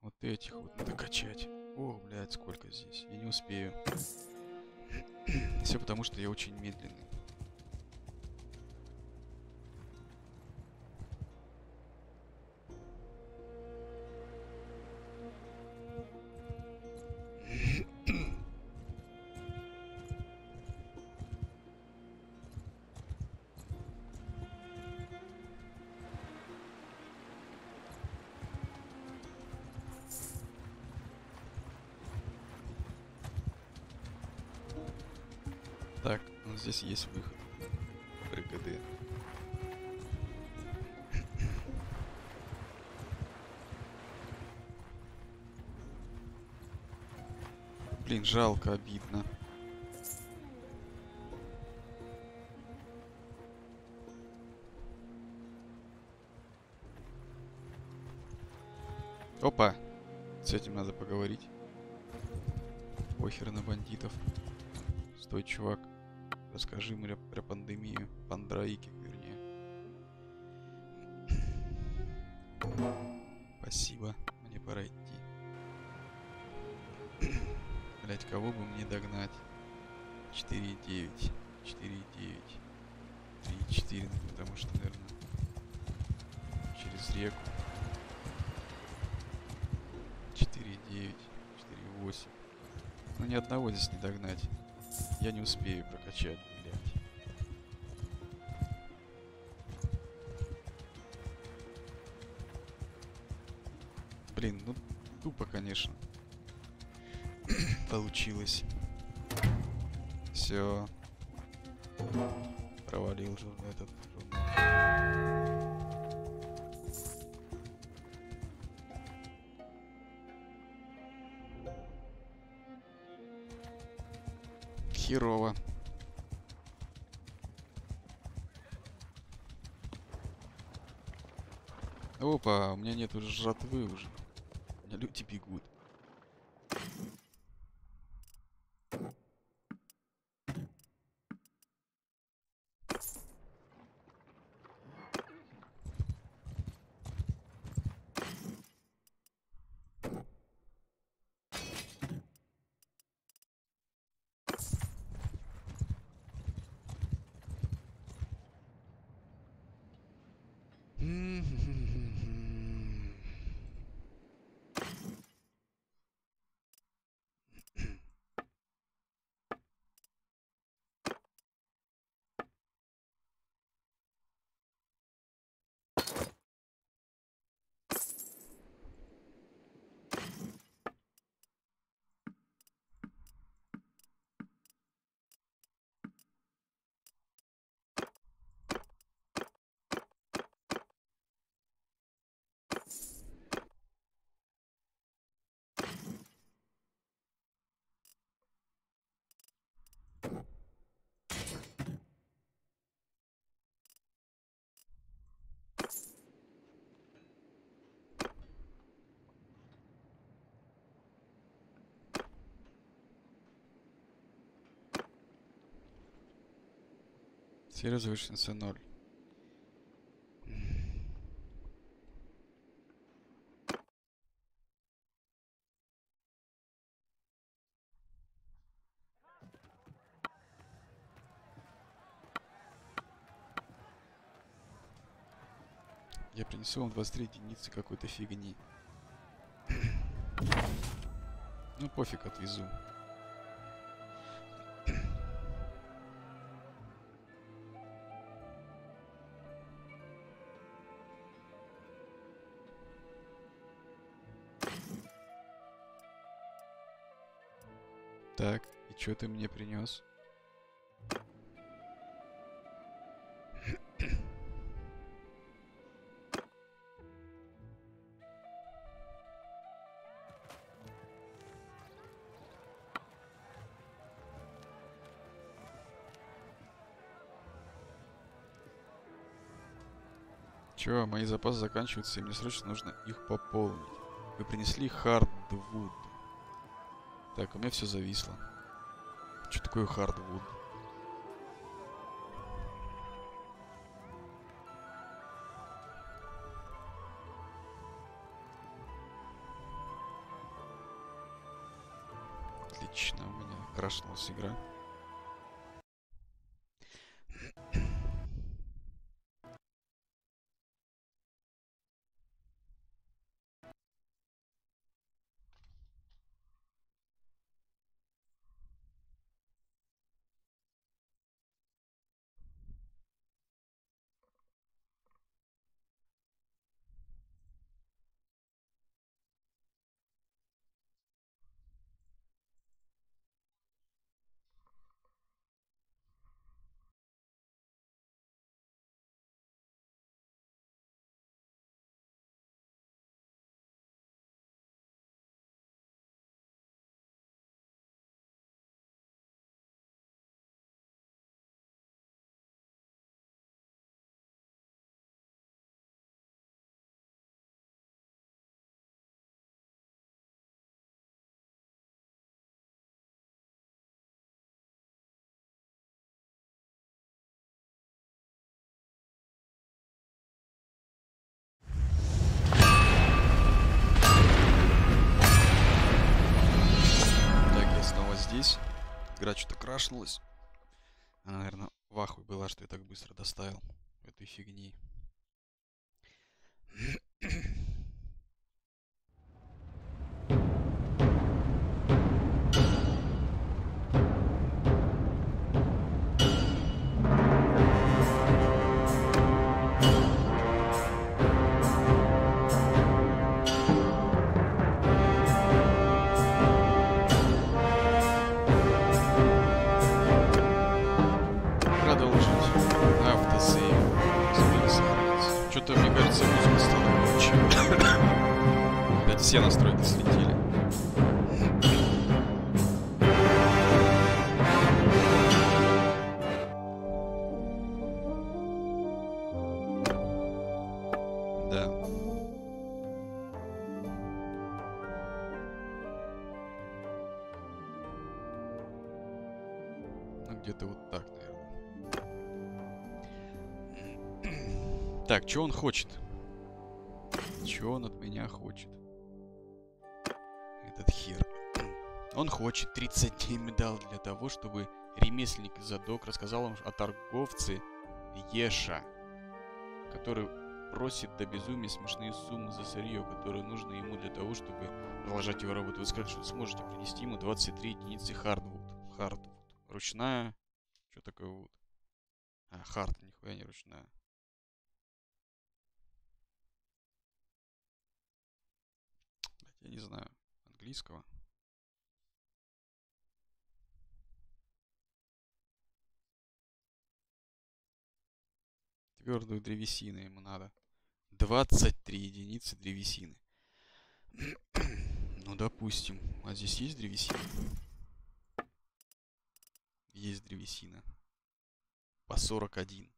Вот этих вот надо качать. О, блядь, сколько здесь. Я не успею. Все потому, что я очень медленный. Здесь есть выход. РГД. Блин, жалко, обидно. Опа! С этим надо поговорить. Похер на бандитов. Стой, чувак. Расскажи мне про пандемию. Пандраики, вернее. Спасибо. Мне пора идти. Блять, кого бы мне догнать? 4,9. 4,9. 3,4, ну, потому что, наверное, через реку. 4,9. 4,8. Ну, ни одного здесь не догнать. Я не успею прокачать, блядь. Блин, ну тупо, конечно. Получилось. Все. Провалил же этот нет уже жатвы уже. Люди бегут. Серия завершена C0. Я принесу вам 23 единицы какой-то фигни. ну пофиг, отвезу. Что ты мне принес? Чё, мои запасы заканчиваются, и мне срочно нужно их пополнить. Вы принесли hardwood. Так, у меня все зависло. Что такое hardwood? Отлично, у меня крашнулась игра. Игра что-то крашнулась. Она, наверное, в ахуе была, что я так быстро доставил этой фигни. Музыка стала громче. Опять все настройки слетели. Да. Ну, где-то вот так. Так, что он хочет? Чего он от меня хочет? Этот хер. Он хочет 30 дней медал для того, чтобы ремесленник Задок рассказал вам о торговце Еша, который просит до безумия смешные суммы за сырье, которое нужно ему для того, чтобы продолжать его работу. Вы скажете, что сможете принести ему 23 единицы хардвуд. Хардвуд. Ручная. Что такое вуд? А, хард, нихуя не ручная. Я не знаю английского. Твердую древесину ему надо. 23 единицы древесины. ну, допустим. А здесь есть древесина? Есть древесина. По 41.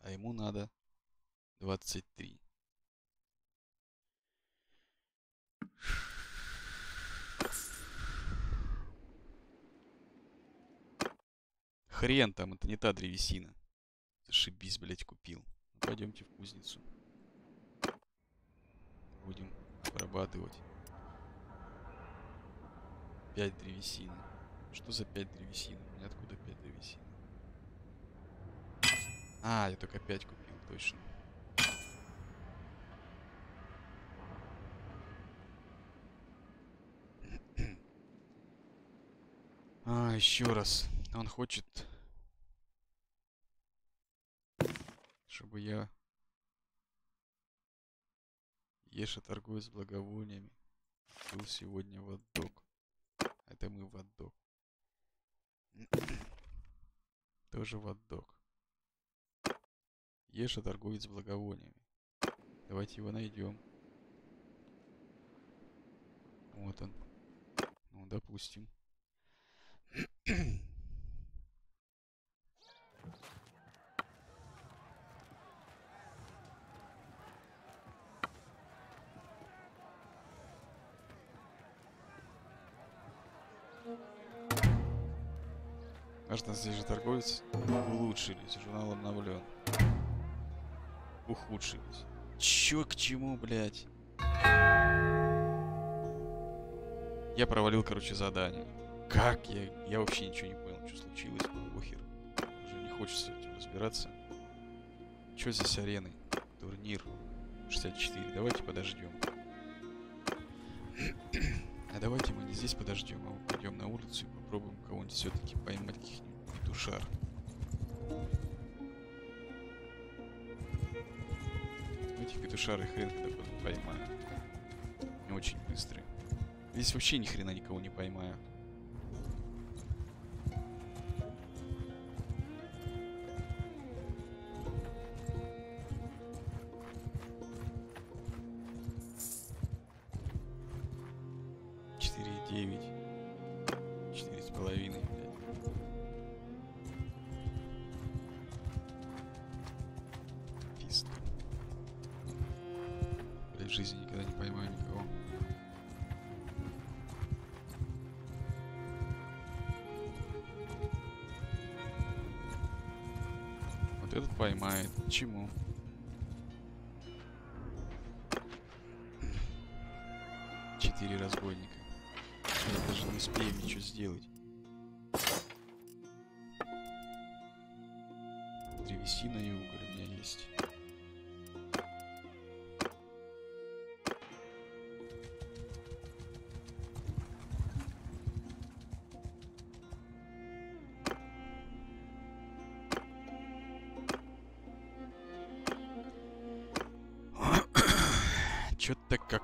А ему надо 23. Хрен там, это не та древесина. Шибись, блядь, купил. Ну, Пойдемте в кузницу. Будем обрабатывать. Пять древесины. Что за пять древесины? У меня откуда пять древесины? А, я только пять купил, точно. А, еще раз. Он хочет, чтобы я Еша торгует с благовониями. Был сегодня в дог. Это мы в дог. Тоже в дог. Еша торгует с благовониями. Давайте его найдем. Вот он. Ну, допустим. Можно здесь же торговец. Улучшились. Журнал обновлен. Ухудшились. Чё к чему, блядь? Я провалил, короче, задание. Как я? Я вообще ничего не понял, что случилось. Ну, похер. Уже не хочется этим разбираться. Чё здесь арены? Турнир 64. Давайте подождем. А давайте мы не здесь подождем, а вот пойдем на улицу и попробуем кого-нибудь все-таки поймать каких-нибудь петушар. Этих петушар и хрен когда поймаю. Не очень быстрые. Здесь вообще ни хрена никого не поймаю.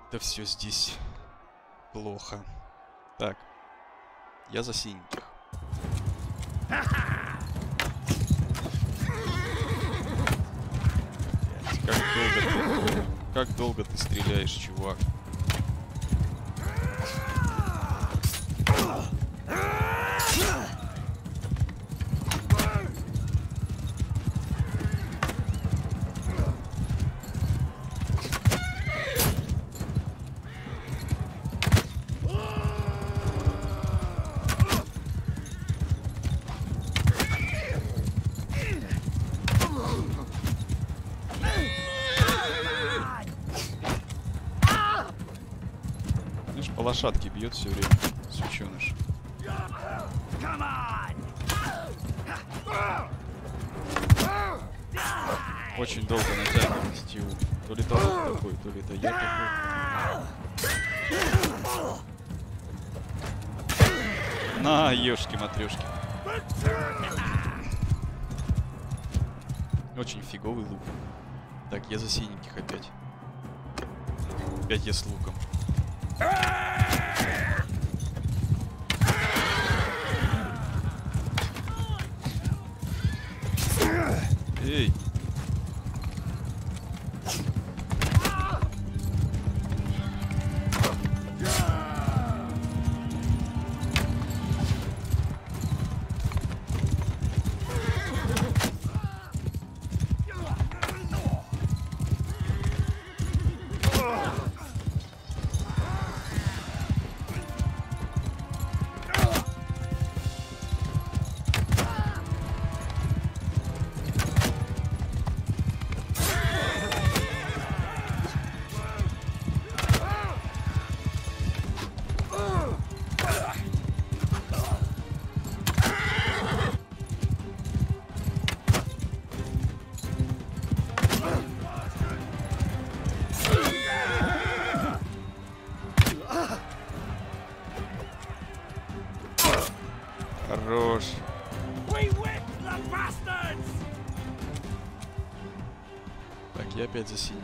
Как-то все здесь плохо. Так. Я за синеньких. Блядь, Как долго ты... Как долго ты стреляешь, чувак? Бьет все время. Сученыш. Очень долго натягивает Стиву. То ли то такой, то ли это я такой. На, ешки матрешки. Очень фиговый лук. Так, я за синеньких опять. Опять я с луком. И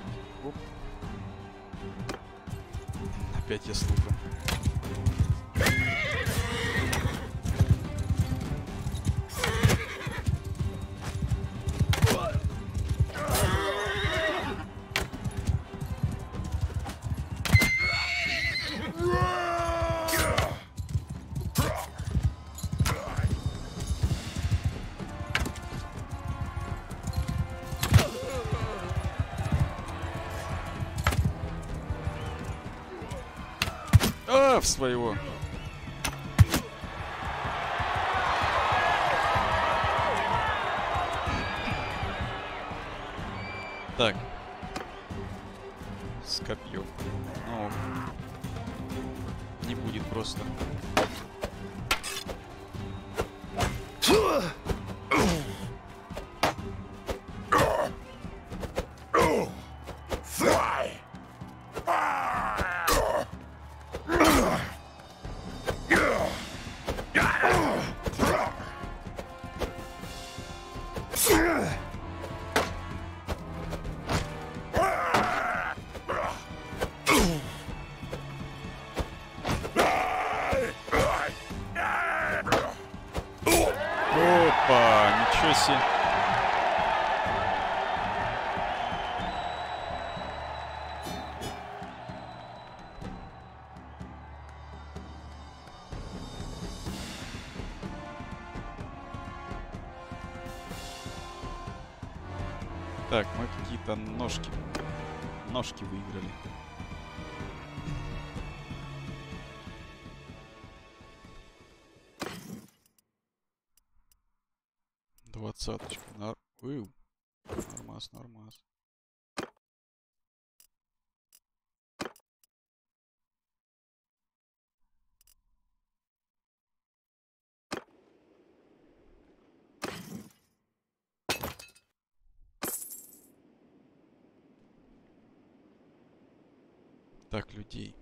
своего. Ножки. Ножки выиграли. Двадцаточка. Уй. Нормас, нормас. Так, людей.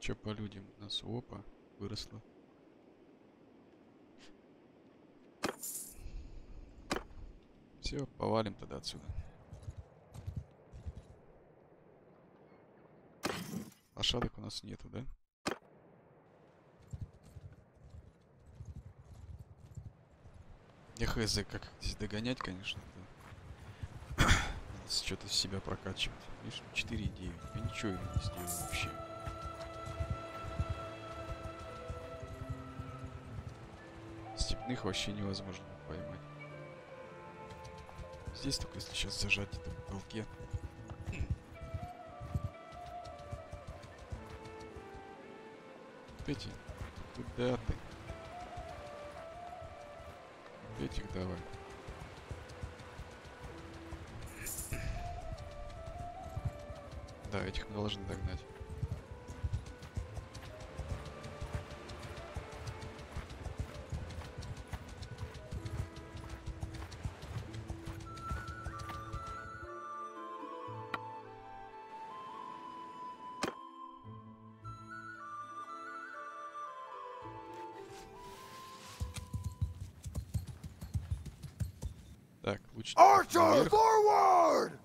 Чё по людям? У нас опа выросла. Все, повалим тогда отсюда. Лошадок у нас нету, да? Я хз, как здесь догонять, конечно. да. Что-то себя прокачивать. Видишь, 4,9. Я ничего его не сделал вообще. Степных вообще невозможно поймать. Здесь только если сейчас зажать это в потолке. Петя, Так, лучше Archers, наверх. forward!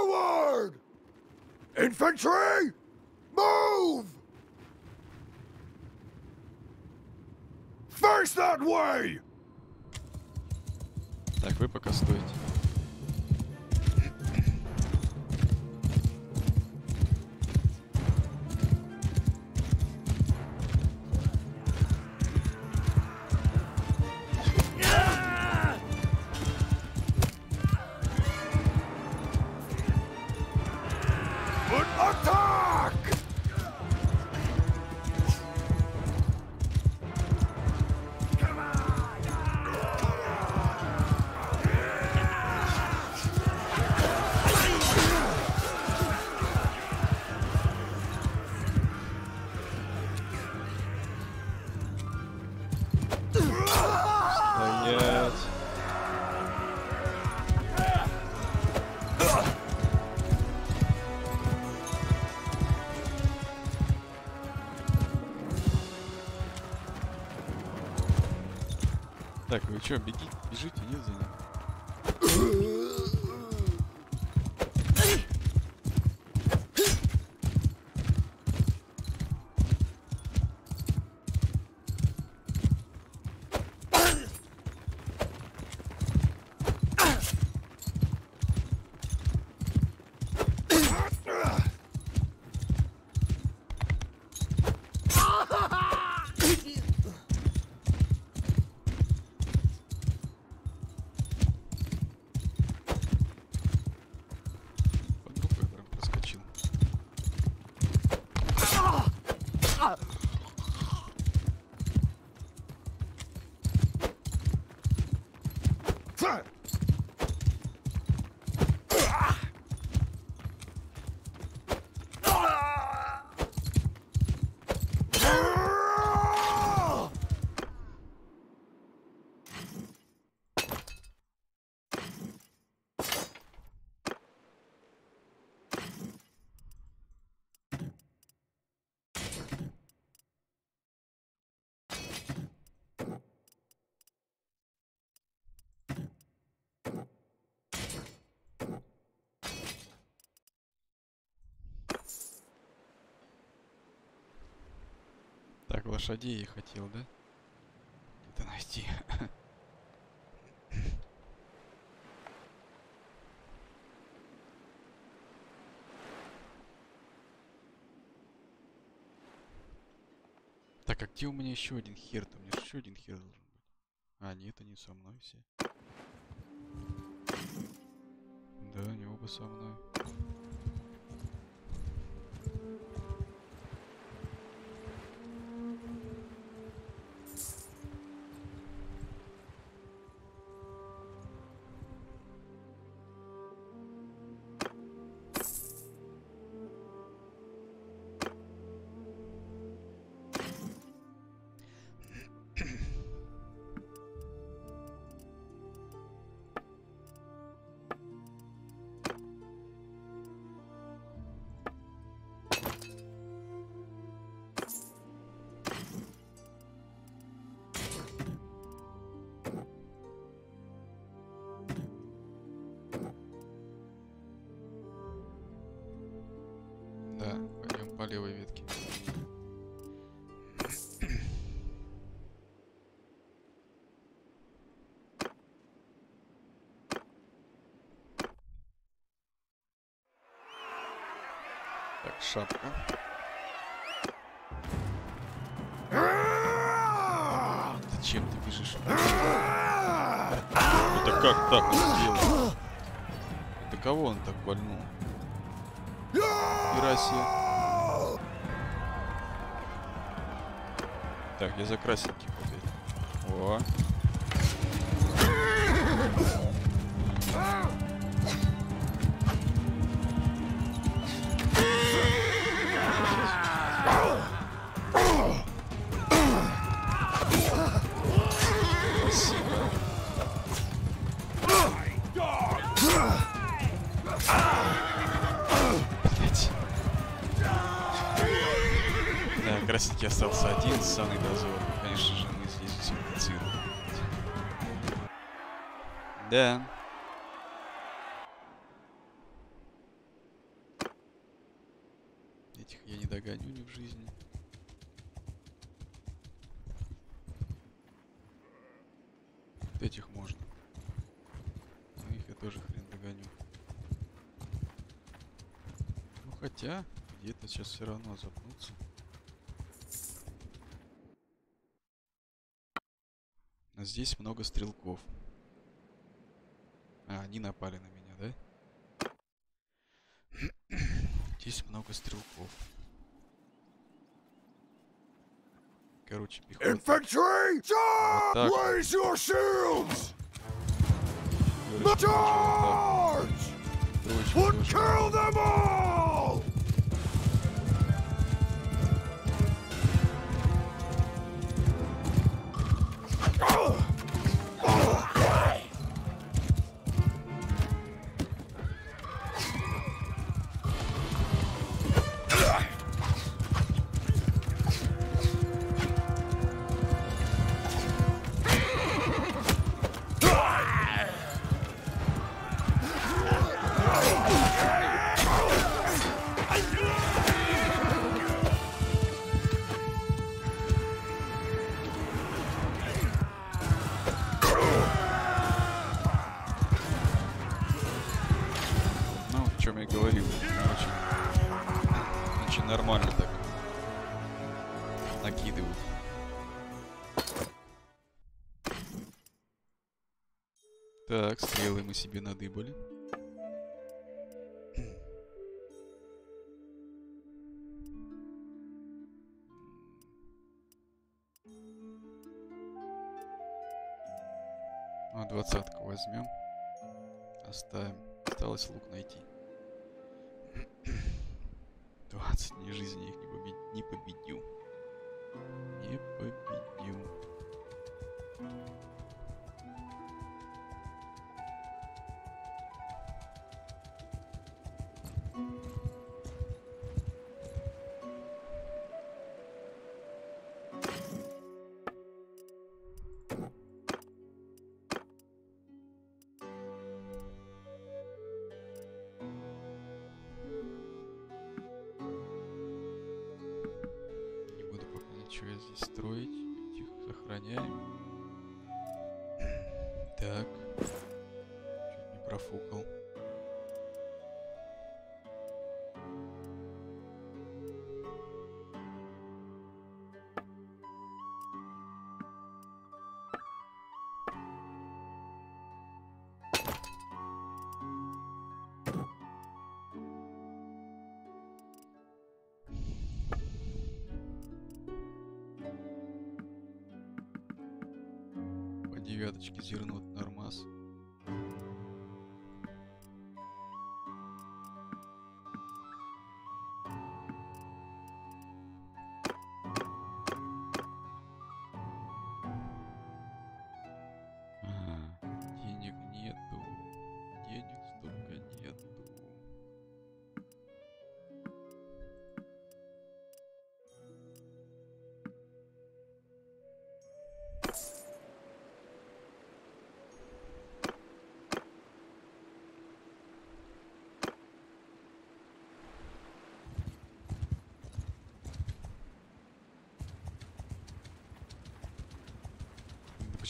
forward! Infantry, move! Face that way! Так, вы пока стойте. Так, вы что, беги, бежите, нет за ним? Под рукой прям проскочил. Так, лошадей я хотел, да? Это найти. Так, а где у меня еще один хер? Там у меня еще один хер должен быть. А, нет, они со мной все. Да, они оба со мной. Так, шапка. Зачем ты бежишь? Это как так он сделал? Это кого он так больнул? Нихера себе. Так, я за красненьких опять. О. Да. Этих я не догоню ни в жизни. Вот этих можно. Но их я тоже хрен догоню. Ну хотя, где-то сейчас все равно запнутся. А здесь много стрелков. А, они напали на меня, да? Здесь много стрелков. Короче, пехота. Infantry! Raise your shields! Charge! Would kill them all! Мы себе надыбали. Ну, двадцатку возьмем. Оставим. Осталось лук найти. 20 дней жизни их не, побед- не победил. Не победил. Пока ничего здесь строить. Этих сохраняем. Так. По девяточке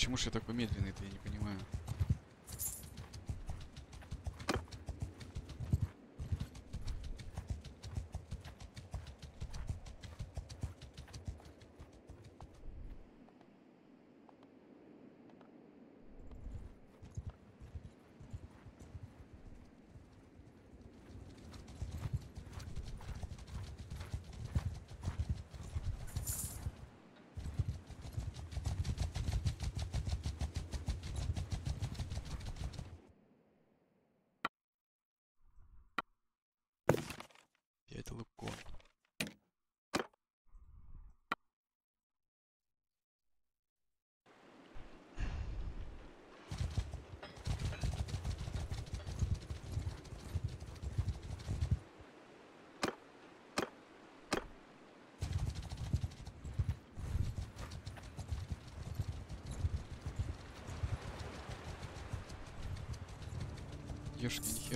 почему же я такой медленный-то, я не понимаю.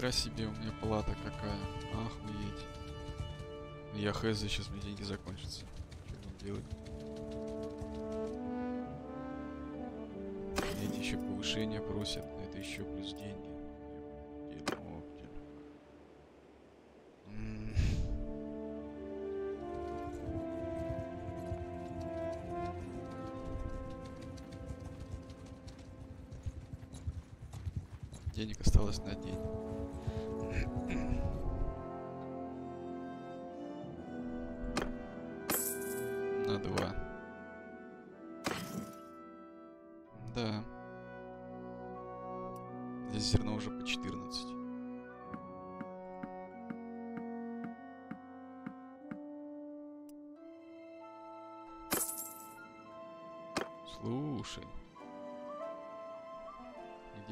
Нихера себе, у меня плата какая. Охуеть. Я хз, сейчас мне деньги закончатся. Что будем делать? Эти еще повышение просят, это еще плюс деньги.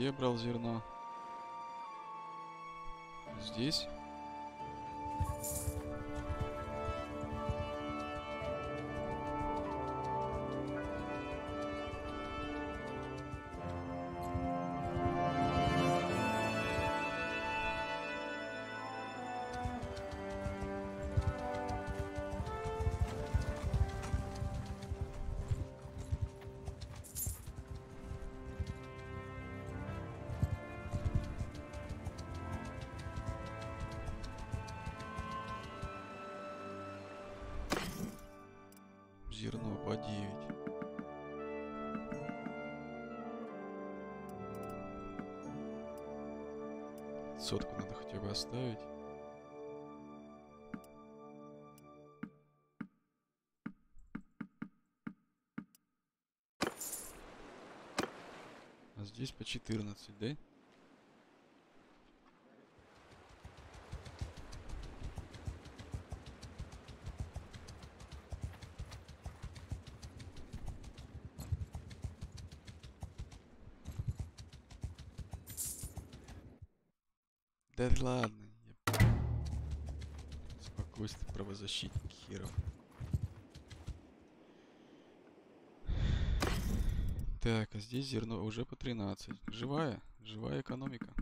Где брал зерно? Здесь? Здесь по 14, да? Да ладно. я- Спокойствие, правозащитник херов. Так, а здесь зерно уже по 13. Живая, живая экономика.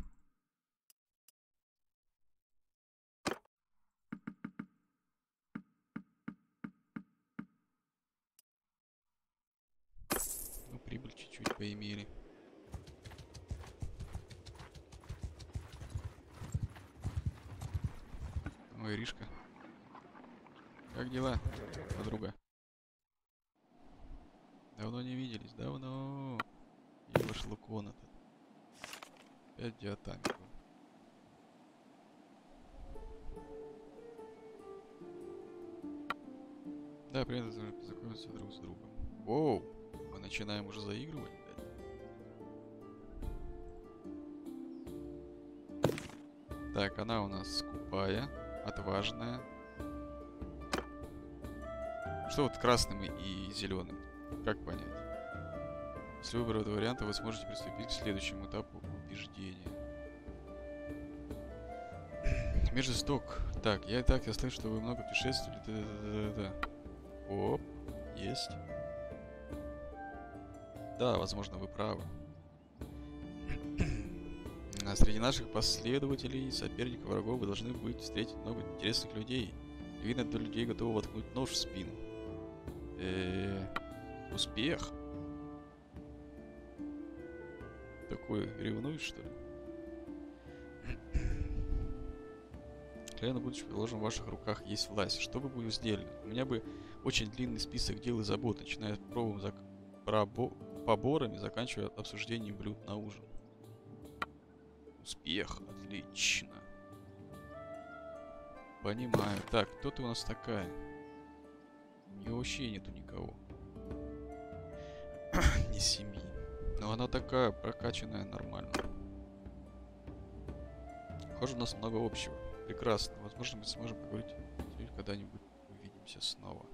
С другом. Воу, мы начинаем уже заигрывать. Так, она у нас скупая, отважная. Что вот красным и зеленым? Как понять? После выбора варианта вы сможете приступить к следующему этапу убеждения. Жесток. Так, я и так, я слышу, что вы много путешествовали. Да-да-да-да. Оп, есть. Да, возможно, вы правы. А среди наших последователей, соперников, врагов вы должны будете встретить много интересных людей. Видно, до людей готовы воткнуть нож в спину. Э, успех. Такой ревнуешь, что ли? Когда на будущее приложим в ваших руках есть власть. Что вы будете сделали? У меня бы очень длинный список дел и забот, начиная с пробом зак... пробо- поборами, заканчивая обсуждением блюд на ужин. Успех, отлично. Понимаю. Так, кто ты у нас такая? У нее вообще нету никого. Ни семьи. Но она такая прокачанная нормально. Похоже, у нас много общего. Прекрасно. Возможно, мы сможем поговорить когда-нибудь увидимся снова.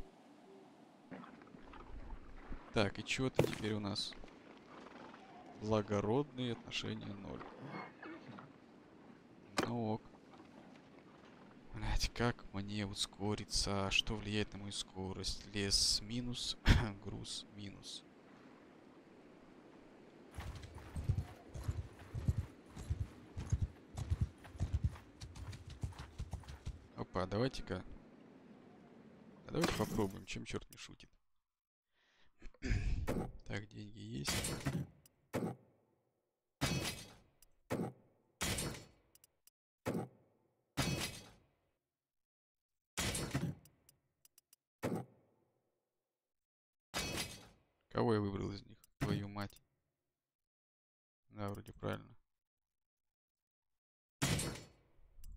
Так, и чего-то теперь у нас? Благородные отношения ноль. Ну ок. Блять, как мне ускориться? А что влияет на мою скорость? Лес минус, груз минус. Опа, давайте-ка. Давайте попробуем, чем черт есть. Кого я выбрал из них? Твою мать. Да, вроде правильно.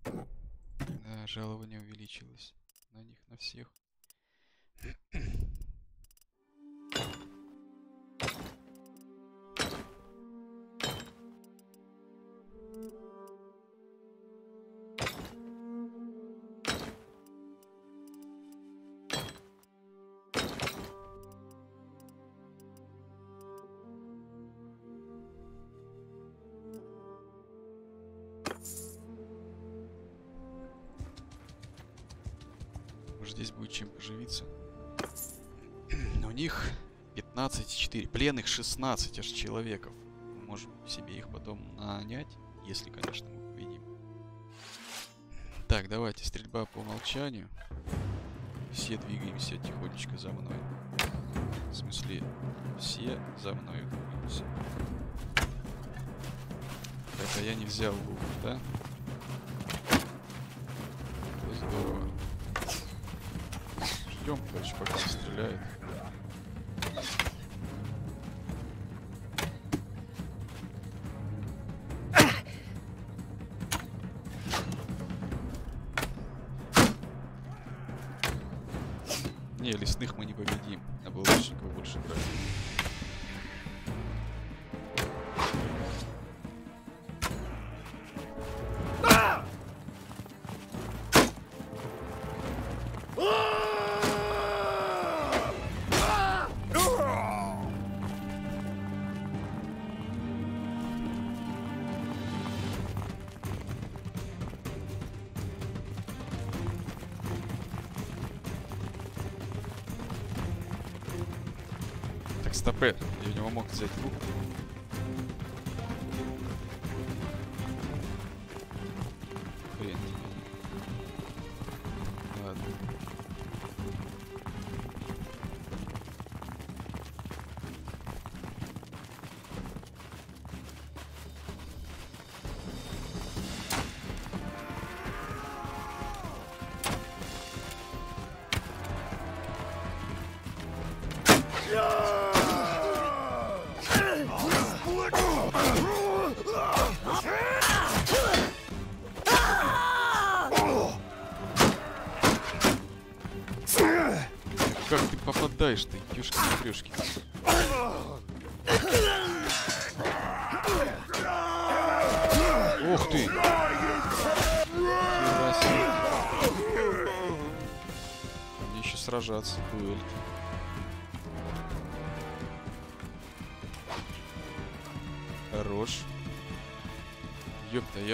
Да, жалование увеличилось. На них, на всех. Может здесь будет чем поживиться. У них 15,4. Пленных 16 аж человеков. Мы можем себе их потом нанять, если, конечно, мы победим. Так, давайте, стрельба по умолчанию. Все двигаемся тихонечко за мной. В смысле, все за мной двигаемся. Так, а я не взял лук, да? Это здорово. Ждем, короче, пока он стреляет. Стопе. Я у него мог взять лук.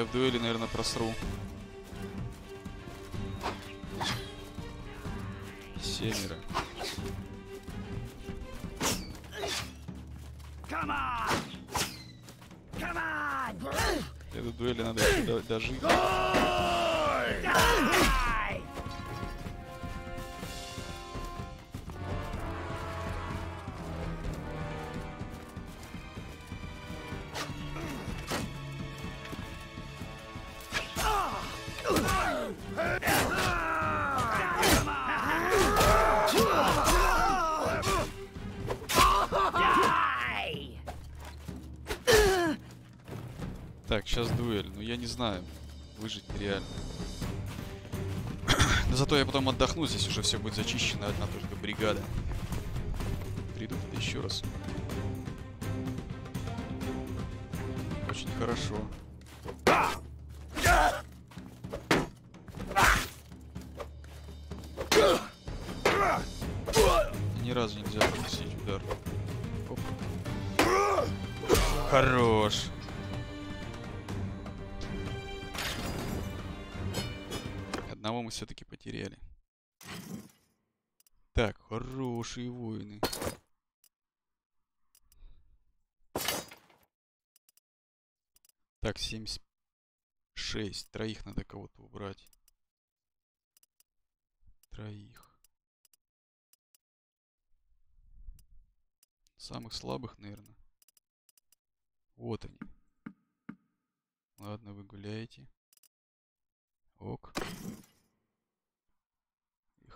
В дуэли, наверное, просру. Семеро. Эту дуэли надо дожить. Так, сейчас дуэль. Ну, я не знаю. Выжить нереально. Но зато я потом отдохну. Здесь уже все будет зачищено. Одна только бригада. Придут это еще раз. Очень хорошо. Ни разу нельзя пропустить удар. Оп. Хорош. Одного мы все-таки потеряли. Так, хорошие воины. Так, 76. Троих надо кого-то убрать. троих. Самых слабых, наверное. Вот они. Ладно, вы гуляете. Ок.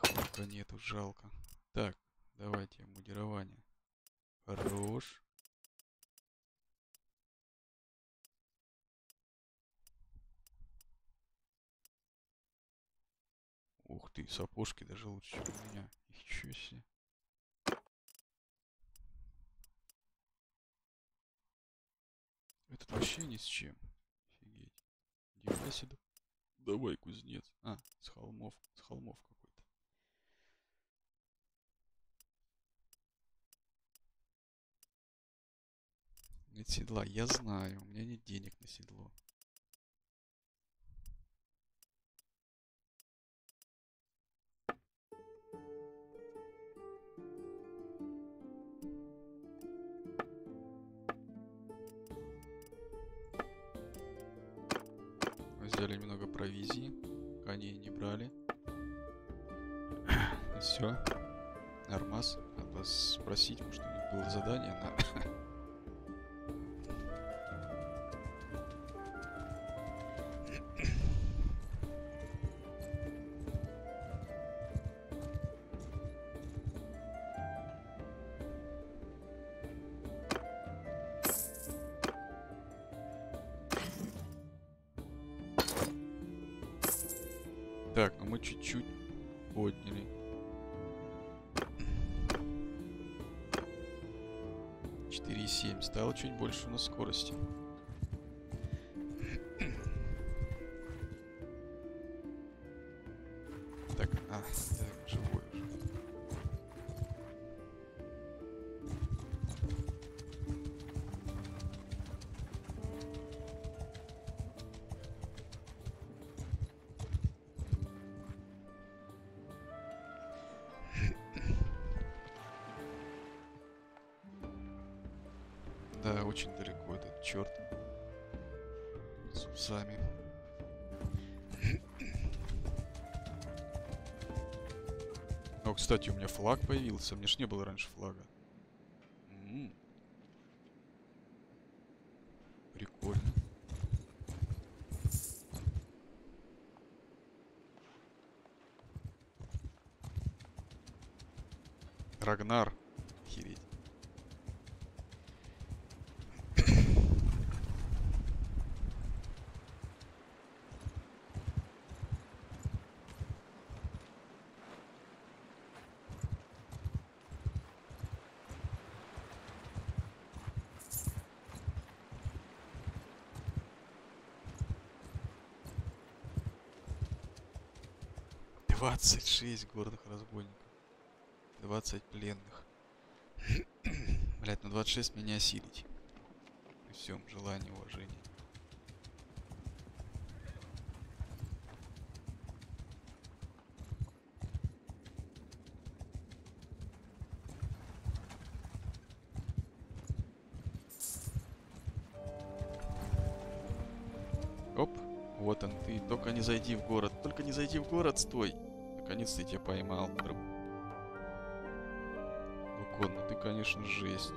Их пока нету, жалко. Так, давайте, мудирование. Хорош. Ух ты, сапожки даже лучше, чем у меня. Ничего себе. Этот вообще ни с чем. Офигеть. Себе. Давай, кузнец. А, с холмов. С холмов какой-то. Нет седла. Я знаю. У меня нет денег на седло. Взяли немного провизии. Коней не брали. Все. Нормас. Надо спросить, может у них было задание на... больше у нас скорости. Кстати, у меня флаг появился. Мне ж не было раньше флага. 26 гордых разбойников. 20 пленных. Блять, на 26 меня осилить. При всем желании, уважения. Оп, вот он ты. Только не зайди в город. Только не зайди в город, стой. Наконец-то я тебя поймал. Ну ты, конечно, жесть.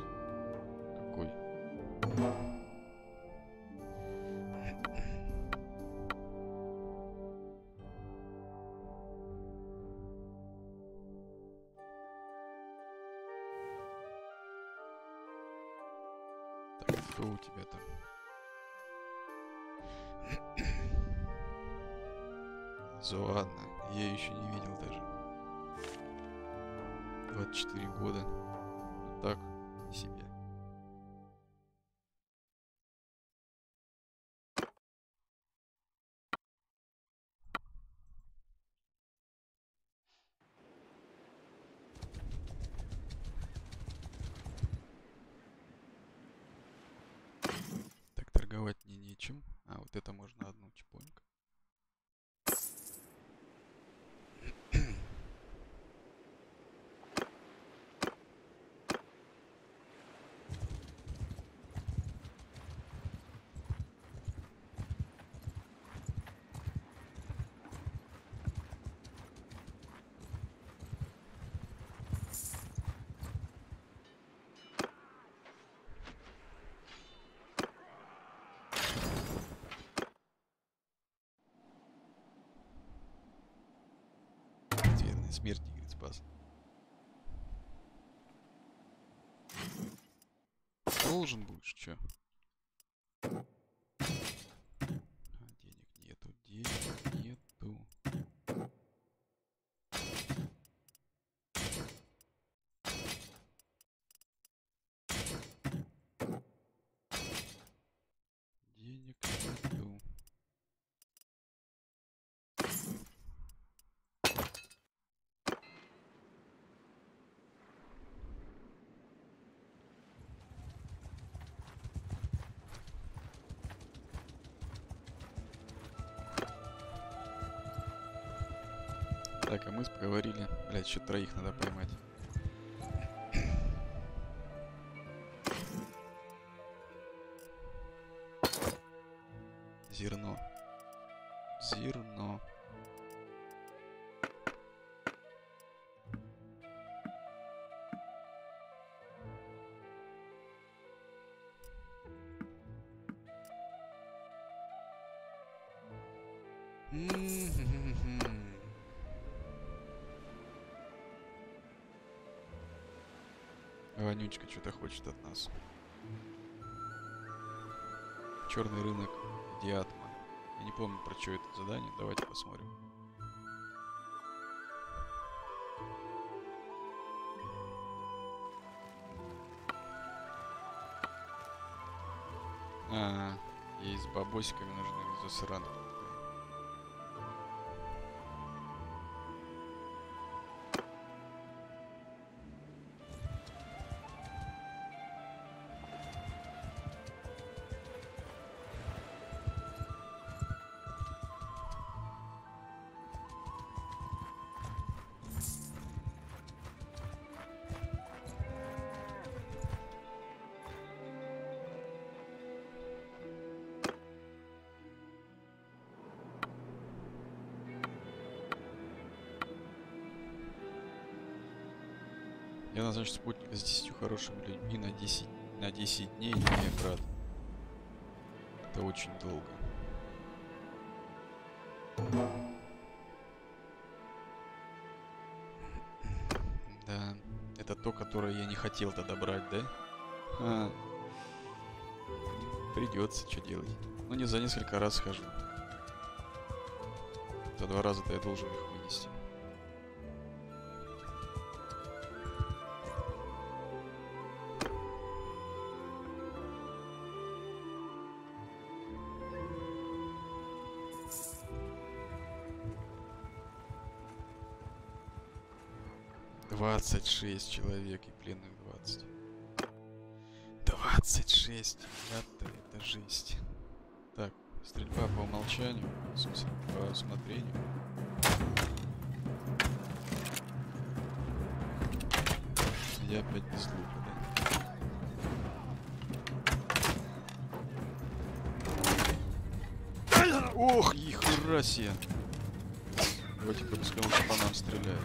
Должен будешь, Так, а мы поговорили. Блять, еще троих надо поймать. Зерно. Зерно. Что-то хочет от нас. Черный рынок Диатма. Я не помню, про что это задание. Давайте посмотрим. А, ей с бабосиками нужны засранки. Я назначу спутника с 10 хорошими людьми на 10, на 10 дней, не, брат. Это очень долго. Да, это то, которое я не хотел тогда брать, да? А. Придется, что делать. Ну не за несколько раз схожу. За два раза-то я должен их вынести. Двадцать шесть человек и пленных двадцать. Двадцать шесть, ребята, это жесть. Так, стрельба по умолчанию, в смысле, по усмотрению. Я опять без лука, да? Ох, ихура себе. Давайте-ка пускай лучше по нам стреляет.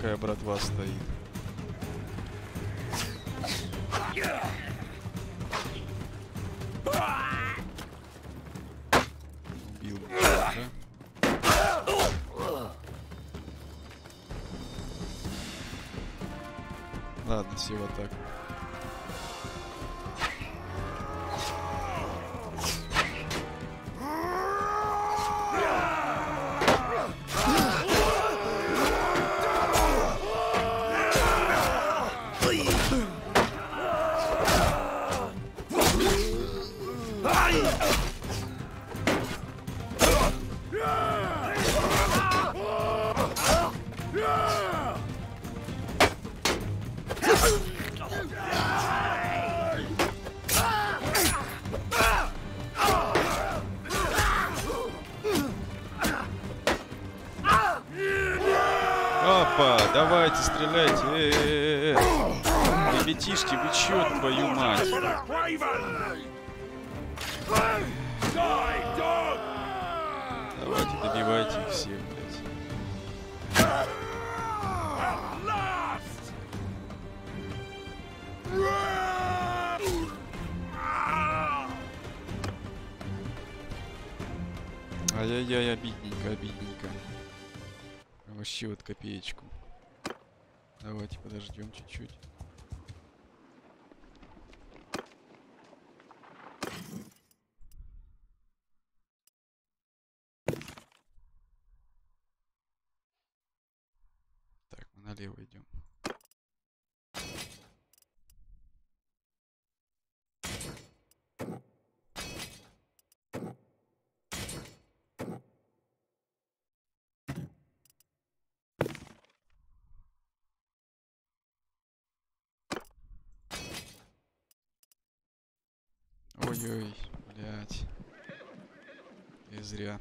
Какая братва стоит. Убил? Ладно, все вот так. Вот копеечку. Давайте подождем чуть-чуть. Так, мы налево идем. Ой-ой, блядь. И зря.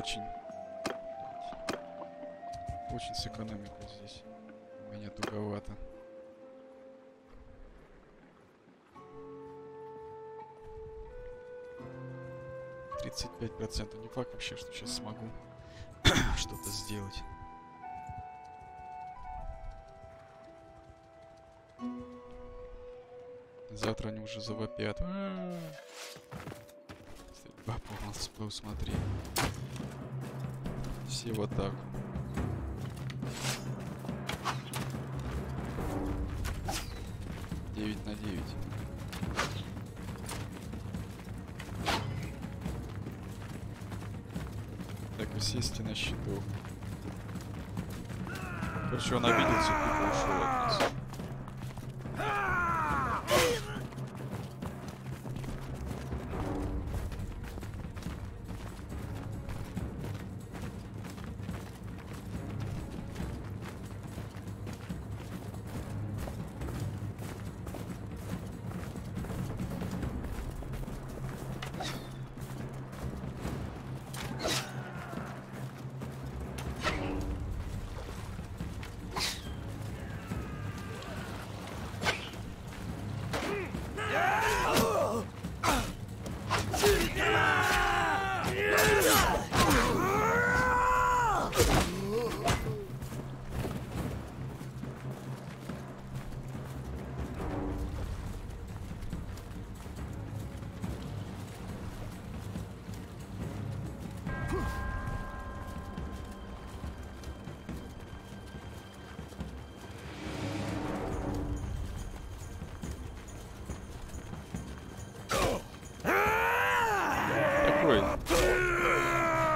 Очень. Очень с экономикой здесь. Меня туговато. Тридцать пять процентов. Не факт вообще, что сейчас смогу что-то сделать. Завтра они уже завопят. Всплыл, смотри. Все вот так. Девять на девять. Так, естественно, на счету. Короче, он обиделся, тупо ушел от нас.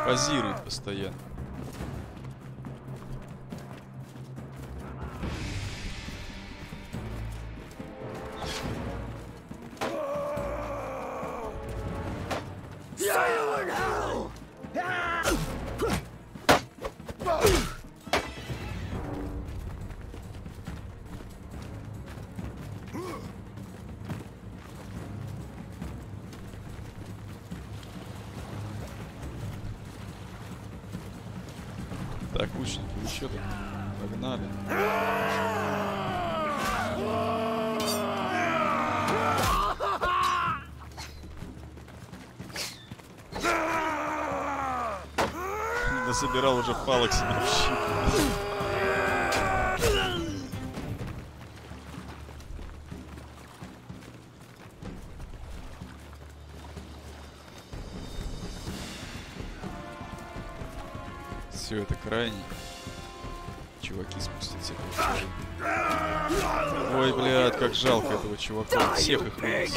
Позирует постоянно. Насобирал уже палок. Все, это крайний. Чуваки спустятся. Ой, блядь, как жалко этого чувака. Всех их вынес.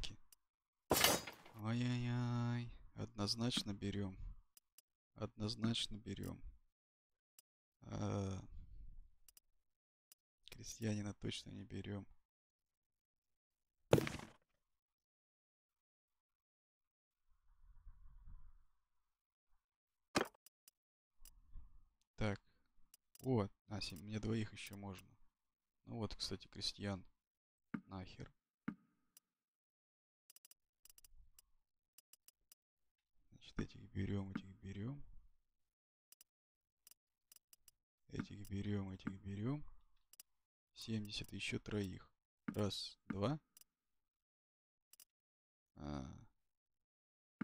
Ребятки. Ай-яй-яй. Однозначно берем. Однозначно берем. А, Крестьянина точно не берем. Так. Вот, Аси, мне двоих еще можно. Ну вот, кстати, крестьян. Нахер. Значит, этих берем, этих берем. Этих берем, этих берем. 70 еще троих. Раз, два. А,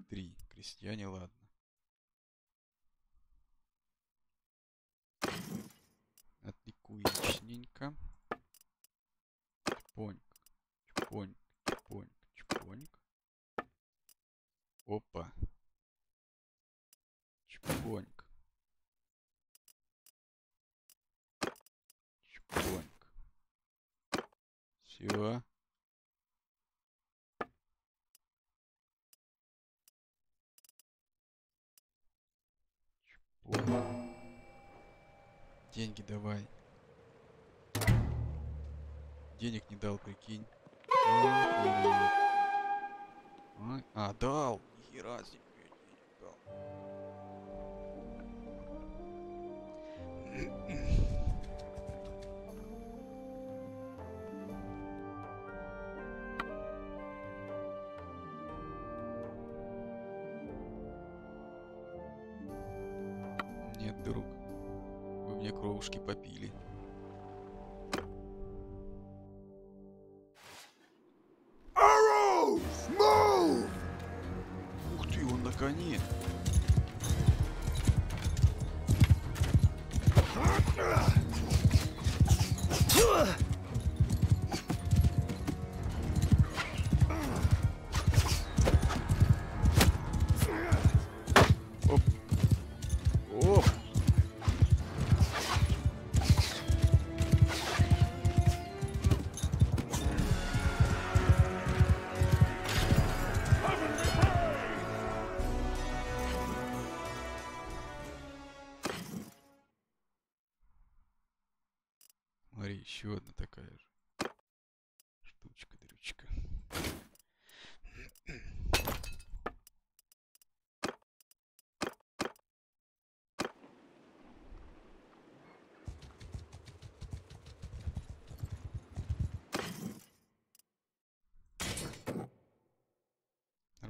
три. Крестьяне, ладно. Отликуечненько. Чпоньк, чпоньк, чпоньк, чпоньк. Опа. Чпоньк. Чпоньк. Все. Чпоньк. Деньги давай. Денег не дал, прикинь. Ай, А, дал. Нихера себе дал. Нет, друг. Вы мне кровушки попили. Arrows! Move! Ух ты, он на коне.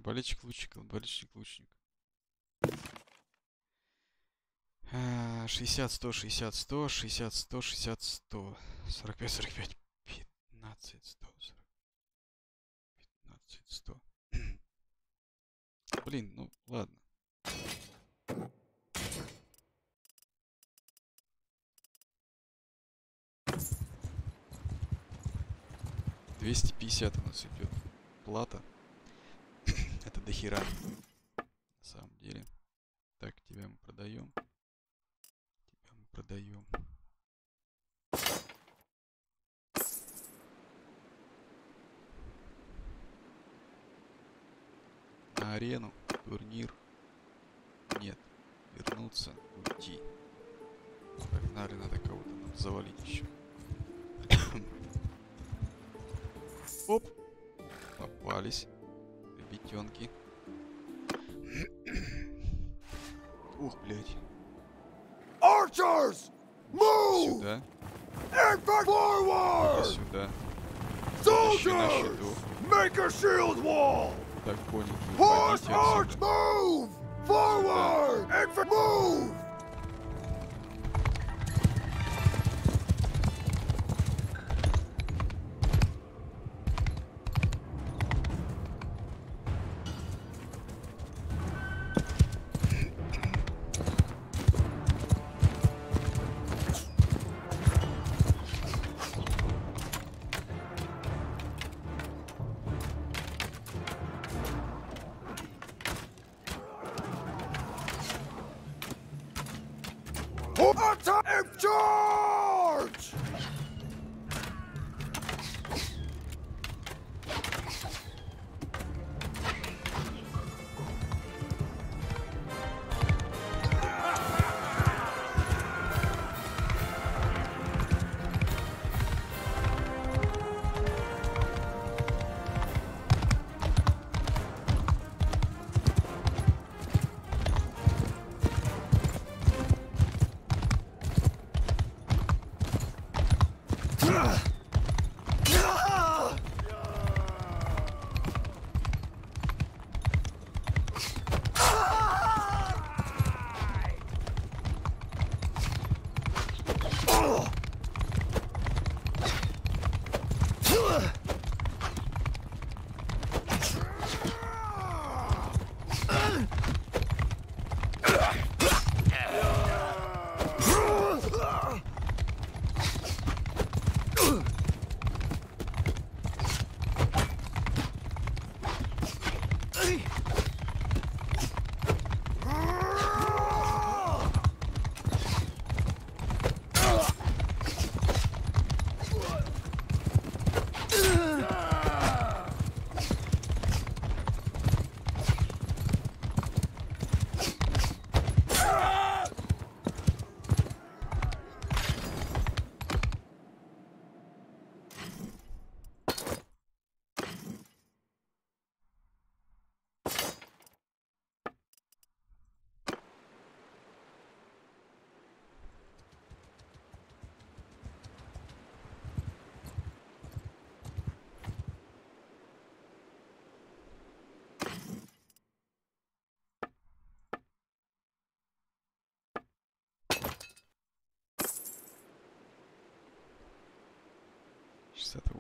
Арбалетчик лучник, арбалетчик лучник. А, 60, 100, 60, 100, 60, 100, 60, 100, 45, 45, 15, 100, 40, 15, 100. Блин, ну ладно. Двести пятьдесят у нас идет плата. Это дохера. На самом деле. Тебя мы продаем. Тебя мы продаем. На арену, турнир. Нет. Вернуться, уйти. Погнали, надо кого-то нам завалить еще. Оп! Попались. Ребятенки. Ух, блядь. Archers! Move! Сюда. И forward! Сюда. Soldiers! Make a shield wall! Так, коники, Horse arch! Move! Forward! Infantry move!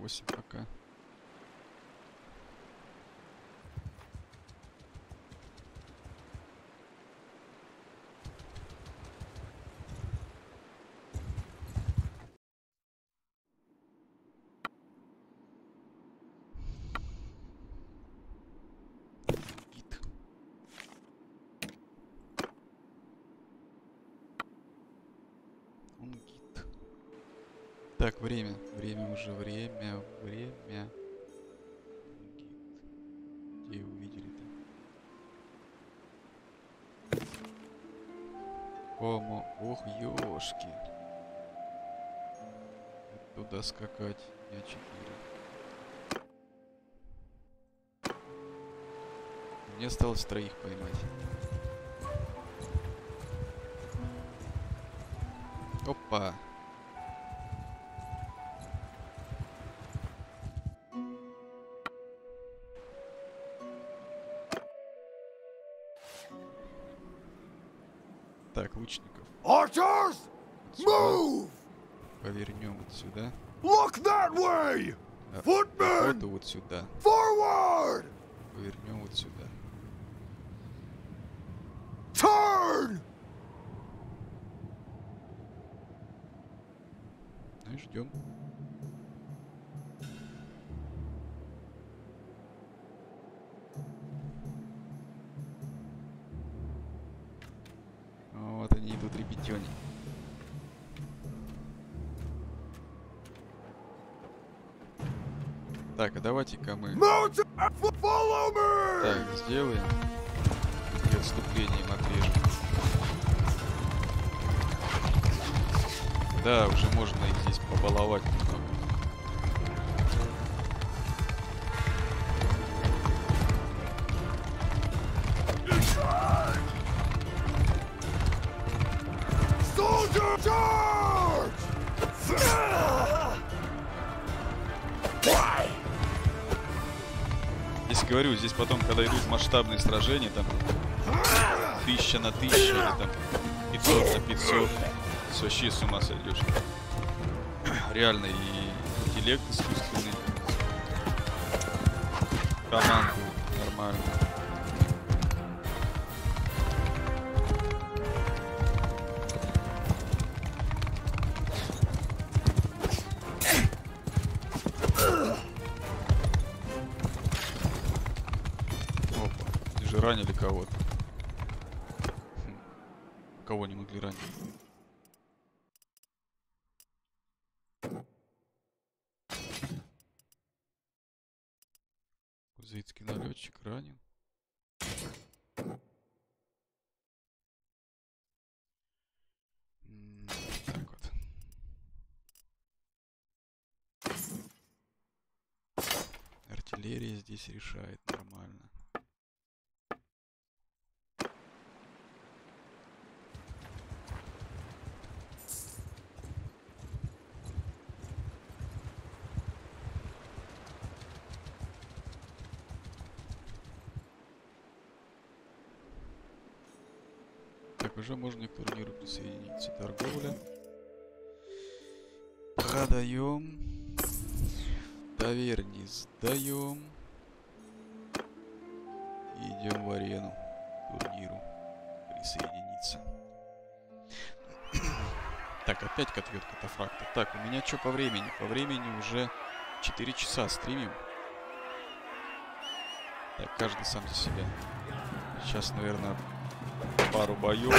8 пока. Так, время. Время уже, время, время. Где его видели-то? Омо, ох, ёшки. Туда скакать, я четыре. Мне осталось троих поймать. Опа. Давайте-ка мы me! так сделаем. И отступлением отрежем. Да, уже можно их здесь побаловать говорю, здесь потом, когда идут масштабные сражения, там тысяча на тысячу или там 500 на 500, с вообще с ума сойдешь. Реально и интеллект искусственный, команду нормально. Здесь решает нормально. Так, уже можно к турниру присоединиться. Торговля. Продаем. Таверни сдаем. Опять кответ катафракта. Так, у меня что по времени? По времени уже 4 часа стримим. Так, каждый сам за себя. Сейчас, наверное, пару боев.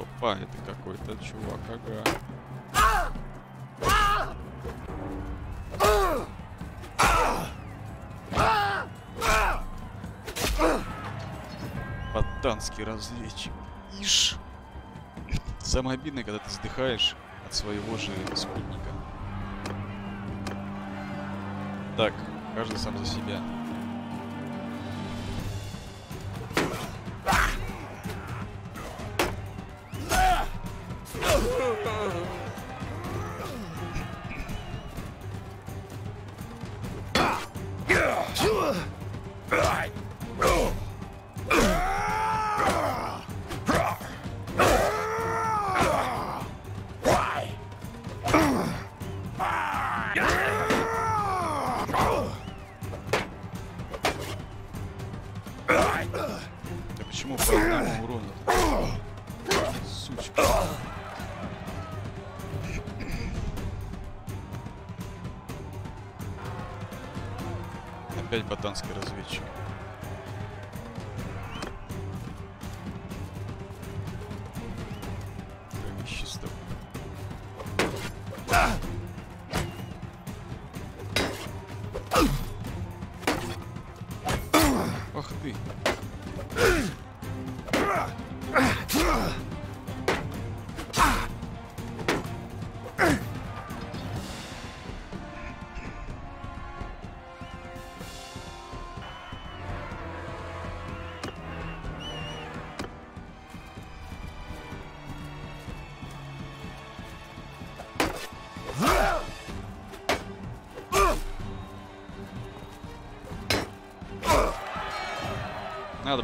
Опа, это какой-то чувак, ага. Ботанский разведчик. Ишь. Самое обидное, когда ты вздыхаешь от своего же спутника. Так, каждый сам за себя.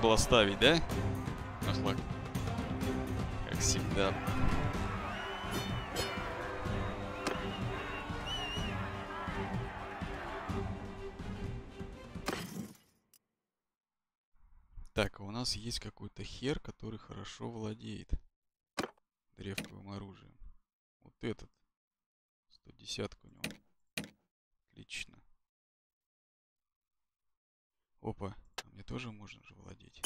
Было ставить, да? Ахлак. Как всегда. Так, а у нас есть какой-то хер, который хорошо владеет древковым оружием. Вот этот. 110 у него. Отлично. Опа. Мне тоже можно же владеть.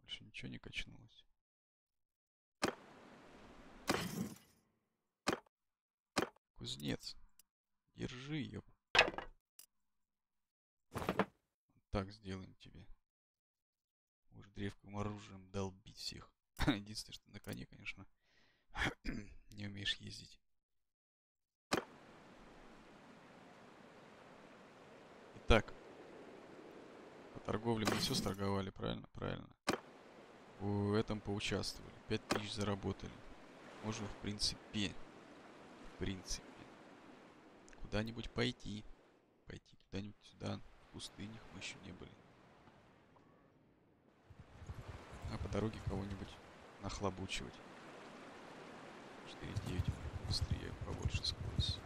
Больше ничего не качнулось. Кузнец. Держи, ёп. Вот так сделаем тебе. Уж древковым оружием долбить всех. Единственное, что на коне, конечно, не умеешь ездить. Итак, по торговле мы все сторговали, правильно? Правильно. В этом поучаствовали. 5000 заработали. Можем, в принципе, в принципе, куда-нибудь пойти. Пойти куда-нибудь сюда. В пустынях мы еще не были. А по дороге кого-нибудь нахлобучивать. 4-9 быстрее, побольше скорость.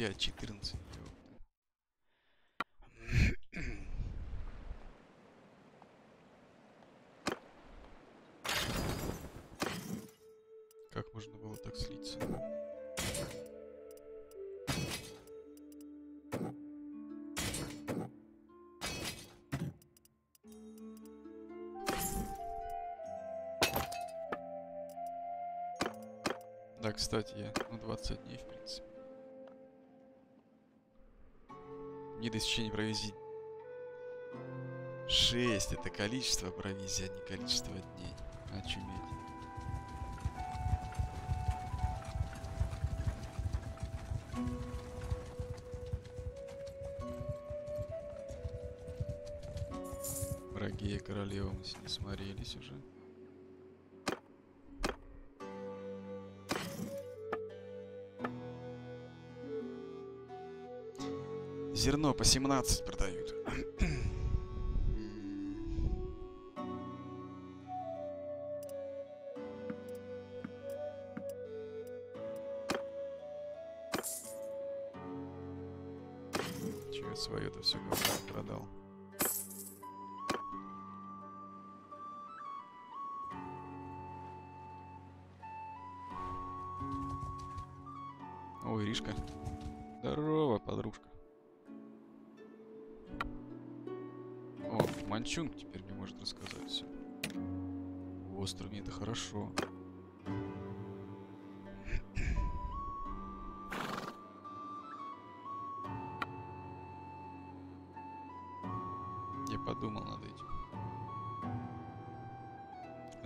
Пять, четырнадцать. Как можно было так слиться? Да, кстати, я на 20 дней, в принципе. Не достижение провизии. 6 это количество провизии, а не количество дней. Очуметь. Враги и королева мы с- не смотрелись уже. Зерно по 17 продают.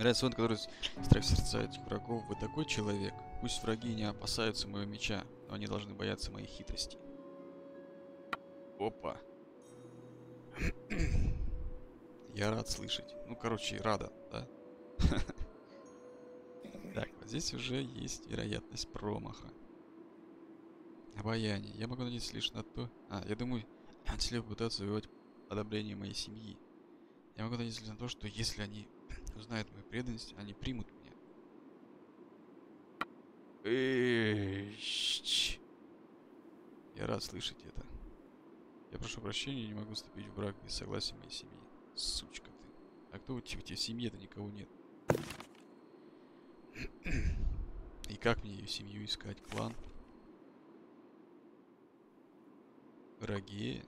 Нравится он, который страх сердца этих врагов. Вы такой человек. Пусть враги не опасаются моего меча, но они должны бояться моей хитрости. Опа. Я рад слышать. Ну, короче, рада, да? Так, вот здесь уже есть вероятность промаха. Обаяние. Я могу надеяться лишь на то... А, я думаю, если попытаться завоевать одобрение моей семьи. Я могу надеяться лишь на то, что если они узнают мою преданность, они примут меня. Я рад слышать это. Я прошу прощения, не могу вступить в брак без согласия моей семьи. Сучка ты. А кто у тебя, у тебя в семье-то никого нет? И как мне ее семью искать? Клан? Враги?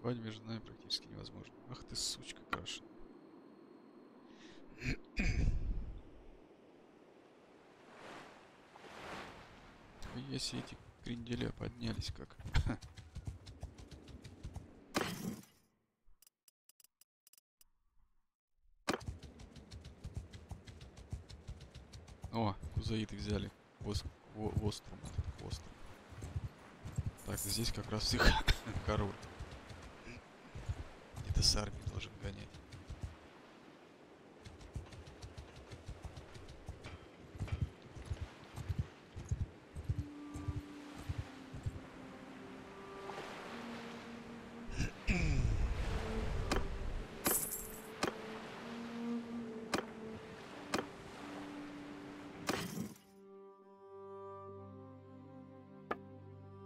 Свадьба между нами практически невозможно. Ах ты сучка. Ой, Если эти кренделя поднялись как. О, кузаиты взяли. Вос, во, вострум. Так, здесь как раз их король. С армией должен гонять.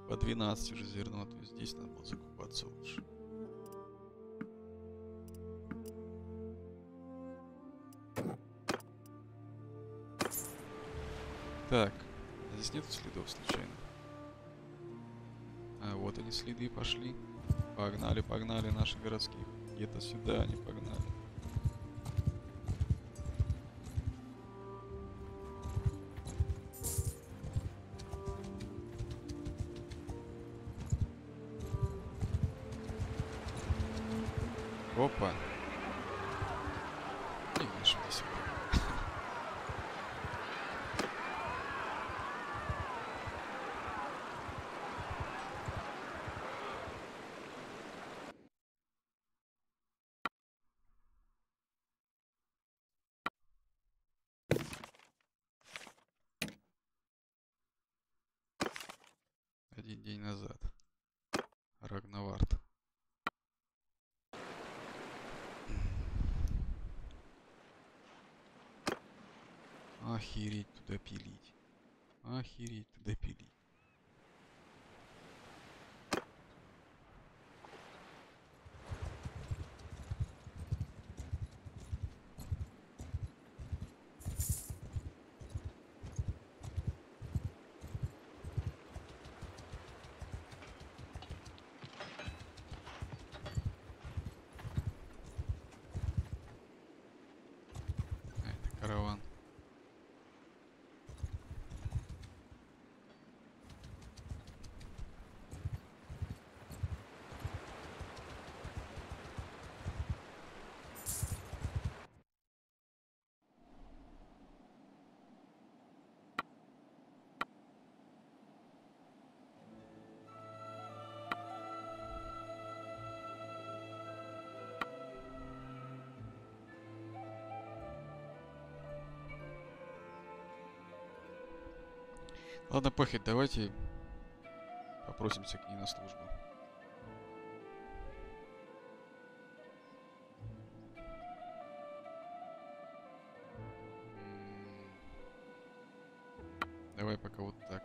По 12 уже зерно, то есть здесь надо было закупаться лучше. Так, здесь нет следов случайно? А, вот они следы пошли. Погнали, погнали наши городских. Где-то сюда они погнали. Ладно, похить, давайте попросимся к ней на службу. Давай пока вот так.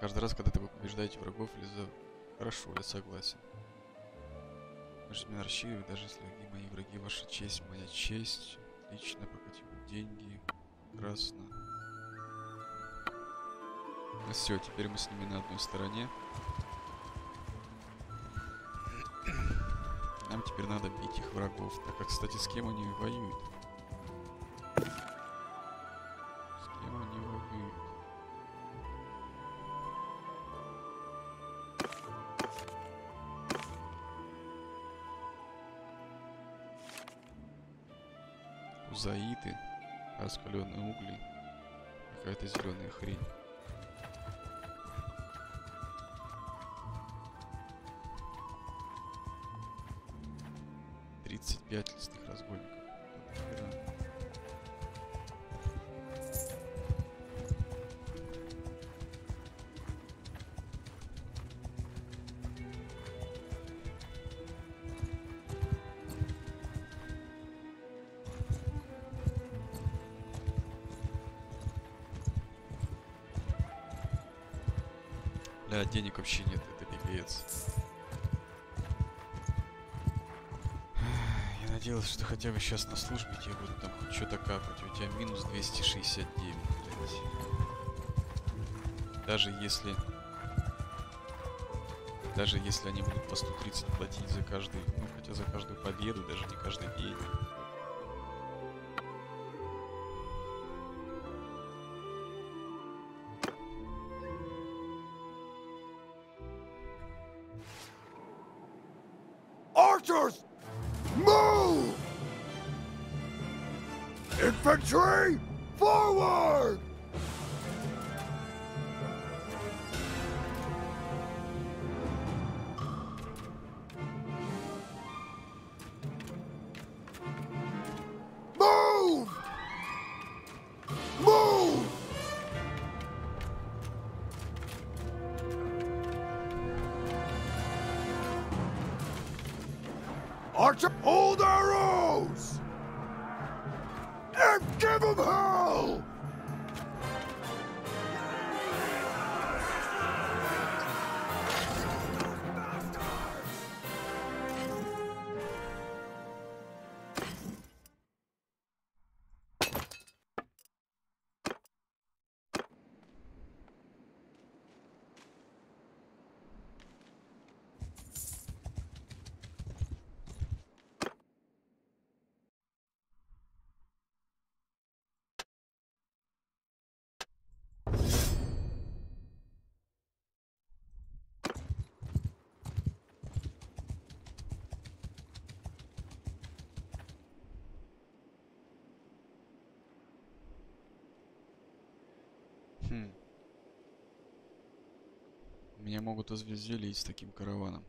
Каждый раз, когда вы побеждаете врагов или за... Хорошо, я согласен. Можете меня рассчитывать, даже если враги мои враги, ваша честь, моя честь. Пока текут деньги. Прекрасно. Все, теперь мы с ними на одной стороне. Нам теперь надо бить их врагов. Так, а кстати, с кем они воюют? Что хотя бы сейчас на службе тебе буду там хоть что-то капать. У тебя минус 269, блядь. Даже если... Даже если они будут по 130 платить за каждый... Ну, хотя за каждую победу, даже не каждый день. Меня могут извезелить с таким караваном.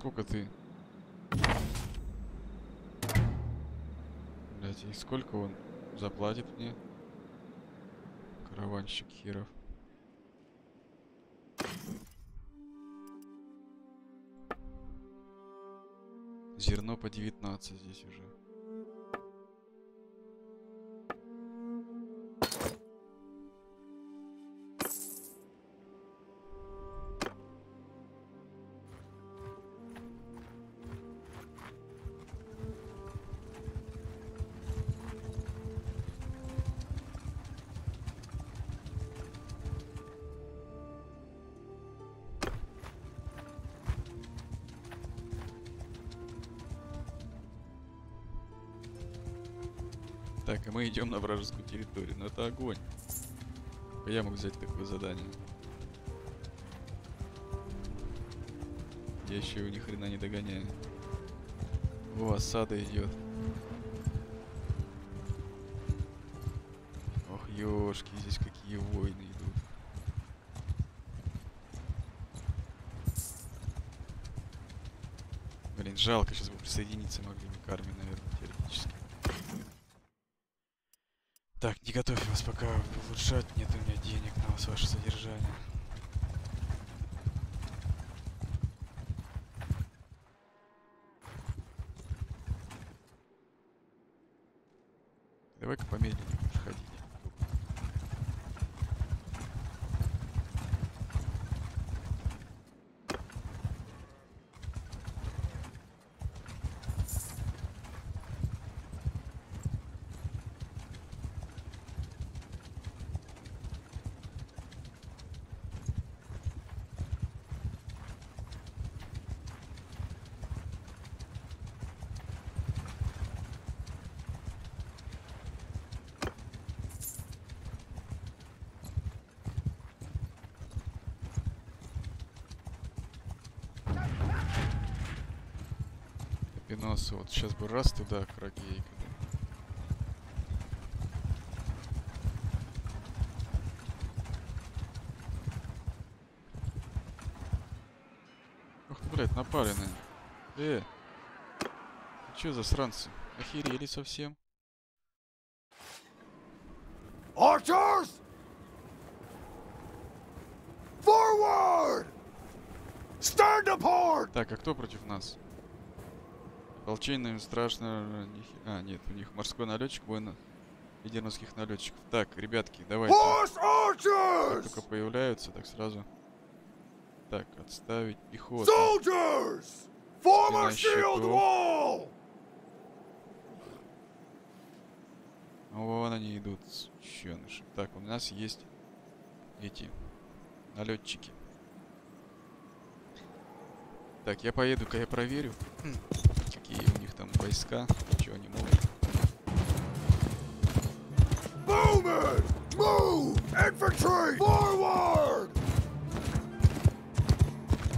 Сколько ты? Блять, и сколько он заплатит мне? Караванщик херов. Зерно по 19 здесь уже. Идем на вражескую территорию. Но это огонь. Только Я мог взять такое задание. Я еще его ни хрена не догоняю. О, осада идет. Ох, ёшки, здесь какие войны идут. Блин, жалко, сейчас бы присоединиться могли бы к армии, наверное, теоретически. Так, не готовь вас пока улучшать, нет у меня денег на вас ваше содержание. Давай-ка помедленнее будешь ходить. Пиносы, вот сейчас бы раз туда, к Рогейку. Ох ты, блядь, напали на них. Э! Ты чё, засранцы? Охерели совсем? Archers! Forward! Stand apart! Так, а кто против нас? Им страшно... нихи- А, нет, у них морской налетчик, воина лидерских налетчиков. Так, ребятки, давайте. Как только появляются, так сразу. Так, отставить пехоту. Soldiers! Form a shield wall! Ну, вон они идут, сученыши. Так, у нас есть эти налетчики. Так, я поеду-ка я проверю, какие у них там войска, что они могут. Bowman! Move! Infantry! Forward!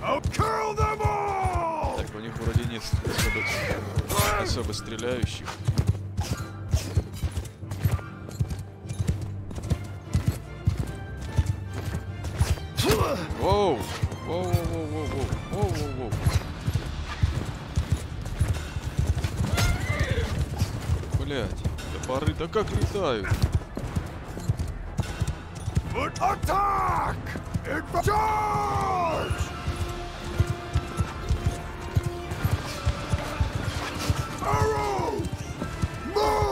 I'll kill them all! Так, у них вроде нет особо, особо стреляющих. Воу, топоры, да как! Move! Move!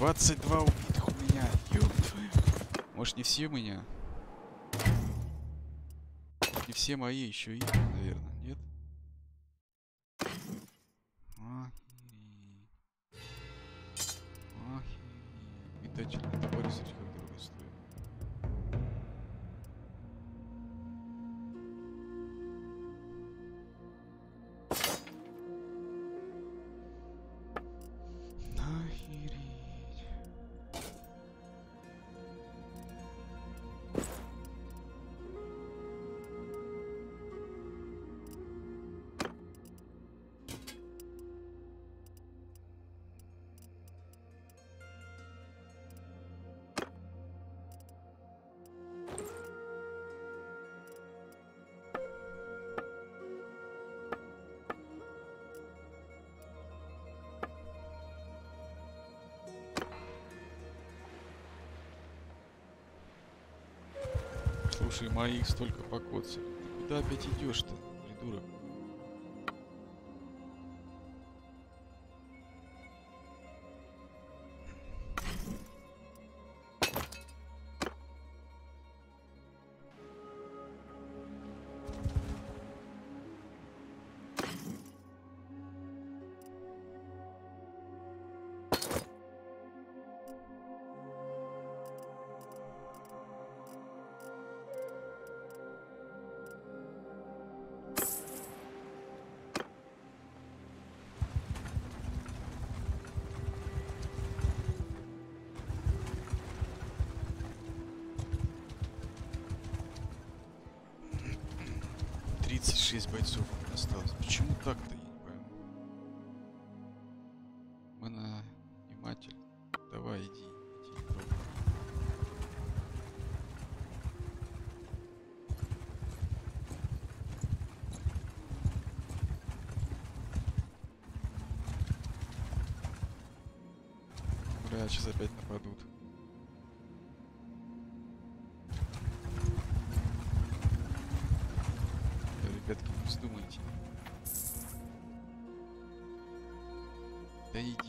22 убитых у меня. Ёб твою. Может не все у меня? Не все мои, еще и, Слушай, моих столько покоцали. Ты куда опять идешь-то, Мы на вниматель. Давай, иди, иди. Бля, сейчас опять нападут. Да иди ты.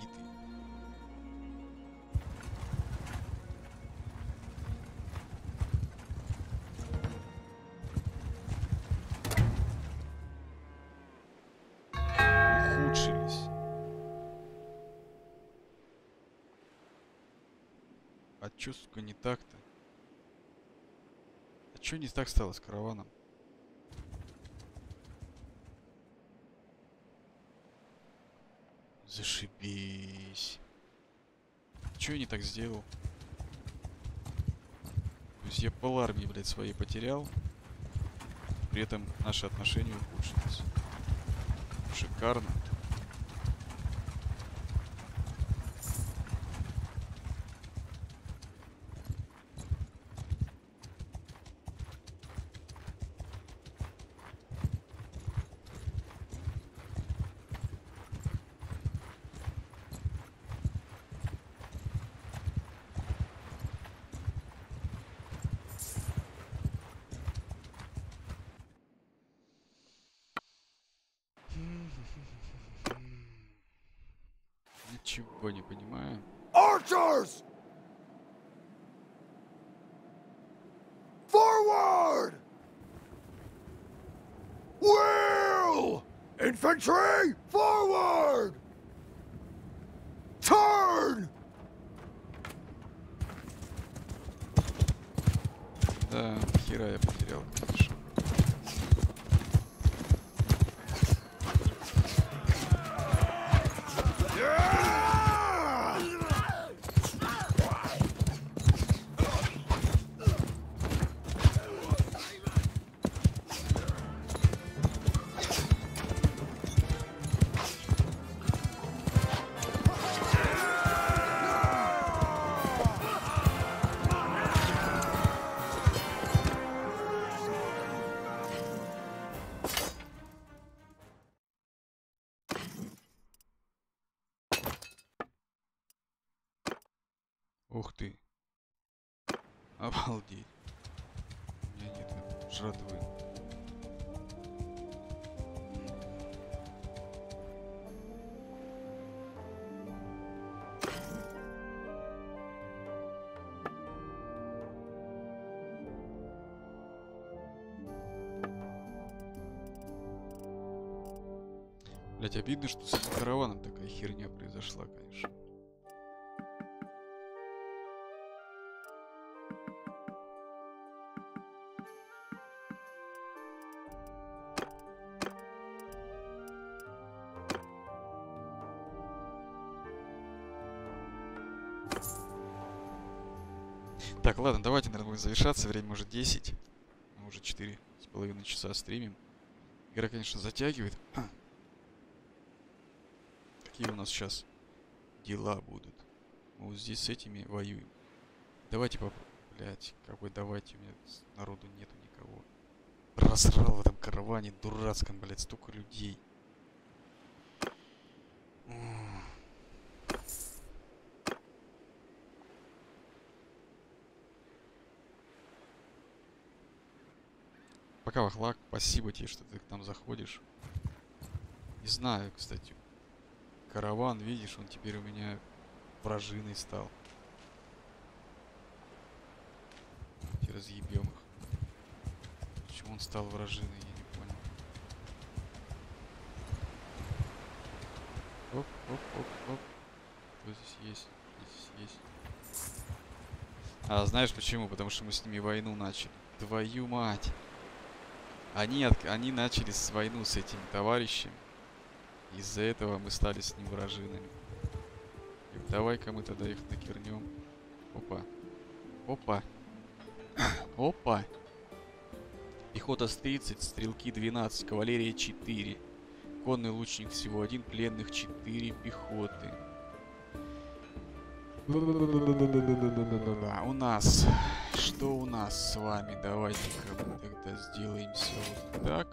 Ухудшились. А чё, не так-то? А чё не так стало с караваном? Зашибись. Чё я не так сделал? То есть я пол армии, блядь, своей потерял. При этом наши отношения ухудшились. Шикарно. Жратвы. Блять, обидно, что с караваном такая херня произошла, конечно. Так, ладно, давайте, наверное, будем завершаться. Время уже 10. Мы уже 4 с половиной часа стримим. Игра, конечно, затягивает. Какие у нас сейчас дела будут? Мы вот здесь с этими воюем. Давайте поп... Блять, какой давайте, у меня народу нету никого. Просрал в этом караване дурацком, блять, столько людей. М. Пока, Вахлак, спасибо тебе, что ты к нам заходишь. Не знаю, кстати. Караван, видишь, он теперь у меня вражиной стал. Разъебем их. Почему он стал вражиной, я не понял. Оп, оп, оп, оп. Кто здесь есть? Здесь есть. А, знаешь почему? Потому что мы с ними войну начали. Твою мать! Они, они начали с войну с этими товарищами. Из-за этого мы стали с ним вражинами. Давай-ка мы тогда их накернем. Опа. Опа. Опа. Пехота с 30, стрелки 12, кавалерия 4. Конный лучник всего один, пленных 4 пехоты. А у нас... Что у нас с вами? Давайте-ка мы тогда сделаем все вот. Так.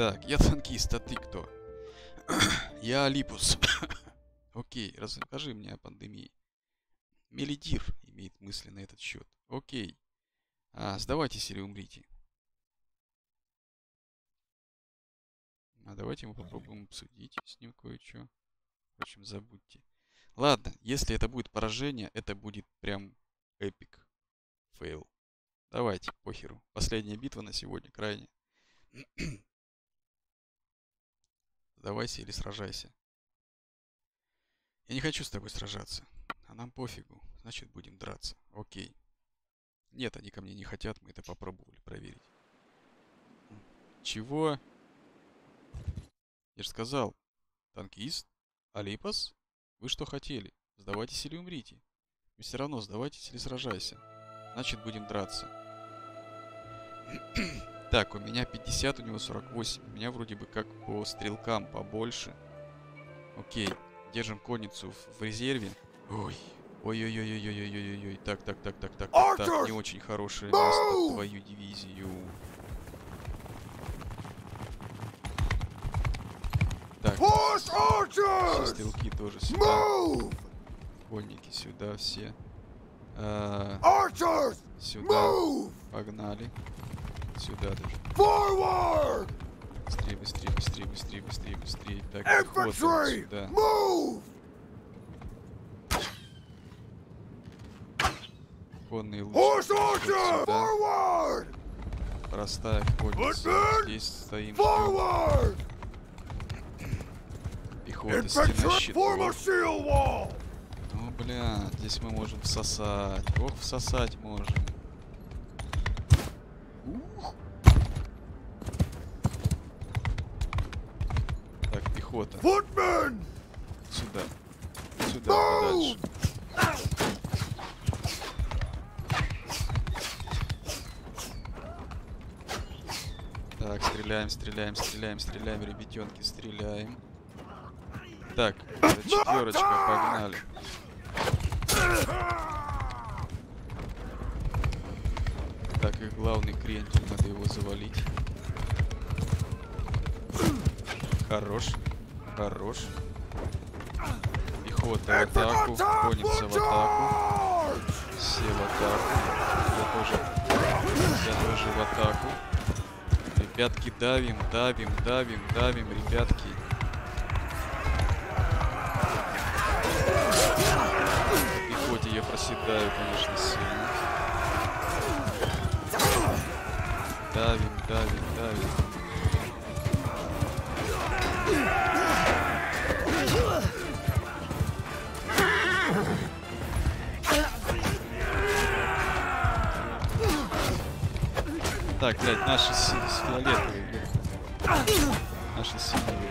Так, я танкист, а ты кто? я Алипус. Окей, расскажи мне о пандемии. Мелидир имеет мысли на этот счет. Окей. А, сдавайтесь или умрите. А давайте мы попробуем обсудить с ним кое-что. Впрочем, забудьте. Ладно, если это будет поражение, это будет прям epic fail. Давайте, похеру. Последняя битва на сегодня, крайне. Сдавайся или сражайся. Я не хочу с тобой сражаться. А нам пофигу. Значит, будем драться. Окей. Нет, они ко мне не хотят. Мы это попробовали проверить. Чего? Я же сказал. Танкист? Алипас? Вы что хотели? Сдавайтесь или умрите. И все равно сдавайтесь или сражайся. Значит, будем драться. Так, у меня 50, у него 48. У меня вроде бы как по стрелкам побольше. Окей, держим конницу в, в резерве. Ой. Ой-ой-ой-ой-ой-ой-ой-ой. Так, так, так, так, так, так, так. Не очень хорошее место твою дивизию. Так, все стрелки тоже сюда. Move! Конники сюда все. А, сюда. Move! Погнали. Сюда даже. Forward! Быстрее, быстрее, быстрее, быстрее, быстрее, быстрее. Так, Infantry! сюда. Move! Конные Horse лучники вот archer! Forward! Простая конница. Здесь стоим. Forward! Пехота, стена wall! Ну, бля, здесь мы можем всосать. Ох, всосать можем. Ух. Так, пехота. Footmen! Сюда. Сюда, подальше. Так, стреляем, стреляем, стреляем, стреляем, ребятенки, стреляем. Так, четверочка, погнали. Так, их главный крентель, надо его завалить. Хорош, хорош. Пехота в атаку, конница в атаку. Все в атаку. Я тоже, я тоже в атаку. Ребятки, давим, давим, давим, давим, ребятки. Пехоте я проседаю, конечно, сильно. Давим, давим, давим. Так, блядь, наши си- с фиолетовые. Наши синие.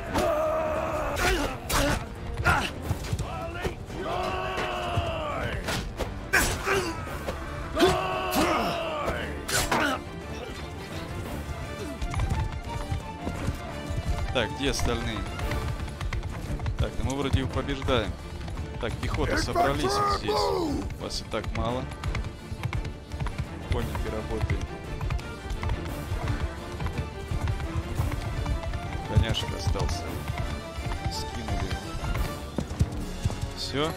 Так, где остальные? Так, ну мы вроде побеждаем. Так, пехота, собрались вот здесь. Вас и так мало. Конники работают. Все.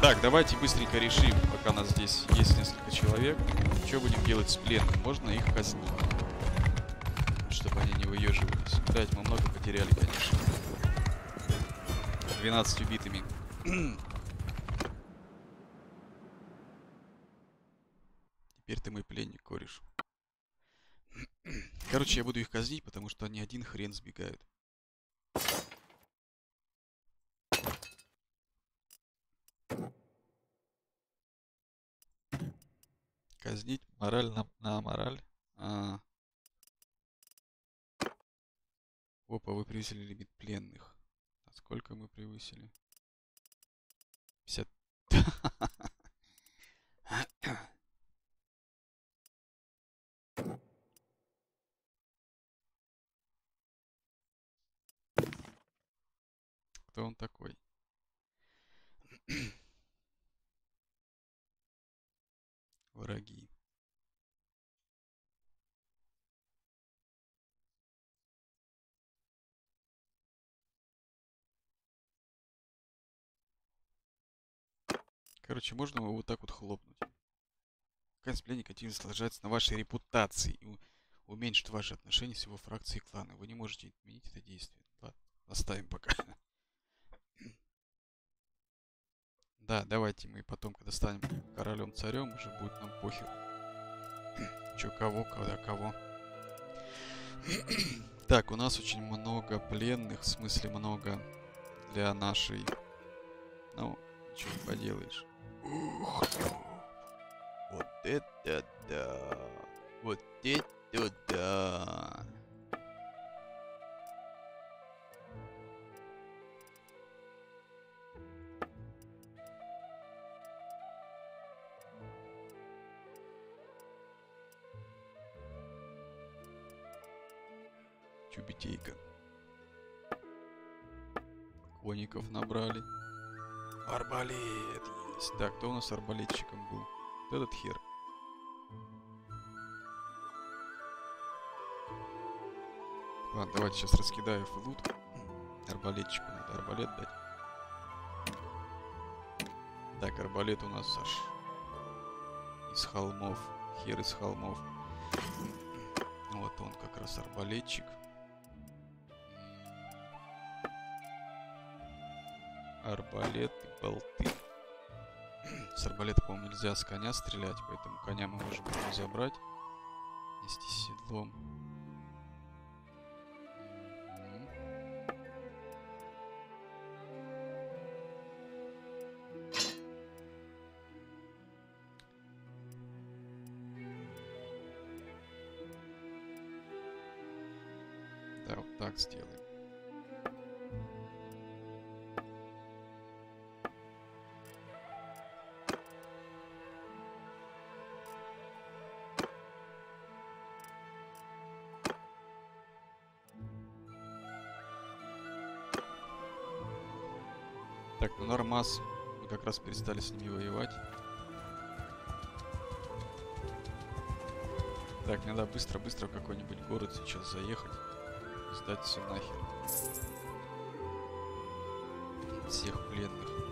Так, давайте быстренько решим, пока нас здесь есть несколько человек. Что будем делать с пленными? Можно их казнить. Чтобы они не выеживались. Блять, мы много потеряли, конечно. 12 убитыми. Теперь ты мой пленник, кореш. Короче, я буду их казнить, потому что они один хрен сбегают. Казнить мораль на, на мораль. А. Опа, вы превысили лимит пленных. А сколько мы превысили? 50. Кто он такой? Враги. Короче, можно его вот так вот хлопнуть. Конец пленника активно сложается на вашей репутации и уменьшит ваши отношения с его фракцией клана. Вы не можете отменить это действие. Ладно, оставим пока. Да, давайте мы потом, когда станем королем-царем, уже будет нам похер. Чё, кого, когда кого. Так, у нас очень много пленных, в смысле много для нашей... Ну, ничего не поделаешь. Вот это да! Вот это да! Коников набрали. Арбалет есть. Так, кто у нас арбалетчиком был? Вот этот хер. Ладно, давайте сейчас раскидаю флут. Арбалетчику надо арбалет дать. Так, арбалет у нас аж из холмов. Хер из холмов. Вот он как раз арбалетчик. Арбалет и болты. С арбалета, по-моему, нельзя с коня стрелять, поэтому коня мы можем забрать вместе с седлом. Раз перестали с ними воевать. Так, надо быстро-быстро в какой-нибудь город сейчас заехать. Сдать все нахер. Всех пленных.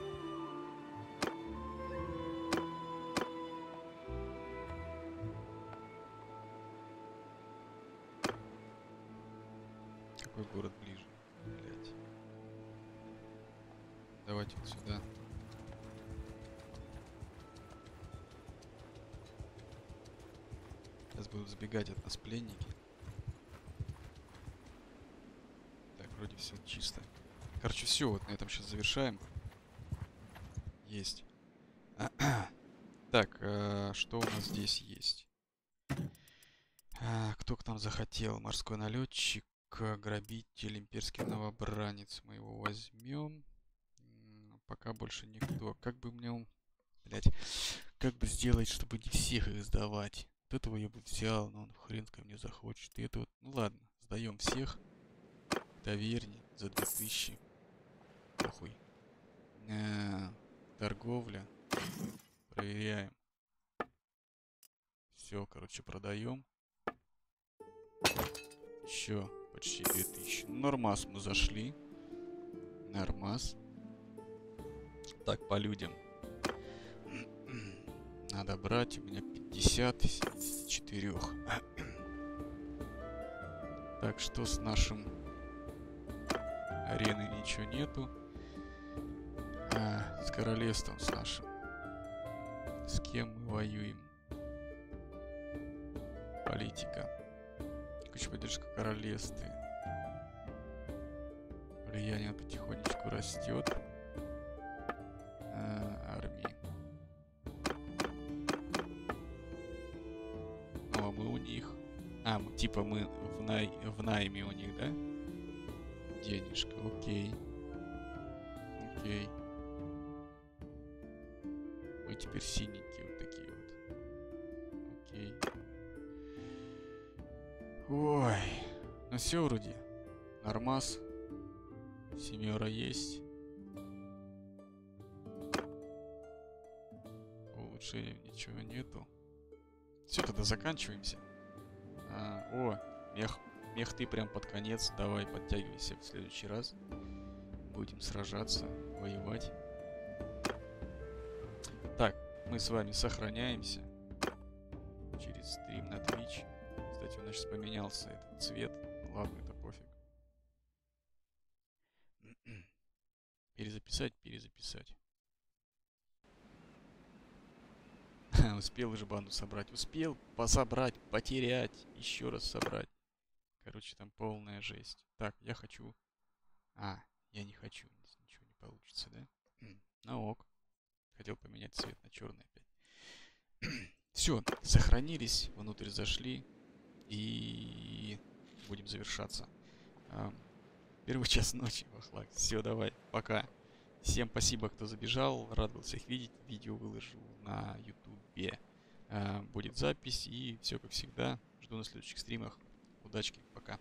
Завершаем. Есть. Так, э, что у нас здесь есть? А, кто к нам захотел? Морской налетчик, э, грабитель, имперский новобранец. Мы его возьмем. Пока больше никто. Как бы мне... Блять. Как бы сделать, чтобы не всех их сдавать? Вот этого я бы взял, но он хрен ко мне захочет. И это вот... Ну ладно, сдаем всех. В Таверне за 2000. Э, торговля. Проверяем. Все, короче, продаем. Еще почти 2000. Ну, Нормас мы зашли. Нормас. Так, по людям. Надо брать. У меня 50 из 4. Так, что с нашим ареной ничего нету. С королевством с нашим. С кем мы воюем? Политика. Текущая поддержка королевстве. Влияние потихонечку растет. А, армии. Ну, а мы у них. А, мы- типа мы в, най... в найме у них, да? Денежка, окей. Окей. Теперь синенькие вот такие вот. Окей. Ой. Ну все вроде. Нормас. Семера есть. Улучшений ничего нету. Все, тогда заканчиваемся. А, о, мех, мех ты прям под конец. Давай, подтягивайся в следующий раз. Будем сражаться, воевать. Мы с вами сохраняемся через стрим на Twitch. Кстати, у нас сейчас поменялся этот цвет. Ладно, это пофиг. Перезаписать, перезаписать. Успел уже банду собрать. Успел пособрать, потерять, еще раз собрать. Короче, там полная жесть. Так, я хочу... А, я не хочу. Ничего не получится, да? Ну ок. Хотел поменять цвет на черный опять. Все, сохранились, внутрь зашли. И будем завершаться. Первый час ночи, вахлак. Все, давай, пока. Всем спасибо, кто забежал. Рад был всех видеть. Видео выложу на ютубе. Будет запись и все как всегда. Жду на следующих стримах. Удачки, пока.